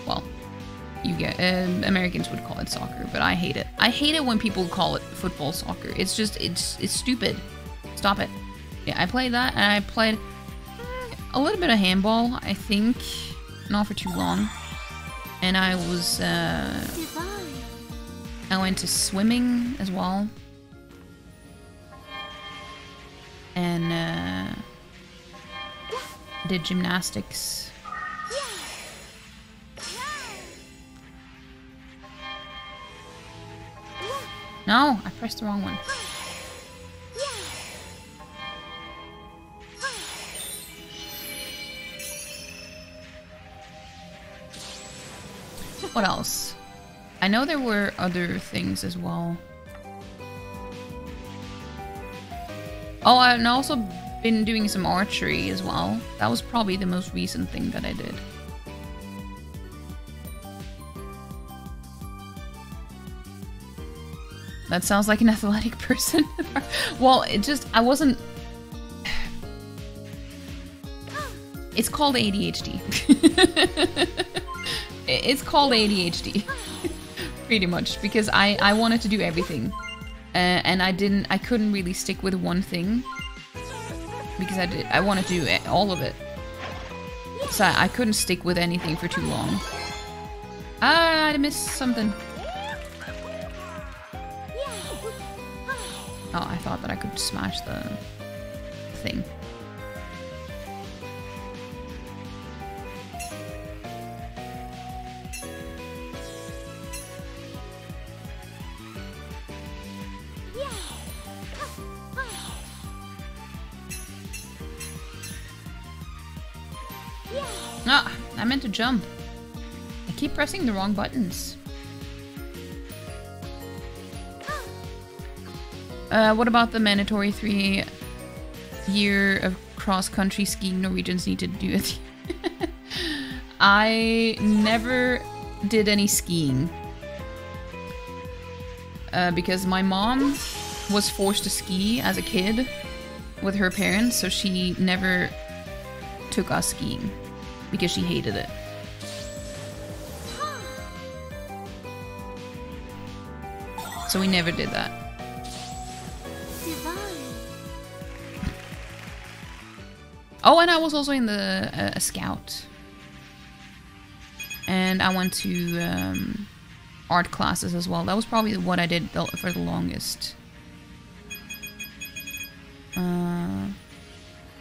well, you get uh, Americans would call it soccer, but I hate it. I hate it when people call it football soccer. It's just it's it's stupid. Stop it. Yeah, I played that, and I played a little bit of handball. I think not for too long. And I was uh, I went to swimming as well. And uh, did gymnastics. No, I pressed the wrong one. What else? I know there were other things as well. Oh, I've also been doing some archery as well. That was probably the most recent thing that I did. That sounds like an athletic person. well, it just, I wasn't. It's called ADHD. it's called ADHD. Pretty much. Because I, I wanted to do everything. Uh, and I didn't, I couldn't really stick with one thing. Because I did, I wanted to do all of it. So I, I couldn't stick with anything for too long. Ah, I missed something. Oh, I thought that I could smash the thing. Jump. I keep pressing the wrong buttons. Uh, what about the mandatory three year of cross country skiing Norwegians need to do it? I never did any skiing. Uh, because my mom was forced to ski as a kid with her parents, so she never took us skiing because she hated it. So we never did that. Divine. Oh, and I was also in the uh, a scout, and I went to um, art classes as well. That was probably what I did for the longest. Uh,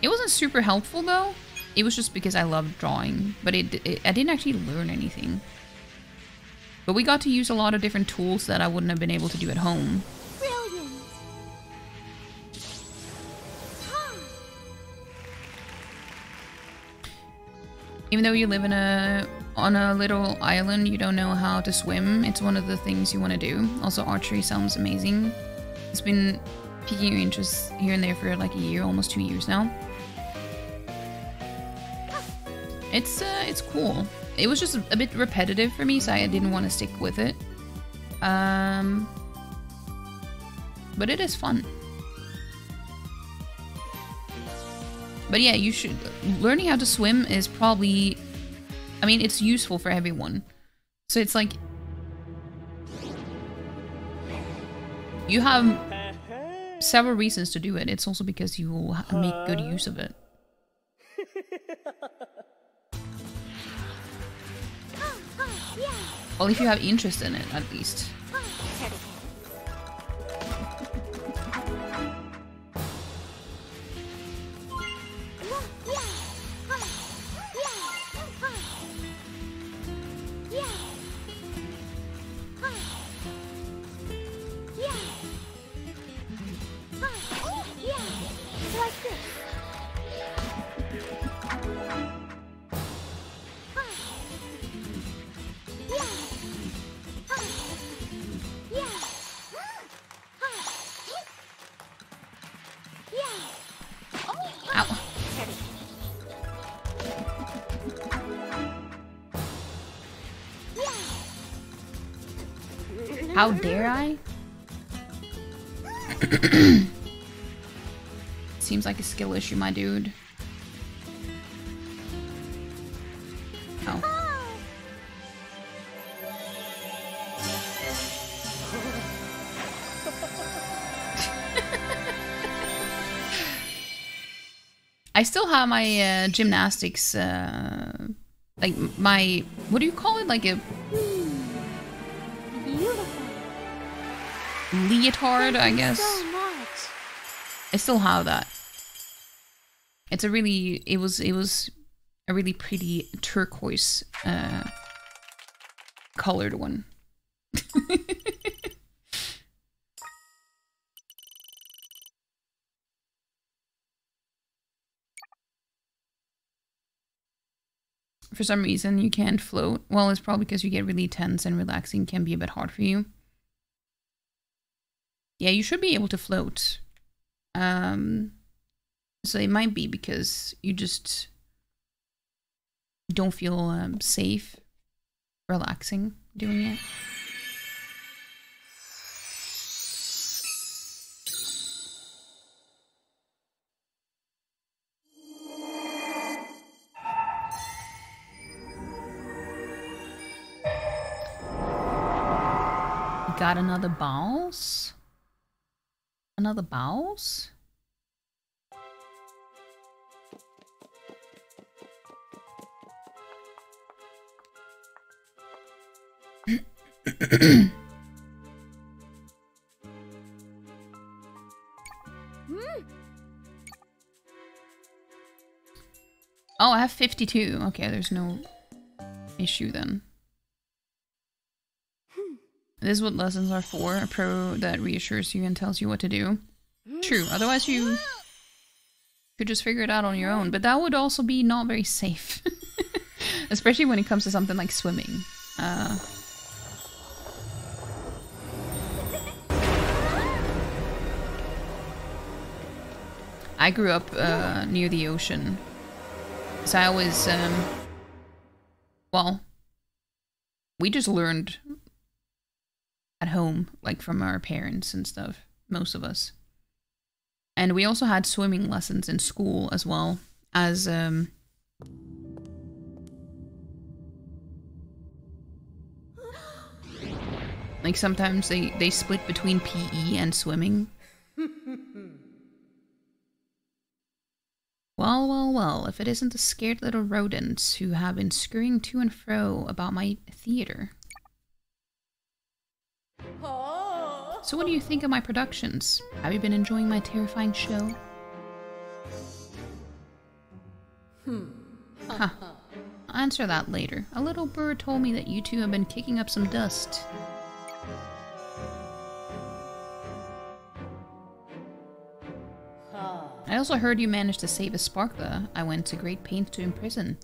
it wasn't super helpful though. It was just because I loved drawing, but it, it I didn't actually learn anything. But we got to use a lot of different tools that I wouldn't have been able to do at home. Brilliant. Even though you live in a on a little island, you don't know how to swim. It's one of the things you want to do. Also, archery sounds amazing. It's been piquing your interest here and there for like a year, almost two years now. It's uh, it's cool. It was just a bit repetitive for me, so I didn't want to stick with it. Um, but it is fun. But yeah, you should learning how to swim is probably I mean, it's useful for everyone. So it's like you have several reasons to do it. It's also because you will make good use of it. Well, if you have interest in it, at least. Seems like a skill issue, my dude. Oh. I still have my uh, gymnastics, uh, like my, what do you call it? Like a Beautiful. leotard, I guess. I still have that. It's a really, it was, it was a really pretty turquoise, uh, colored one. For some reason, you can't float. Well, it's probably because you get really tense and relaxing can be a bit hard for you. Yeah, you should be able to float. Um, so it might be because you just don't feel um, safe relaxing doing it. Got another boss? Another boss? Oh, I have 52. Okay, there's no issue then. This is what lessons are for. A pro that reassures you and tells you what to do. True. Otherwise you could just figure it out on your own. But that would also be not very safe. Especially when it comes to something like swimming. Uh, I grew up uh, near the ocean. So I always, um, well, we just learned at home, like from our parents and stuff, most of us. And we also had swimming lessons in school as well as, um, like sometimes they, they split between PE and swimming. Well, well, well, if it isn't the scared little rodents who have been scurrying to and fro about my theater. Oh. So what do you think of my productions? Have you been enjoying my terrifying show? Hmm. Huh. I'll answer that later. A little bird told me that you two have been kicking up some dust. I also heard you managed to save a Sparkla I went to great pains to imprison.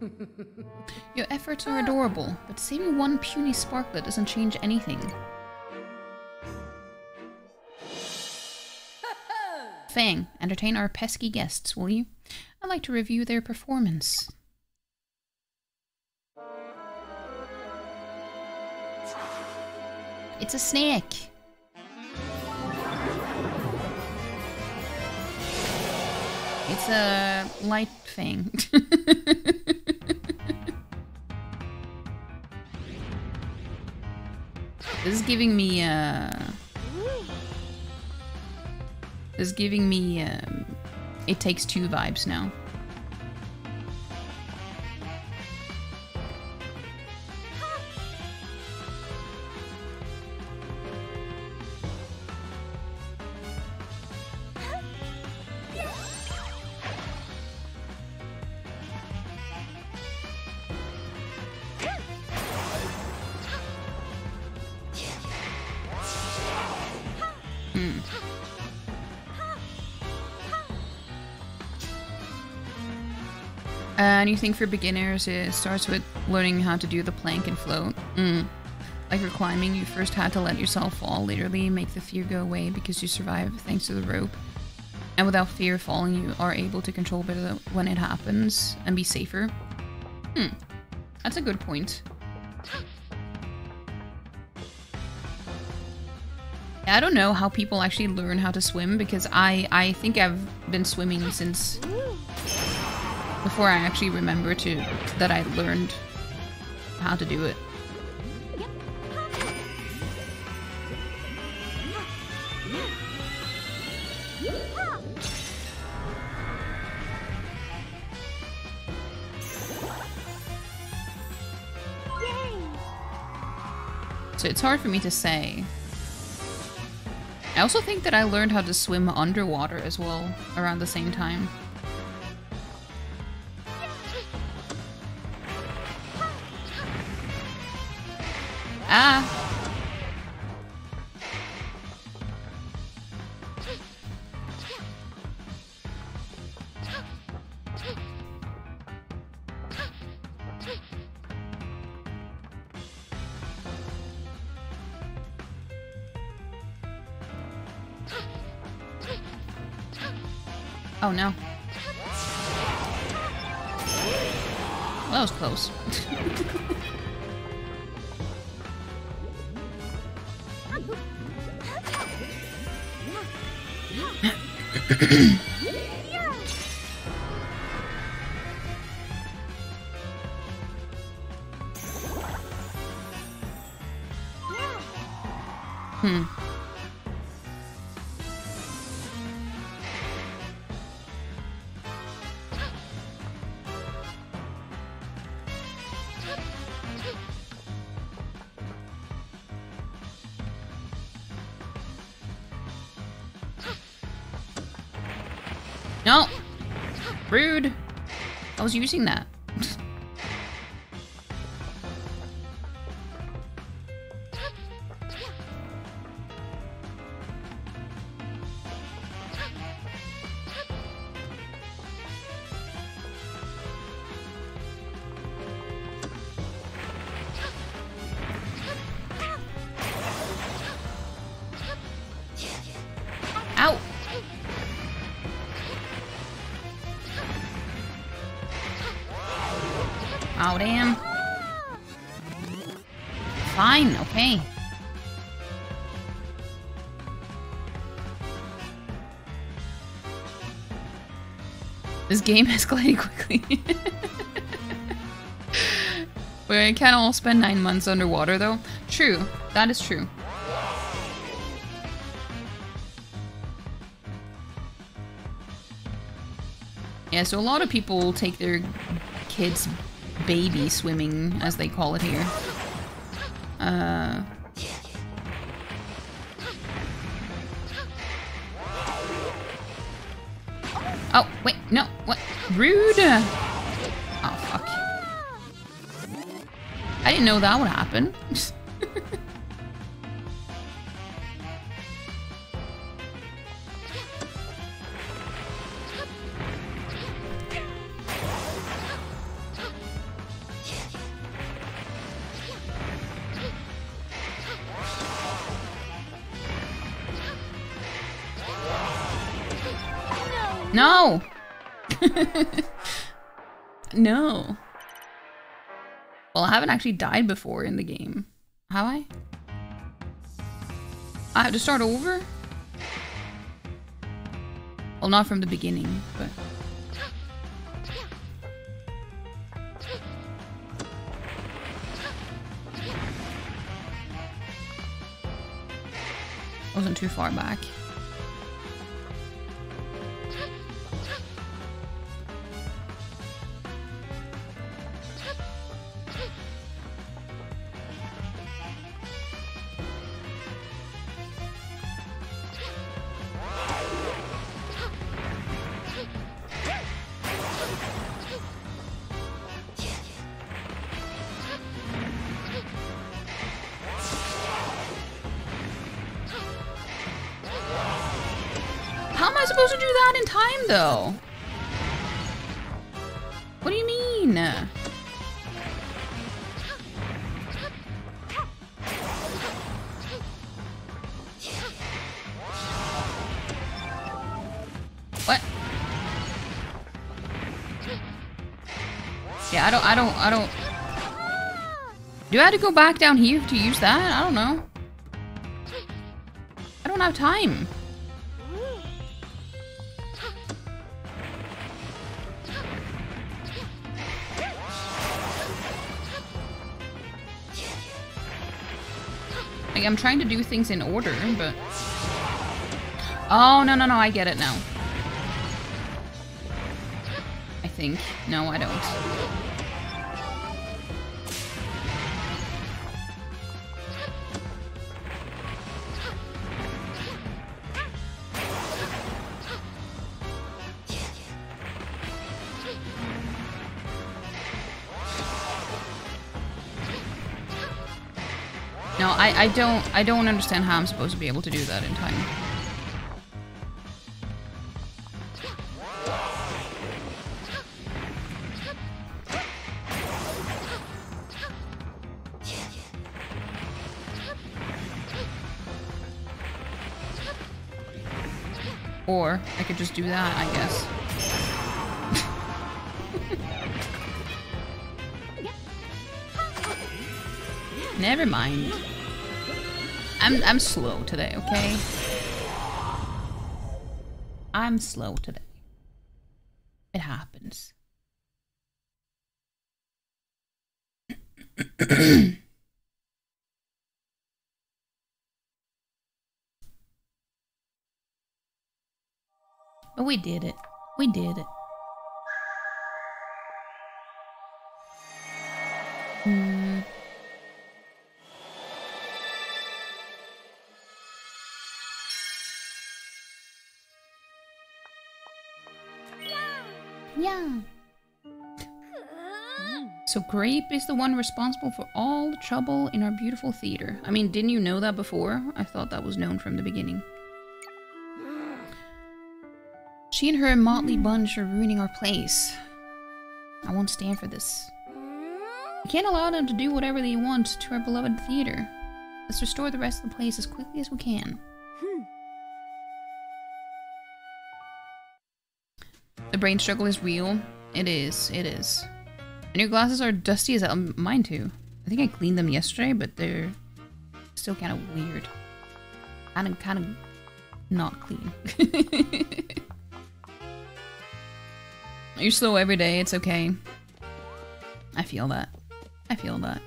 Your efforts are adorable, but saving one puny Sparkla doesn't change anything. Fang, entertain our pesky guests, will you? I'd like to review their performance. It's a snake! It's a light thing. this is giving me uh this is giving me um it takes two vibes now. Think for beginners it starts with learning how to do the plank and float? Mm. Like for climbing, you first had to let yourself fall, literally make the fear go away because you survive thanks to the rope. And without fear of falling, you are able to control better when it happens and be safer. Hmm, that's a good point. I don't know how people actually learn how to swim because I I think I've been swimming since before I actually remember to that I learned how to do it. So it's hard for me to say. I also think that I learned how to swim underwater as well around the same time. I was using that. Game escalated quickly. We can't all spend nine months underwater, though. True, that is true. Yeah, so a lot of people take their kids baby swimming, as they call it here. Uh... Oh, wait, what? Rude! Oh, fuck. I didn't know that would happen. no. Well, I haven't actually died before in the game. Have I? I have to start over? Well, not from the beginning, but... Wasn't too far back. Though? What do you mean? What? Yeah, I don't, I don't, I don't. Do I have to go back down here to use that? I don't know. I don't have time. I'm trying to do things in order, but... Oh, no, no, no, I get it now. I think. No, I don't. No, I, I don't I don't understand how I'm supposed to be able to do that in time. Or I could just do that, I guess. Never mind. I'm I'm slow today, okay? I'm slow today. It happens. but we did it. We did it. Grape is the one responsible for all the trouble in our beautiful theater. I mean, didn't you know that before? I thought that was known from the beginning. She and her motley bunch are ruining our place. I won't stand for this. We can't allow them to do whatever they want to our beloved theater. Let's restore the rest of the place as quickly as we can. The brain struggle is real. It is. It is. And your glasses are dusty as. Mine too. I think I cleaned them yesterday, but they're still kind of weird. Kind of, kind of not clean. You're slow every day. It's okay. I feel that. I feel that.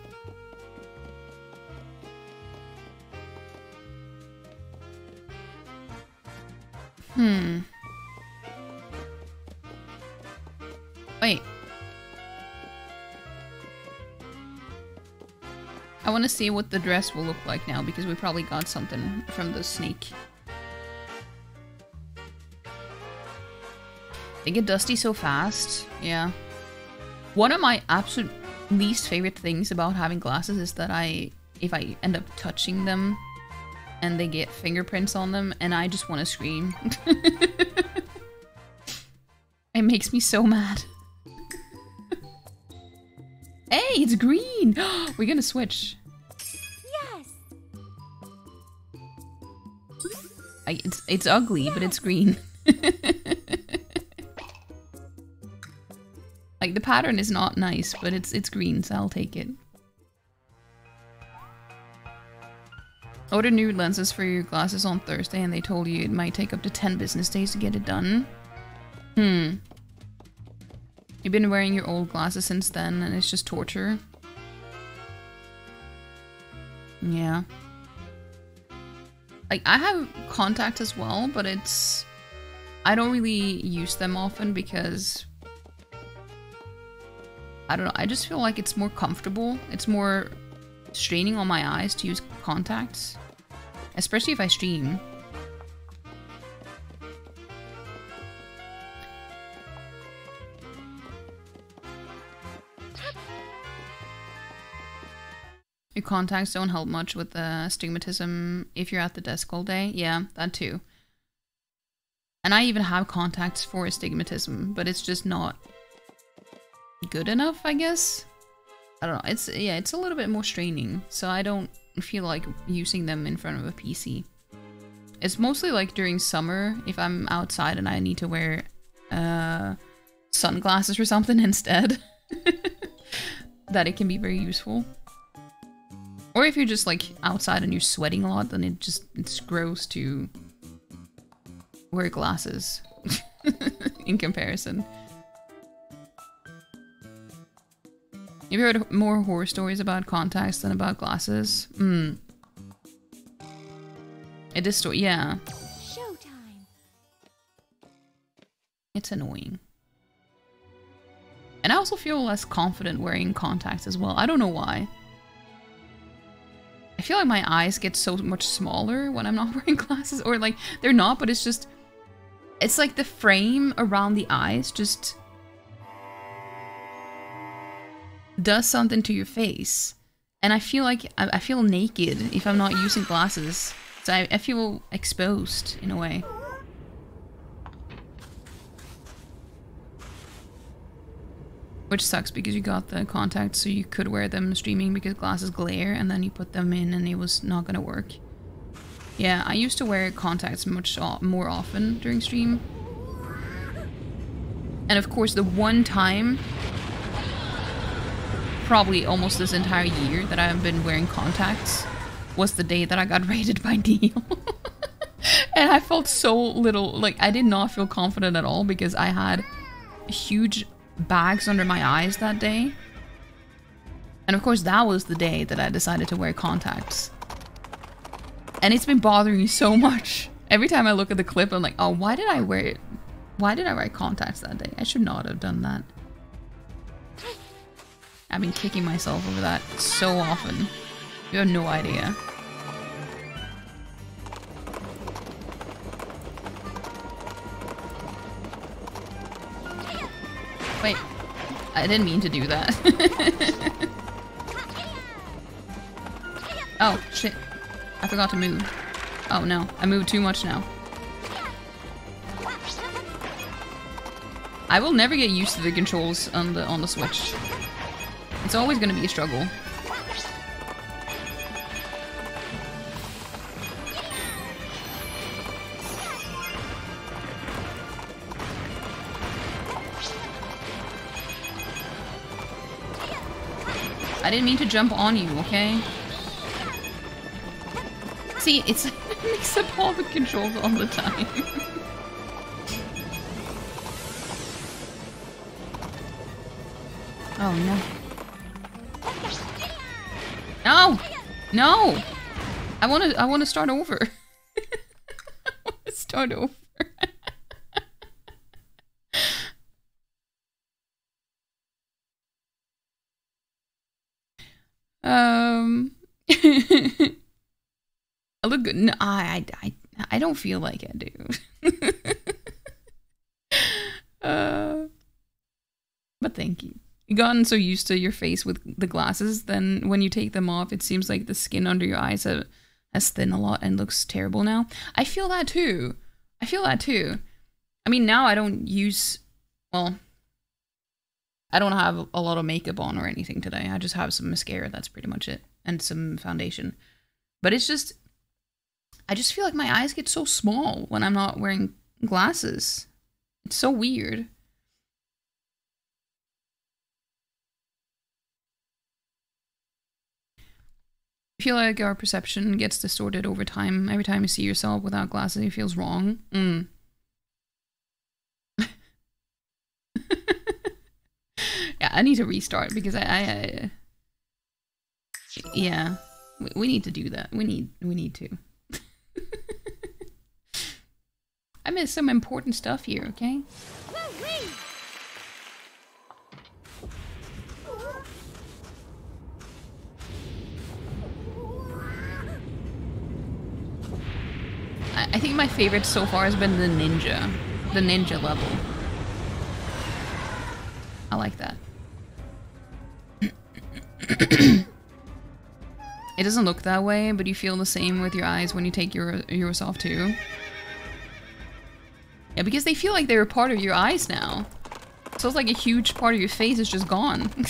Hmm. I want to see what the dress will look like now because we probably got something from the snake. They get dusty so fast. Yeah. One of my absolute least favorite things about having glasses is that I, if I end up touching them and they get fingerprints on them and I just want to scream. it makes me so mad. Hey, it's green! We're gonna switch. Yes. I, it's it's ugly, but it's green. like the pattern is not nice, but it's it's green, so I'll take it. Order new lenses for your glasses on Thursday, and they told you it might take up to 10 business days to get it done. Hmm. You've been wearing your old glasses since then, and it's just torture. Yeah. Like, I have contacts as well, but it's... I don't really use them often because... I don't know, I just feel like it's more comfortable. It's more straining on my eyes to use contacts. Especially if I stream. Your contacts don't help much with the stigmatism if you're at the desk all day. Yeah, that too. And I even have contacts for astigmatism, but it's just not good enough, I guess. I don't know. It's yeah, it's a little bit more straining, so I don't feel like using them in front of a PC. It's mostly like during summer if I'm outside and I need to wear uh, sunglasses or something instead. that it can be very useful. Or if you're just like outside and you're sweating a lot, then it just it's gross to wear glasses in comparison. Have you heard more horror stories about contacts than about glasses? Hmm. It is story, yeah. Showtime. It's annoying. And I also feel less confident wearing contacts as well. I don't know why. I feel like my eyes get so much smaller when I'm not wearing glasses. Or like, they're not, but it's just... It's like the frame around the eyes just... Does something to your face. And I feel like I, I feel naked if I'm not using glasses. So I, I feel exposed in a way. Which sucks because you got the contacts so you could wear them streaming because glasses glare and then you put them in and it was not gonna work. Yeah, I used to wear contacts much more often during stream. And of course the one time, probably almost this entire year that I've been wearing contacts was the day that I got raided by Neil. and I felt so little, like I did not feel confident at all because I had huge bags under my eyes that day. And of course that was the day that I decided to wear contacts. And it's been bothering me so much. Every time I look at the clip, I'm like, oh, why did I wear it? Why did I wear contacts that day? I should not have done that. I've been kicking myself over that so often. You have no idea. Wait. I didn't mean to do that. oh, shit. I forgot to move. Oh no, I moved too much now. I will never get used to the controls on the on the Switch. It's always gonna be a struggle. I didn't mean to jump on you, okay? See, it's it mix up all the controls all the time. oh no. No! No! I wanna I wanna start over. I wanna start over. um I look good. No, I, I, I don't feel like I do. uh, but thank you. You've gotten so used to your face with the glasses, then when you take them off, it seems like the skin under your eyes have, has thinned a lot and looks terrible now. I feel that too. I feel that too. I mean, now I don't use, well, I don't have a lot of makeup on or anything today. I just have some mascara. That's pretty much it. And some foundation. But it's just, I just feel like my eyes get so small when I'm not wearing glasses. It's so weird. I feel like our perception gets distorted over time. Every time you see yourself without glasses, it feels wrong. Mm. yeah, I need to restart because I, I, I yeah, we, we need to do that. We need, we need to. I missed some important stuff here, okay? I, I think my favorite so far has been the ninja. The ninja level. I like that. it doesn't look that way, but you feel the same with your eyes when you take your yours off too. Yeah, because they feel like they're a part of your eyes now. So it's like a huge part of your face is just gone.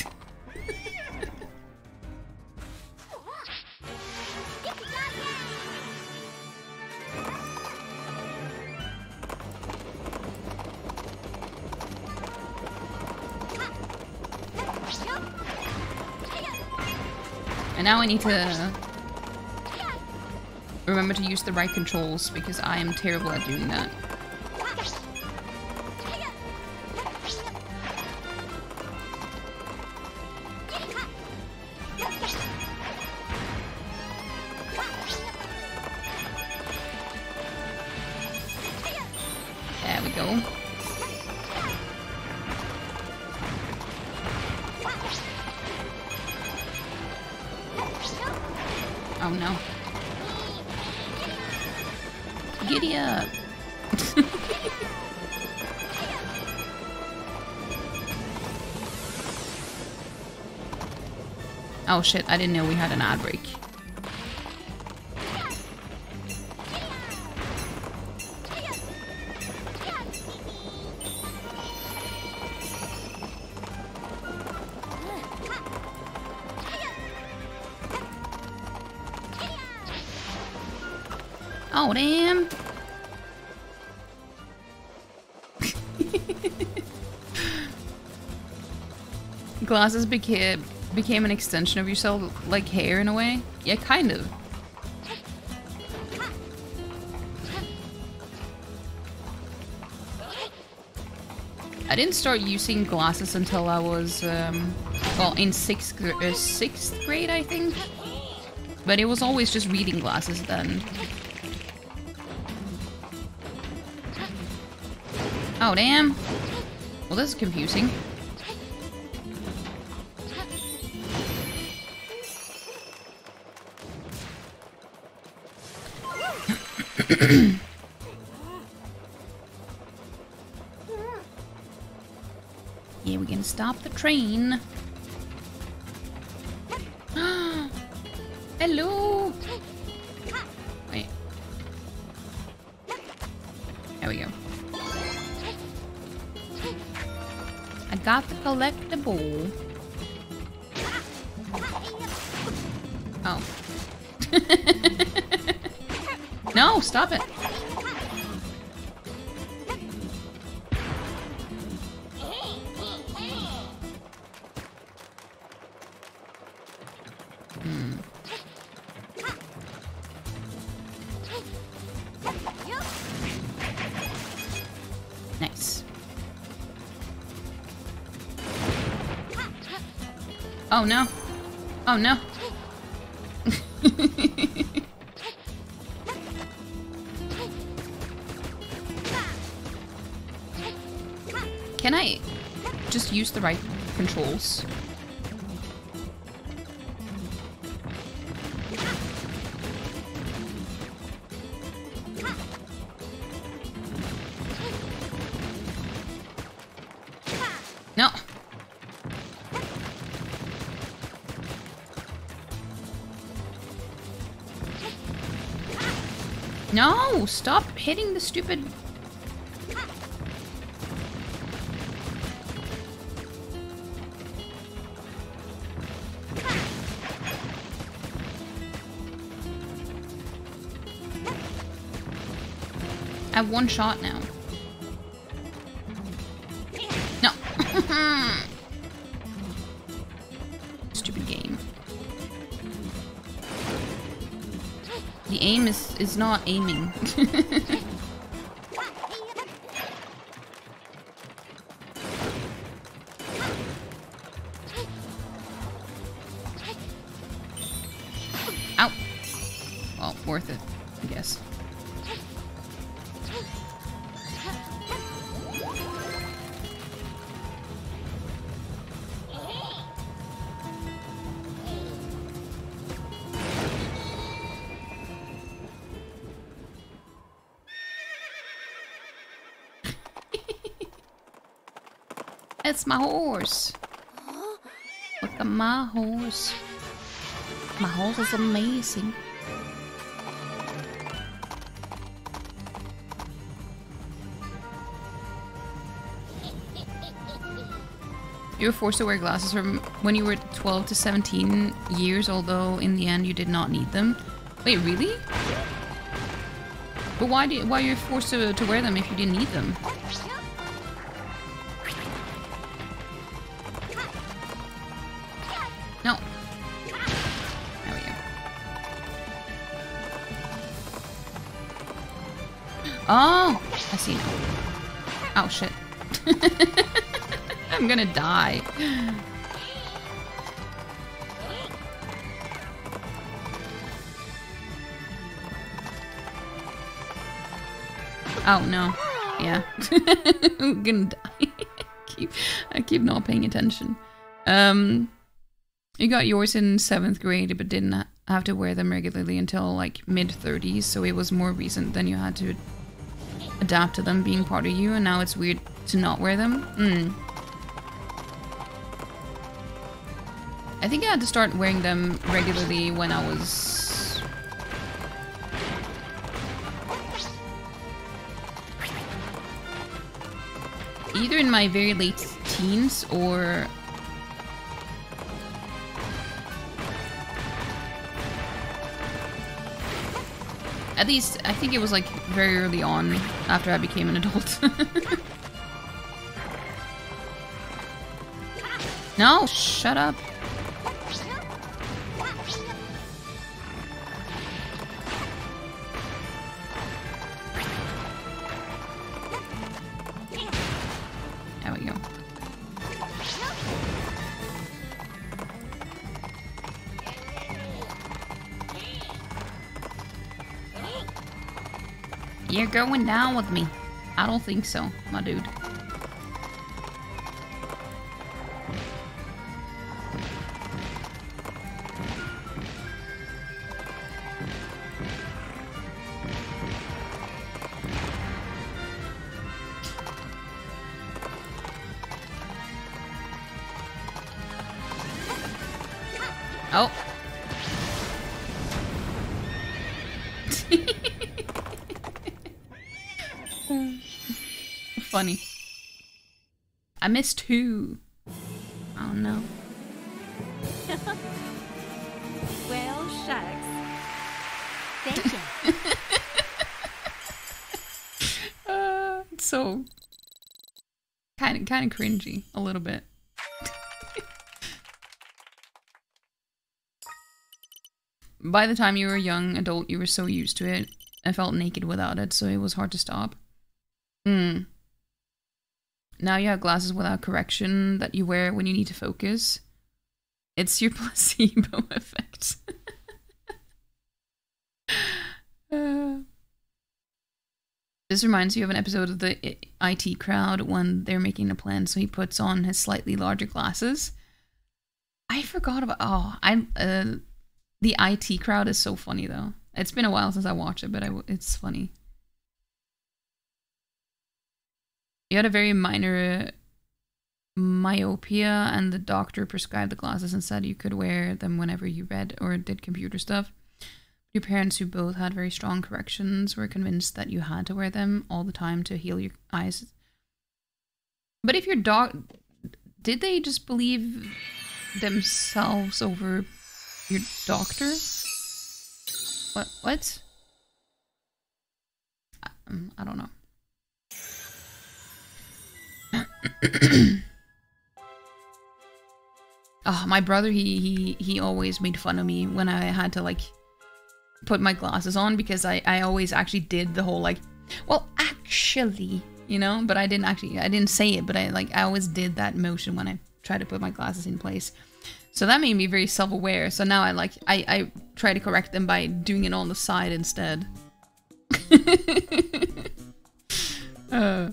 And now I need to remember to use the right controls because I am terrible at doing that. Shit, I didn't know we had an ad break. Oh damn. Glasses became became an extension of yourself, like hair in a way. Yeah, kind of. I didn't start using glasses until I was, um, well, in sixth, uh, sixth grade, I think. But it was always just reading glasses then. Oh, damn. Well, this is confusing. Train. Oh no. Can I just use the right controls? Stop hitting the stupid... I have one shot now. Is not aiming. It's my horse. Look at my horse. My horse is amazing. You were forced to wear glasses from when you were 12 to 17 years, although in the end you did not need them. Wait, really? But why did why are you forced to, to wear them if you didn't need them? Oh, I see now. Oh shit. I'm gonna die. Oh no. Yeah. I'm gonna die. keep, I keep not paying attention. Um, you got yours in seventh grade, but didn't have to wear them regularly until like mid 30s, so it was more recent than you had to adapt to them being part of you, and now it's weird to not wear them. Hmm. I think I had to start wearing them regularly when I was. Either in my very late teens or At least, I think it was like very early on after I became an adult. no, shut up. Going down with me. I don't think so, my dude. Missed two. Oh no. Well, shucks. Thank you. Uh, so kind of kind of cringy a little bit. By the time you were a young adult, you were so used to it. I felt naked without it, so it was hard to stop. Hmm. Now you have glasses without correction that you wear when you need to focus. It's your placebo effect. Uh, this reminds you of an episode of the IT crowd when they're making a plan, so he puts on his slightly larger glasses. I forgot about. Oh, I'm. Uh, the IT crowd is so funny though. It's been a while since I watched it, but I it's funny. You had a very minor myopia, and the doctor prescribed the glasses and said you could wear them whenever you read or did computer stuff. Your parents, who both had very strong corrections, were convinced that you had to wear them all the time to heal your eyes. But if your doc. Did they just believe themselves over your doctor? What? What? Um, I don't know. Oh, my brother, he, he he always made fun of me when I had to like put my glasses on because I I always actually did the whole like, well, actually, you know, but I didn't actually I didn't say it, but I like I always did that motion when I tried to put my glasses in place. So that made me very self-aware. So now I like I I try to correct them by doing it on the side instead. uh.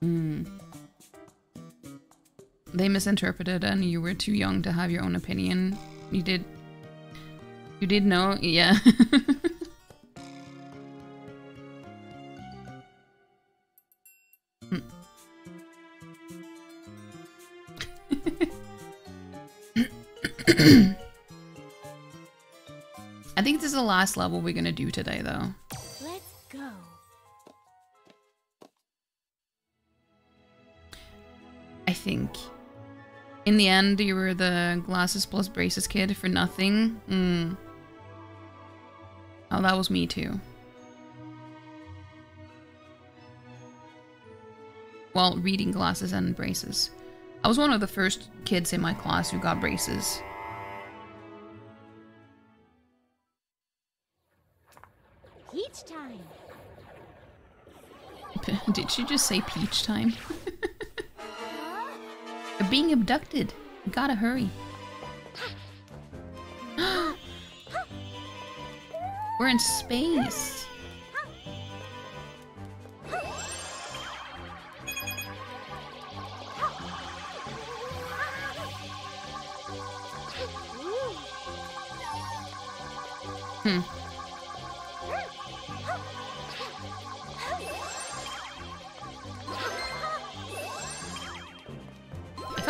Hmm. They misinterpreted and you were too young to have your own opinion. You did You did know? Yeah. I think this is the last level we're gonna do today, though. think. In the end, you were the glasses plus braces kid for nothing. Mm. Oh, that was me too. Well, reading glasses and braces. I was one of the first kids in my class who got braces. Peach time. Did she just say peach time? You're being abducted. You gotta hurry. We're in space. Hmm.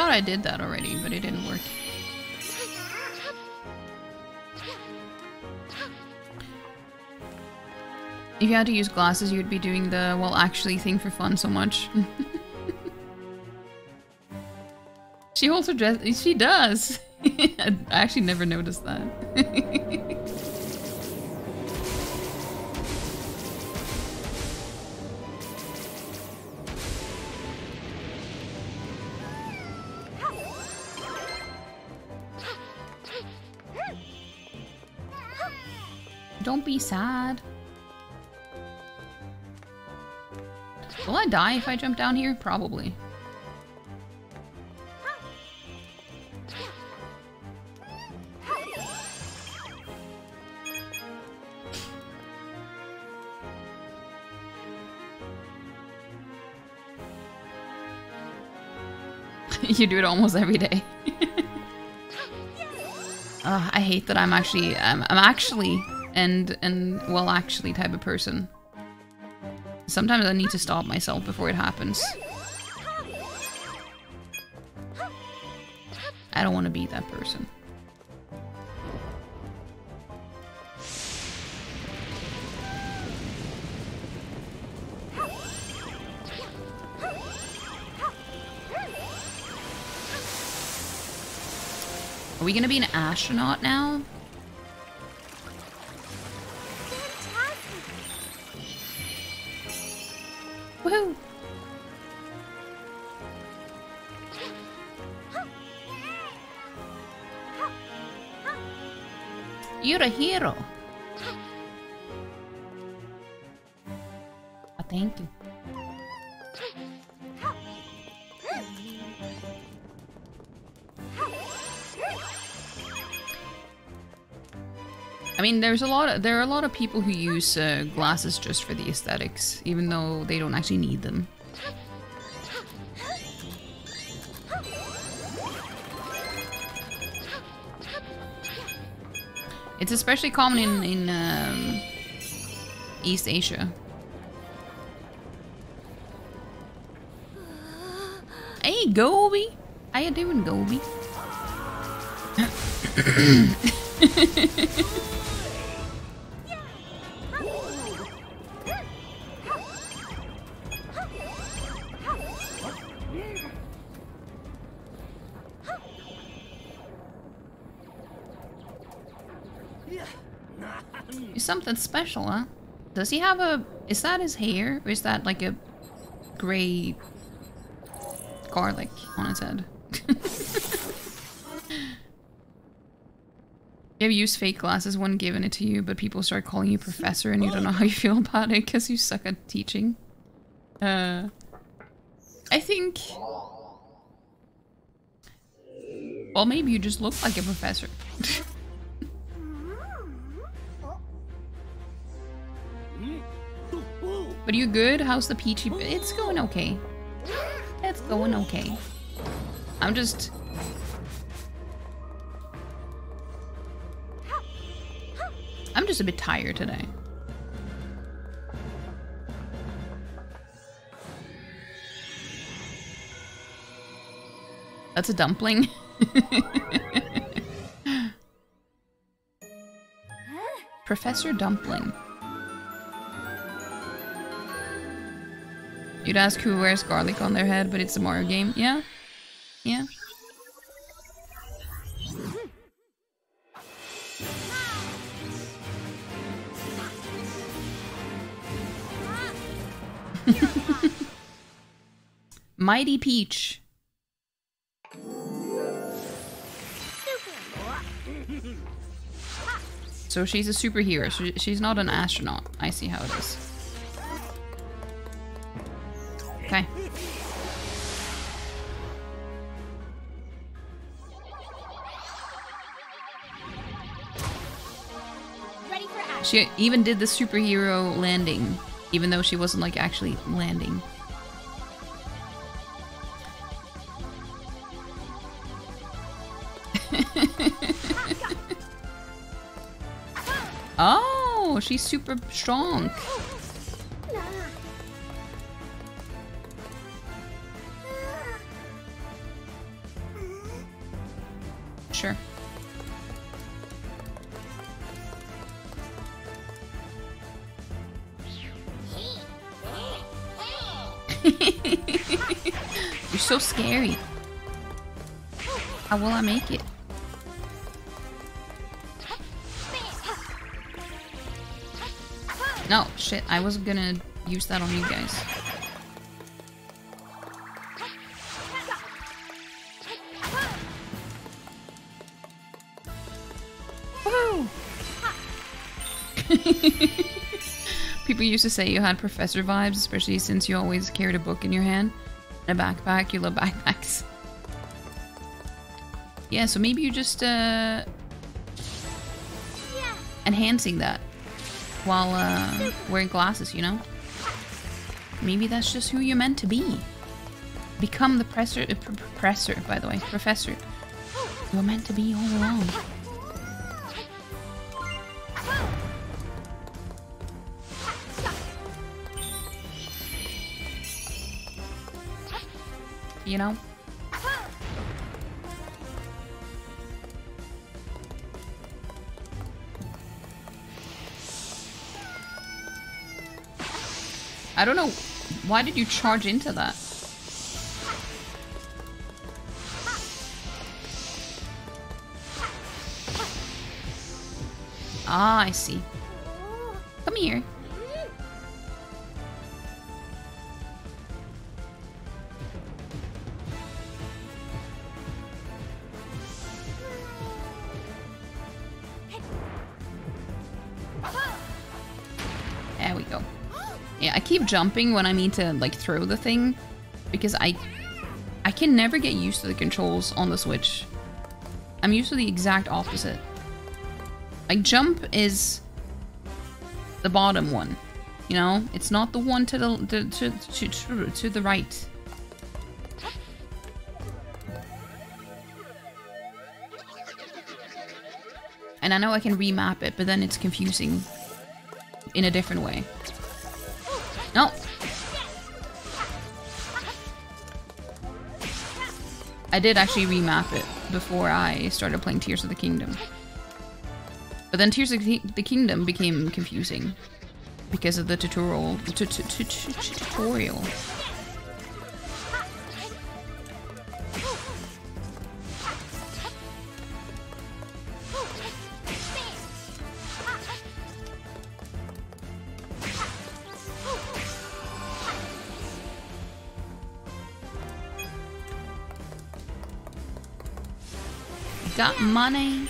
Thought I did that already, but it didn't work. If you had to use glasses, you'd be doing the, well, actually thing for fun so much. she holds her dress. She does. I actually never noticed that. Don't be sad. Will I die if I jump down here? Probably. you do it almost every day. I hate that I'm actually I'm, I'm actually and and well actually type of person. Sometimes I need to stop myself before it happens. I don't want to be that person. Are we gonna be an astronaut now? A hero. Oh, thank you. I mean, there's a lot. Of, there are a lot of people who use uh, glasses just for the aesthetics, even though they don't actually need them. It's especially common in in um, East Asia. Hey, Gobi! How you doing, Gobi? special, huh? Does he have a... Is that his hair? Or is that like a gray garlic on his head? You have used fake glasses when given it to you, but people start calling you professor and you don't know how you feel about it because you suck at teaching. Uh, I think... Well, maybe you just look like a professor. but you good? How's the peachy... It's going okay. It's going okay. I'm just... I'm just a bit tired today. That's a dumpling. Professor Dumpling. You'd ask who wears garlic on their head, but it's a Mario game. Yeah? Yeah? Mighty Peach. So she's a superhero. She's not an astronaut. I see how it is. She even did the superhero landing, even though she wasn't like actually landing. oh, she's super strong. Scary. How will I make it? No, shit, I was gonna use that on you guys. People used to say you had professor vibes, especially since you always carried a book in your hand and a backpack. You love backpacks. Yeah, so maybe you're just uh, enhancing that while uh, wearing glasses, you know? Maybe that's just who you're meant to be. Become the presser, uh, pr- professor, by the way, professor. You're meant to be all along. You know? I don't know. Why did you charge into that? Ah, I see. Come here. Jumping when I need to like throw the thing because I I can never get used to the controls on the Switch. I'm used to the exact opposite. Like jump is the bottom one. You know, it's not the one to the, the to, to, to to the right. And I know I can remap it, but then it's confusing in a different way. I did actually remap it before I started playing Tears of the Kingdom. But then Tears of the Kingdom became confusing because of the tutorial. tu- tu- tu- tu- tutorial. Got money.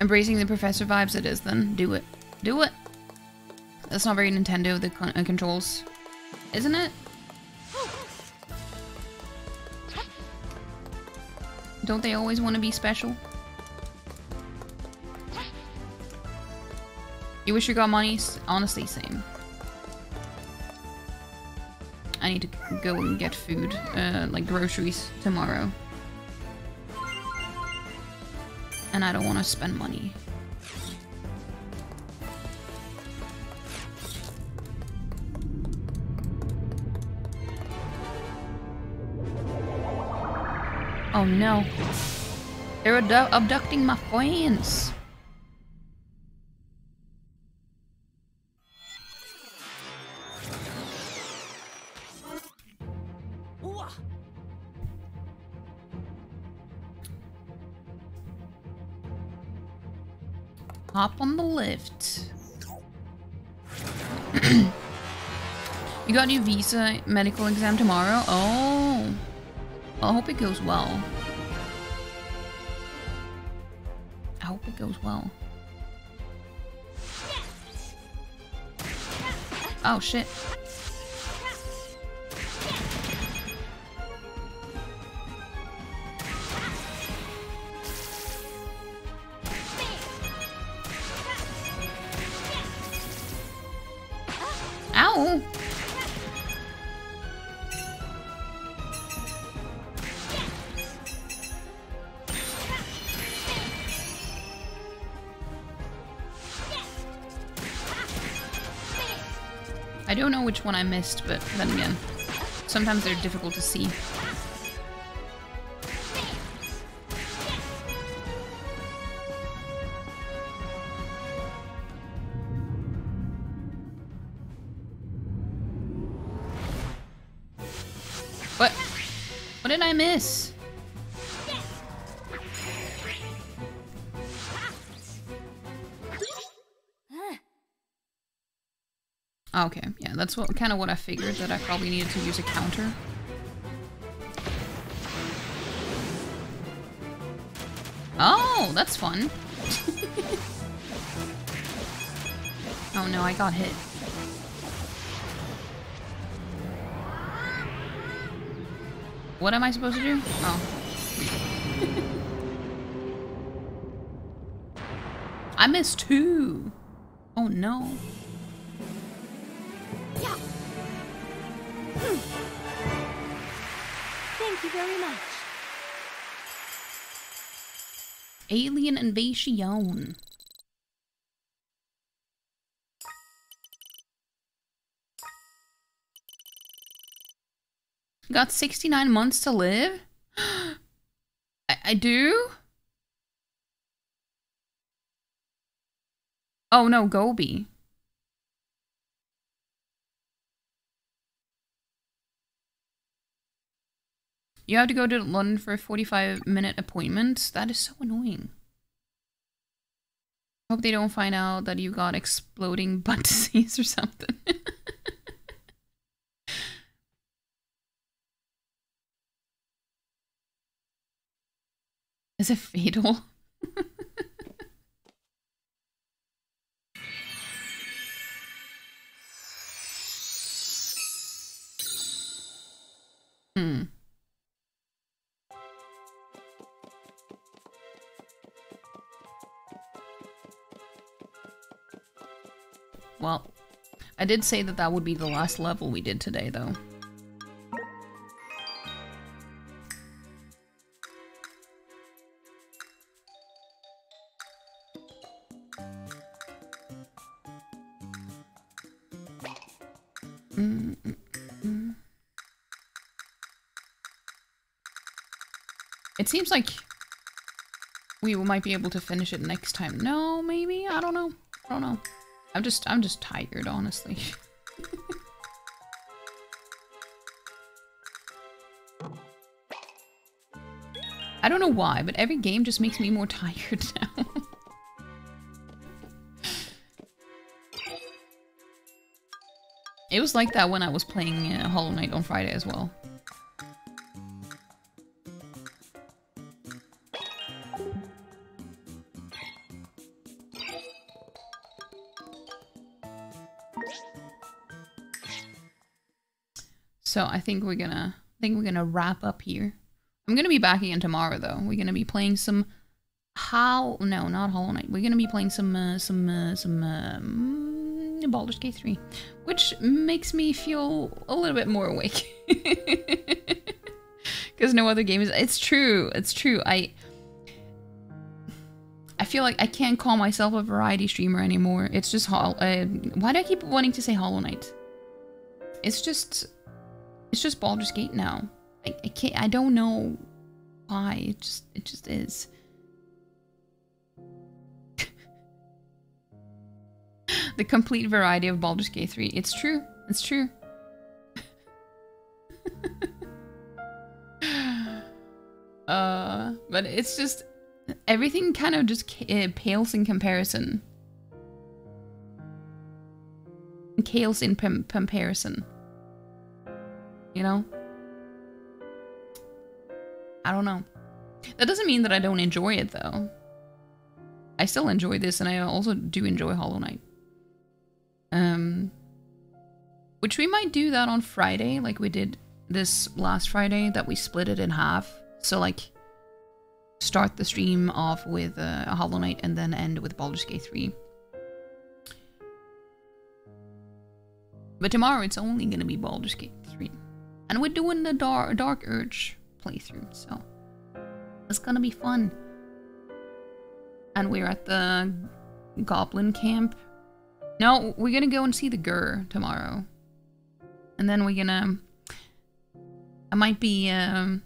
Embracing the professor vibes it is then. Do it. Do it. That's not very Nintendo, the con uh, controls. Isn't it? Don't they always want to be special? You wish you got money? Honestly, same. I need to go and get food, uh, like groceries tomorrow. And I don't want to spend money. Oh no. They're abdu- abducting my friends. your visa medical exam tomorrow? Oh. I hope it goes well. I hope it goes well. Oh shit. One I missed, but then again, sometimes they're difficult to see. Kind of what I figured that I probably needed to use a counter. Oh, that's fun. oh no, I got hit. What am I supposed to do? Oh. I missed two. Oh no. Alien Invasion. Got 69 months to live? I, I do? Oh no, Gobi. You have to go to London for a 45 minute appointment? That is so annoying. Hope they don't find out that you got exploding butt disease or something. Is it fatal? hmm. Well, I did say that that would be the last level we did today, though. Mm, mm, mm. It seems like we might be able to finish it next time. No, maybe? I don't know. I don't know. I'm just I'm just tired, honestly. I don't know why, but every game just makes me more tired now. it was like that when I was playing uh, Hollow Knight on Friday as well. So I think we're gonna I think we're gonna wrap up here. I'm gonna be back again tomorrow though. We're gonna be playing some how no not Hollow Knight. We're gonna be playing some uh, some uh, some um, Baldur's Gate 3, which makes me feel a little bit more awake. Because no other game is. It's true. It's true. I. I feel like I can't call myself a variety streamer anymore. It's just Hol- uh, why do I keep wanting to say Hollow Knight? It's just it's just Baldur's Gate now. I, I can't I don't know why. It just it just is. the complete variety of Baldur's Gate 3. It's true. It's true. uh, but it's just everything kind of just uh, pales in comparison. Pales in comparison. You know? I don't know. That doesn't mean that I don't enjoy it though. I still enjoy this, and I also do enjoy Hollow Knight. Um, which we might do that on Friday, like we did this last Friday, that we split it in half. So like, start the stream off with uh, a Hollow Knight and then end with Baldur's Gate 3. But tomorrow it's only gonna be Baldur's Gate 3. And we're doing the Dark, Dark Urge playthrough, so it's gonna be fun. And we're at the Goblin Camp. No, we're gonna go and see the Gur tomorrow. And then we're gonna... I might be... Um,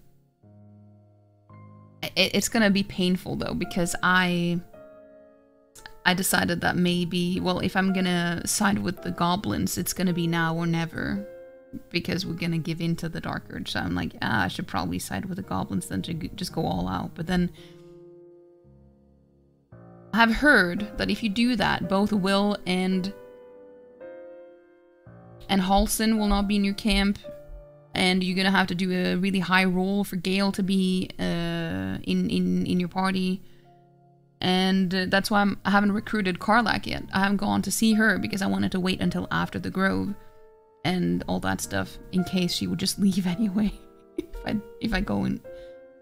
it, it's gonna be painful though, because I... I decided that maybe, well, if I'm gonna side with the goblins, it's gonna be now or never. Because we're gonna give in to the Dark Urge. So I'm like, ah, I should probably side with the goblins than to just go all out. But then I've heard that if you do that, both Will and and Halsin will not be in your camp, and you're gonna have to do a really high roll for Gale to be uh, in in in your party and uh, that's why I'm, I haven't recruited Karlach yet. I haven't gone to see her because I wanted to wait until after the Grove and all that stuff in case she would just leave anyway if I if I go and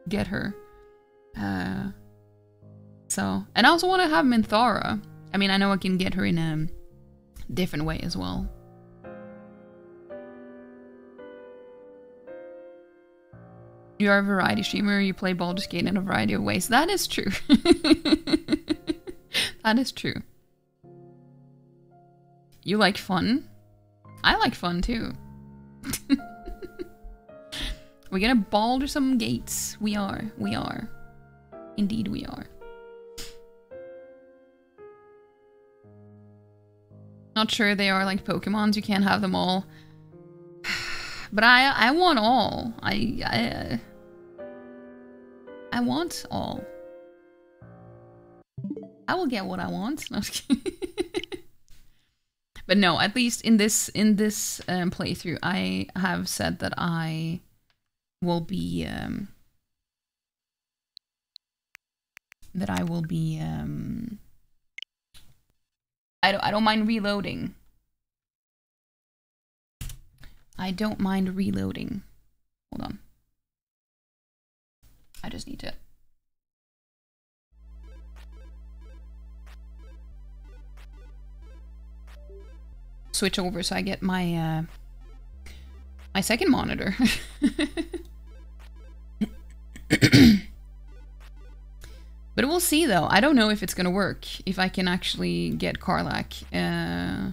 get her. Uh, so, and I also want to have Minthara. I mean, I know I can get her in a different way as well. You are a variety streamer, you play Baldur's Gate in a variety of ways. That is true. that is true. You like fun? I like fun too. We're gonna balder some gates. We are. We are. Indeed we are. Not sure they are like Pokemons. You can't have them all. But I I want all. I I uh, I want all. I will get what I want. No, but no, at least in this in this um, playthrough, I have said that I will be um, that I will be um, I don't I don't mind reloading. I don't mind reloading. Hold on. I just need to switch over so I get my uh my second monitor. but we'll see though. I don't know if it's gonna work. If I can actually get Karlach. Uh,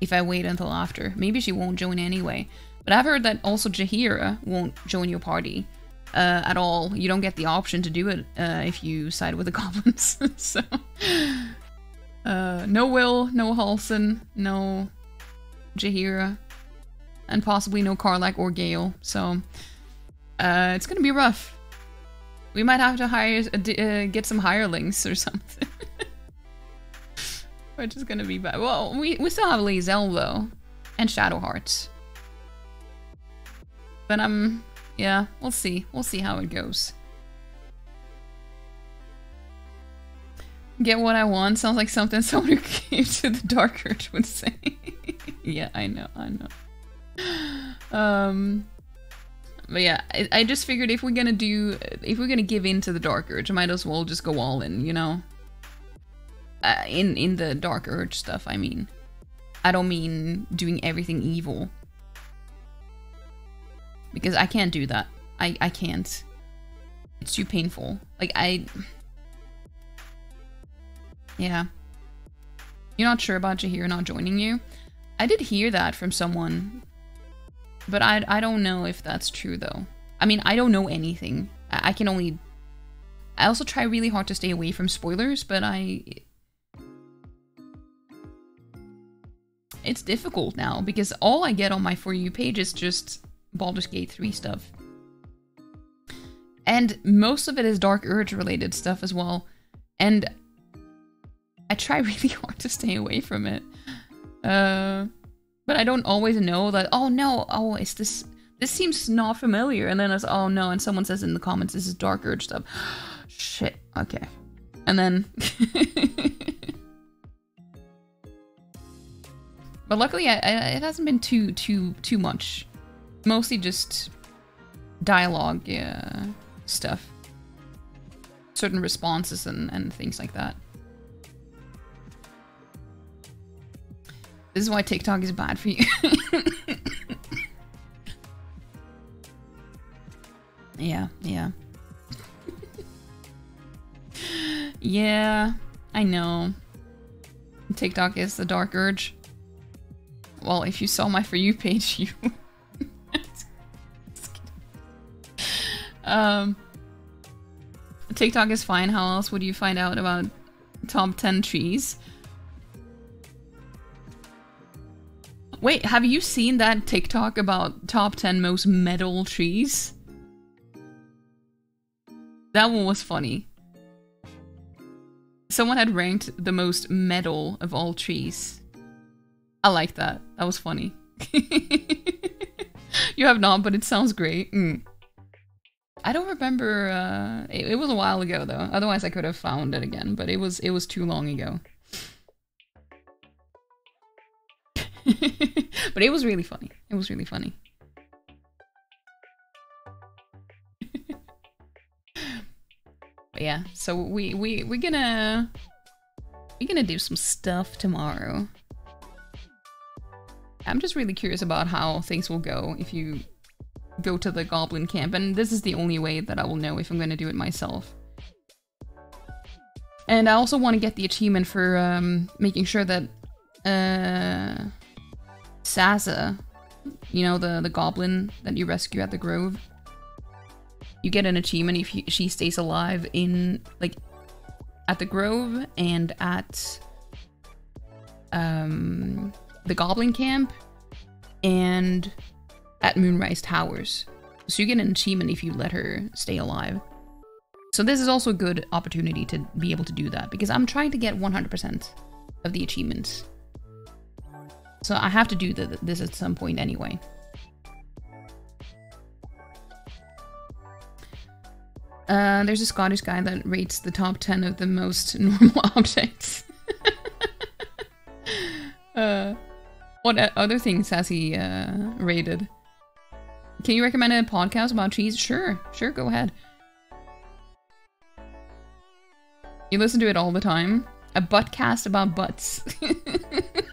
if I wait until after. Maybe she won't join anyway. But I've heard that also Jaheira won't join your party uh, at all. You don't get the option to do it uh, if you side with the goblins. so, uh, no Will, no Halsin, no Jaheira, and possibly no Karlach or Gale. So, uh, it's gonna be rough. We might have to hire, uh, uh, get some hirelings or something. Which is gonna be bad. Well, we, we still have Lae'zel though, and Shadowhearts. But I'm yeah, we'll see. We'll see how it goes. Get what I want sounds like something someone who came to the Dark Urge would say. yeah, I know, I know. Um, but yeah, I, I, just figured if we're gonna do, if we're gonna give in to the Dark Urge, I might as well just go all in, you know? Uh, in, in the Dark Urge stuff, I mean. I don't mean doing everything evil because I can't do that. I, I can't. It's too painful. Like, I... Yeah. You're not sure about Jaheira not joining you? I did hear that from someone, but I, I don't know if that's true, though. I mean, I don't know anything. I, I can only... I also try really hard to stay away from spoilers, but I... It's difficult now, because all I get on my For You page is just Baldur's Gate 3 stuff. And most of it is Dark Urge related stuff as well. And I try really hard to stay away from it. Uh, but I don't always know that, oh no, oh, is this, this seems not familiar. And then it's, oh no, and someone says in the comments, this is Dark Urge stuff. Shit, okay. And then. but luckily, I, I, it hasn't been too too too much. Mostly just dialogue uh, stuff, certain responses and and things like that. This is why TikTok is bad for you. yeah, yeah. yeah, I know. TikTok is the dark urge. Well, if you saw my For You page, you... um, TikTok is fine. How else would you find out about top 10 trees? Wait, have you seen that TikTok about top 10 most metal trees? That one was funny. Someone had ranked the most metal of all trees. I like that. That was funny. you have not, but it sounds great. Mm. I don't remember. Uh, it, it was a while ago though. Otherwise, I could have found it again. But it was it was too long ago. but it was really funny. It was really funny. yeah, so we we we're gonna we're gonna do some stuff tomorrow. I'm just really curious about how things will go if you go to the goblin camp, and this is the only way that I will know if I'm gonna do it myself. And I also want to get the achievement for um, making sure that uh, Sazza, you know, the, the goblin that you rescue at the grove, you get an achievement if he, she stays alive in, like, at the grove and at um, the goblin camp and at Moonrise Towers. So you get an achievement if you let her stay alive. So this is also a good opportunity to be able to do that because I'm trying to get 100% of the achievements. So I have to do the, this at some point anyway. Uh, there's a Scottish guy that rates the top 10 of the most normal objects. uh, what other things has he uh, rated? Can you recommend a podcast about cheese? Sure, sure, go ahead. You listen to it all the time? A butt cast about butts.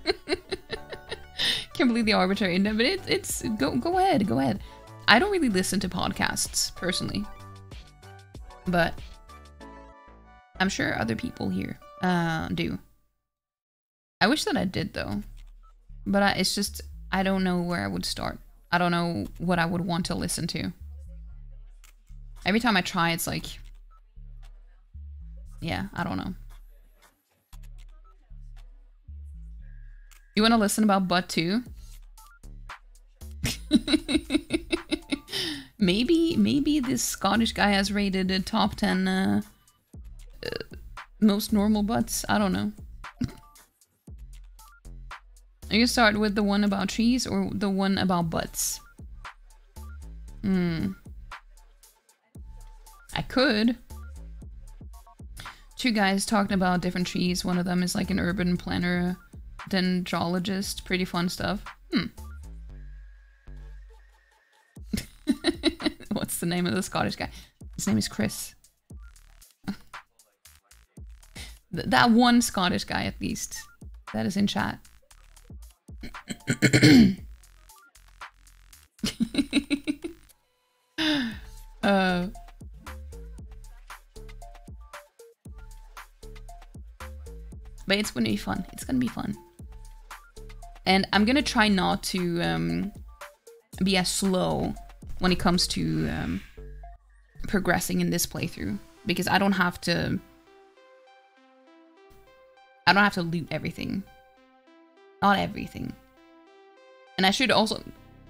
completely arbitrary, but it, it's go go ahead, go ahead. I don't really listen to podcasts personally, but I'm sure other people here uh, do. I wish that I did though, but I, it's just I don't know where I would start. I don't know what I would want to listen to. Every time I try, it's like, yeah, I don't know. You want to listen about butt too? maybe, maybe this Scottish guy has rated a top 10 uh, uh, most normal butts. I don't know. You start with the one about trees or the one about butts? Hmm. I could. Two guys talking about different trees. One of them is like an urban planner dendrologist. Pretty fun stuff. Hmm. What's the name of the Scottish guy? His name is Chris. Th that one Scottish guy, at least. That is in chat. uh, but it's gonna be fun. It's gonna be fun. And I'm gonna try not to um, be as slow when it comes to um, progressing in this playthrough because I don't have to. I don't have to loot everything. Not everything. And I should also,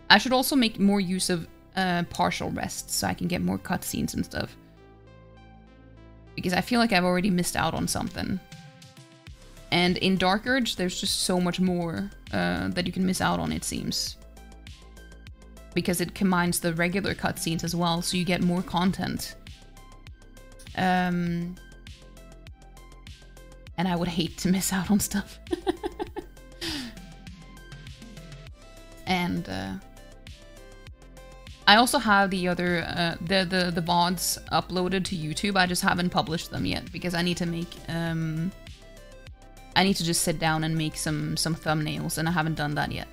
I should also make more use of uh, partial rests so I can get more cutscenes and stuff. Because I feel like I've already missed out on something. And in Dark Urge, there's just so much more uh, that you can miss out on, it seems. Because it combines the regular cutscenes as well, so you get more content. Um, and I would hate to miss out on stuff. and uh, I also have the other uh, the the the VODs uploaded to YouTube. I just haven't published them yet because I need to make um I need to just sit down and make some some thumbnails, and I haven't done that yet.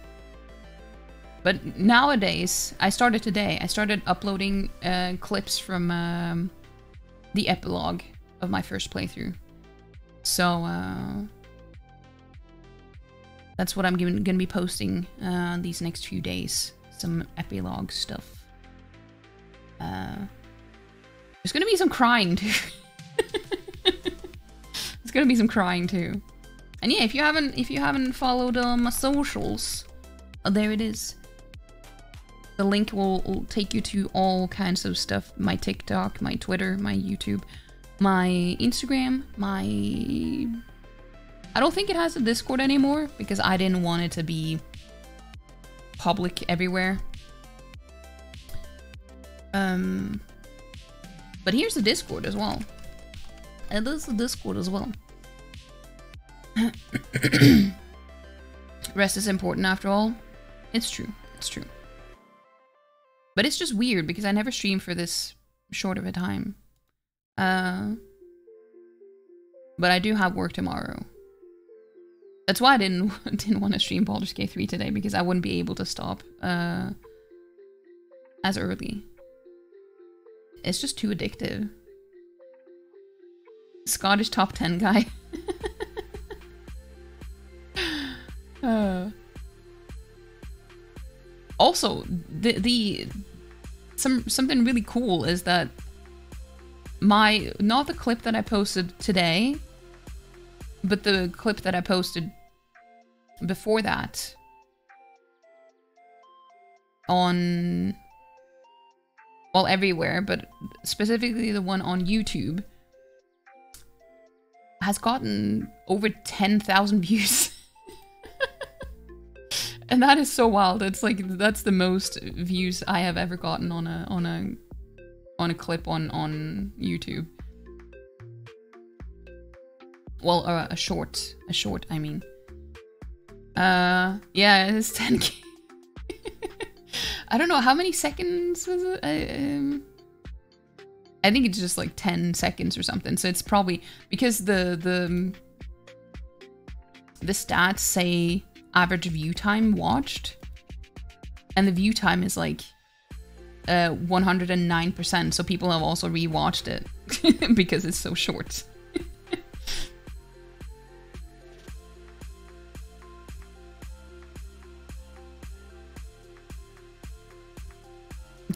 But nowadays, I started today. I started uploading uh, clips from um, the epilogue of my first playthrough. So uh, that's what I'm going to be posting uh, these next few days. Some epilogue stuff. Uh, there's going to be some crying too. there's going to be some crying too. And yeah, if you haven't if you haven't followed uh, my socials, oh, there it is. The link will, will take you to all kinds of stuff. My TikTok, my Twitter, my YouTube, my Instagram, my... I don't think it has a Discord anymore because I didn't want it to be public everywhere. Um, but here's the Discord as well. And there's the Discord as well. Rest is important after all. It's true. It's true. But it's just weird because I never stream for this short of a time. Uh, but I do have work tomorrow. That's why I didn't didn't want to stream Baldur's Gate 3 today because I wouldn't be able to stop uh, as early. It's just too addictive. Scottish top 10 guy. Also, the the some something really cool is that my not the clip that I posted today, but the clip that I posted before that on well everywhere, but specifically the one on YouTube has gotten over 10,000 views. And that is so wild. It's like that's the most views I have ever gotten on a on a on a clip on on YouTube. Well, uh, a short, a short. I mean, uh, yeah, it's 10k. I don't know how many seconds was it. I, um, I think it's just like 10 seconds or something. So it's probably because the the the stats say average view time watched, and the view time is like uh 109%. So people have also rewatched it because it's so short.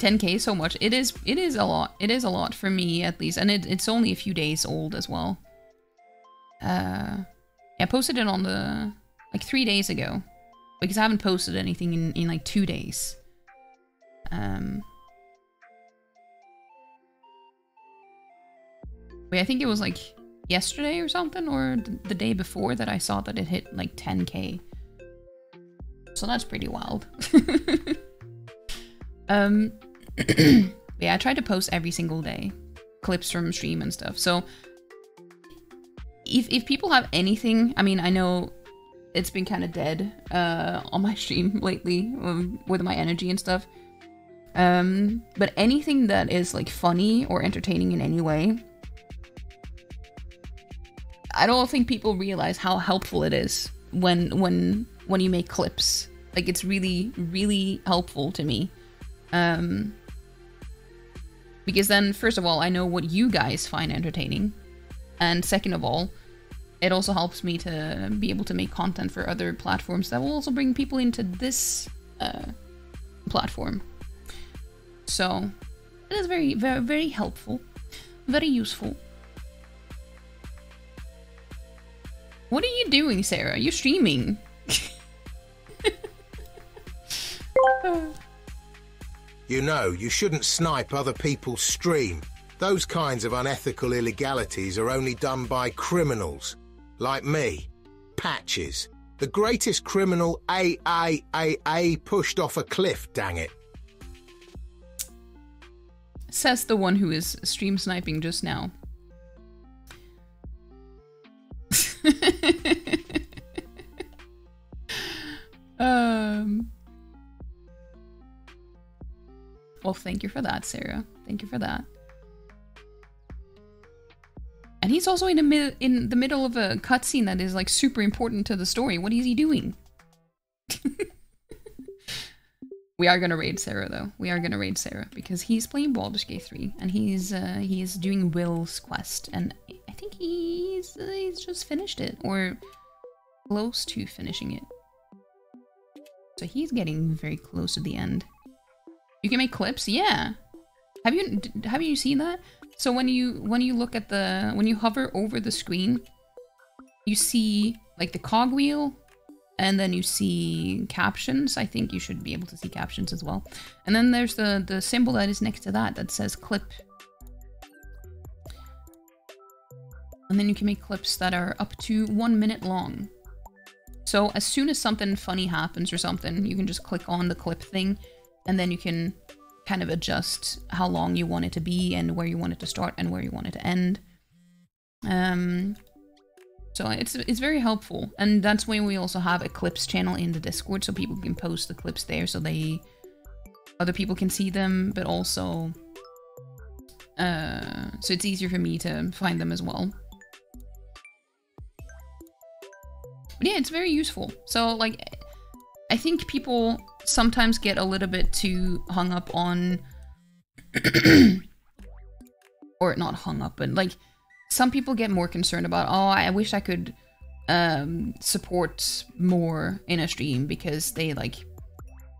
10k so much. It is it is a lot. It is a lot for me at least. And it, it's only a few days old as well. Uh I posted it on the like three days ago. Because I haven't posted anything in, in like two days. Um Wait, I think it was like yesterday or something, or the day before that I saw that it hit like 10k. So that's pretty wild. um, yeah, I try to post every single day, clips from stream and stuff. So if if people have anything, I mean, I know it's been kind of dead uh, on my stream lately um, with my energy and stuff. Um, but anything that is like funny or entertaining in any way, I don't think people realize how helpful it is when when when you make clips. Like it's really really helpful to me. Um, because then, first of all, I know what you guys find entertaining. And second of all, it also helps me to be able to make content for other platforms that will also bring people into this uh, platform. So, it is very, very, very helpful. Very useful. What are you doing, Sarah? You're streaming. You know, you shouldn't snipe other people's stream. Those kinds of unethical illegalities are only done by criminals. Like me. Patches. The greatest criminal AAAA pushed off a cliff, dang it. Says the one who is stream sniping just now. um. Well, thank you for that, Sarah. Thank you for that. And he's also in the in the middle of a cutscene that is like super important to the story. What is he doing? we are gonna raid Sarah though. We are gonna raid Sarah because he's playing Baldur's Gate 3 and he's uh, he's doing Wyll's quest and I think he's uh, he's just finished it or close to finishing it. So he's getting very close to the end. You can make clips, yeah. Have you have you seen that? So when you when you look at the when you hover over the screen, you see like the cogwheel, and then you see captions. I think you should be able to see captions as well. And then there's the the symbol that is next to that that says clip. And then you can make clips that are up to one minute long. So as soon as something funny happens or something, you can just click on the clip thing, and then you can kind of adjust how long you want it to be and where you want it to start and where you want it to end. Um, so it's it's very helpful, and that's why we also have a clips channel in the Discord, so people can post the clips there, so they other people can see them, but also uh, so it's easier for me to find them as well. But yeah, it's very useful. So like, I think people sometimes get a little bit too hung up on or not hung up but like some people get more concerned about oh i wish i could um support more in a stream because they like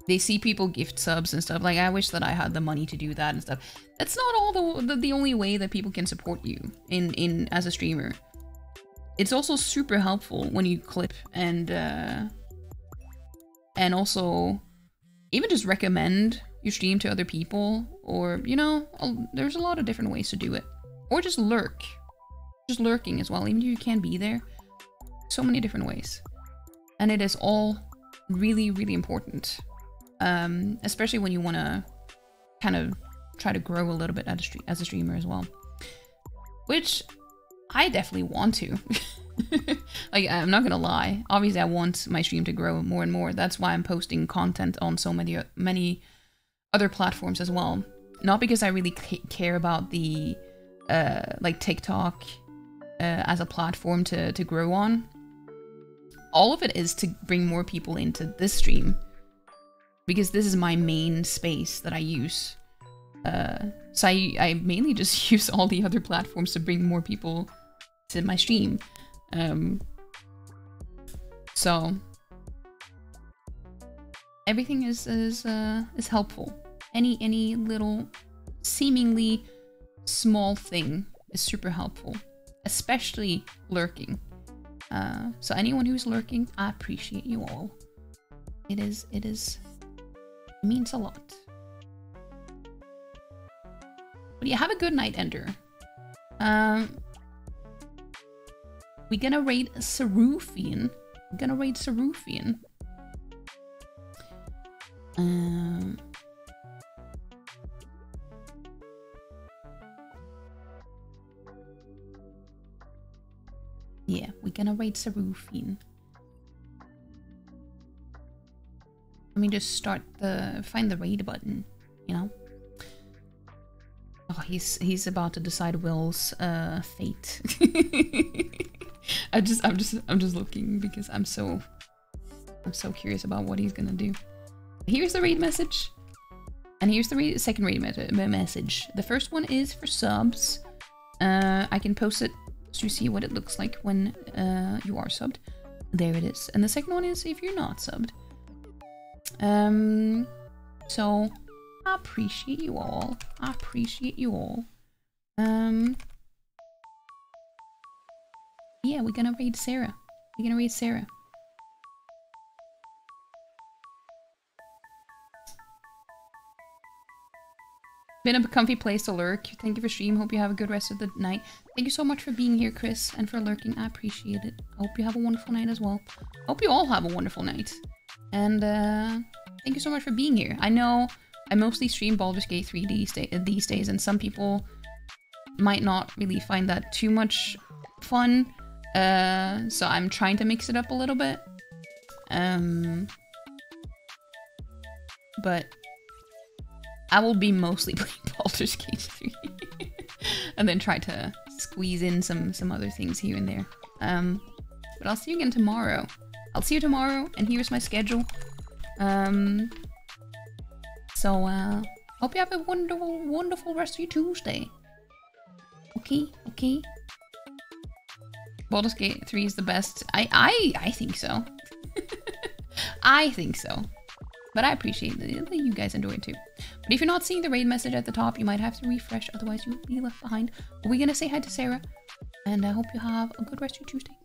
they see people gift subs and stuff like i wish that i had the money to do that and stuff. That's not all the the, the only way that people can support you in in as a streamer. It's also super helpful when you clip and uh and also even just recommend your stream to other people or you know there's a lot of different ways to do it. Or just lurk. Just lurking as well even if you can't be there. So many different ways. And it is all really really important. Um, especially when you want to kind of try to grow a little bit as a, as a streamer as well. Which i definitely want to like I'm not gonna lie. Obviously, I want my stream to grow more and more. That's why I'm posting content on so many many other platforms as well. Not because I really care about the uh, like TikTok uh, as a platform to to grow on. All of it is to bring more people into this stream because this is my main space that I use. Uh, so I, I mainly just use all the other platforms to bring more people to my stream. Um, so everything is is uh, is helpful. Any any little seemingly small thing is super helpful, especially lurking. Uh, so anyone who's lurking, I appreciate you all. It is it is it means a lot. But yeah, have a good night, Ender. Um, we're gonna raid Sarufian. We're gonna raid Sarufian. Um. Yeah, we're gonna raid Sarufian. Let me just start the find the raid button, you know. Oh, he's he's about to decide Wyll's uh, fate. I just I'm just I'm just looking because I'm so I'm so curious about what he's gonna do. Here's the read message. And here's the raid, second read me message. The first one is for subs. Uh, I can post it to see what it looks like when uh, you are subbed. There it is. And the second one is if you're not subbed. Um, so I appreciate you all. I appreciate you all. Um, yeah, we're gonna read Sarah. We're gonna read Sarah. Been a comfy place to lurk. Thank you for stream. Hope you have a good rest of the night. Thank you so much for being here, Chris, and for lurking. I appreciate it. I hope you have a wonderful night as well. Hope you all have a wonderful night. And uh, thank you so much for being here. I know I mostly stream Baldur's Gate 3 these, day these days, and some people might not really find that too much fun. Uh, so I'm trying to mix it up a little bit. Um, but I will be mostly playing Baldur's Gate 3. and then try to squeeze in some some other things here and there. Um, but I'll see you again tomorrow. I'll see you tomorrow, and here's my schedule. Um, so uh, hope you have a wonderful, wonderful rest of your Tuesday. Okay, okay. Baldur's Gate 3 is the best. I I I think so. I think so. But I appreciate that you guys enjoy it too. But if you're not seeing the raid message at the top, you might have to refresh, otherwise you'll be left behind. But we're gonna say hi to Sarah, and I hope you have a good rest of your Tuesday.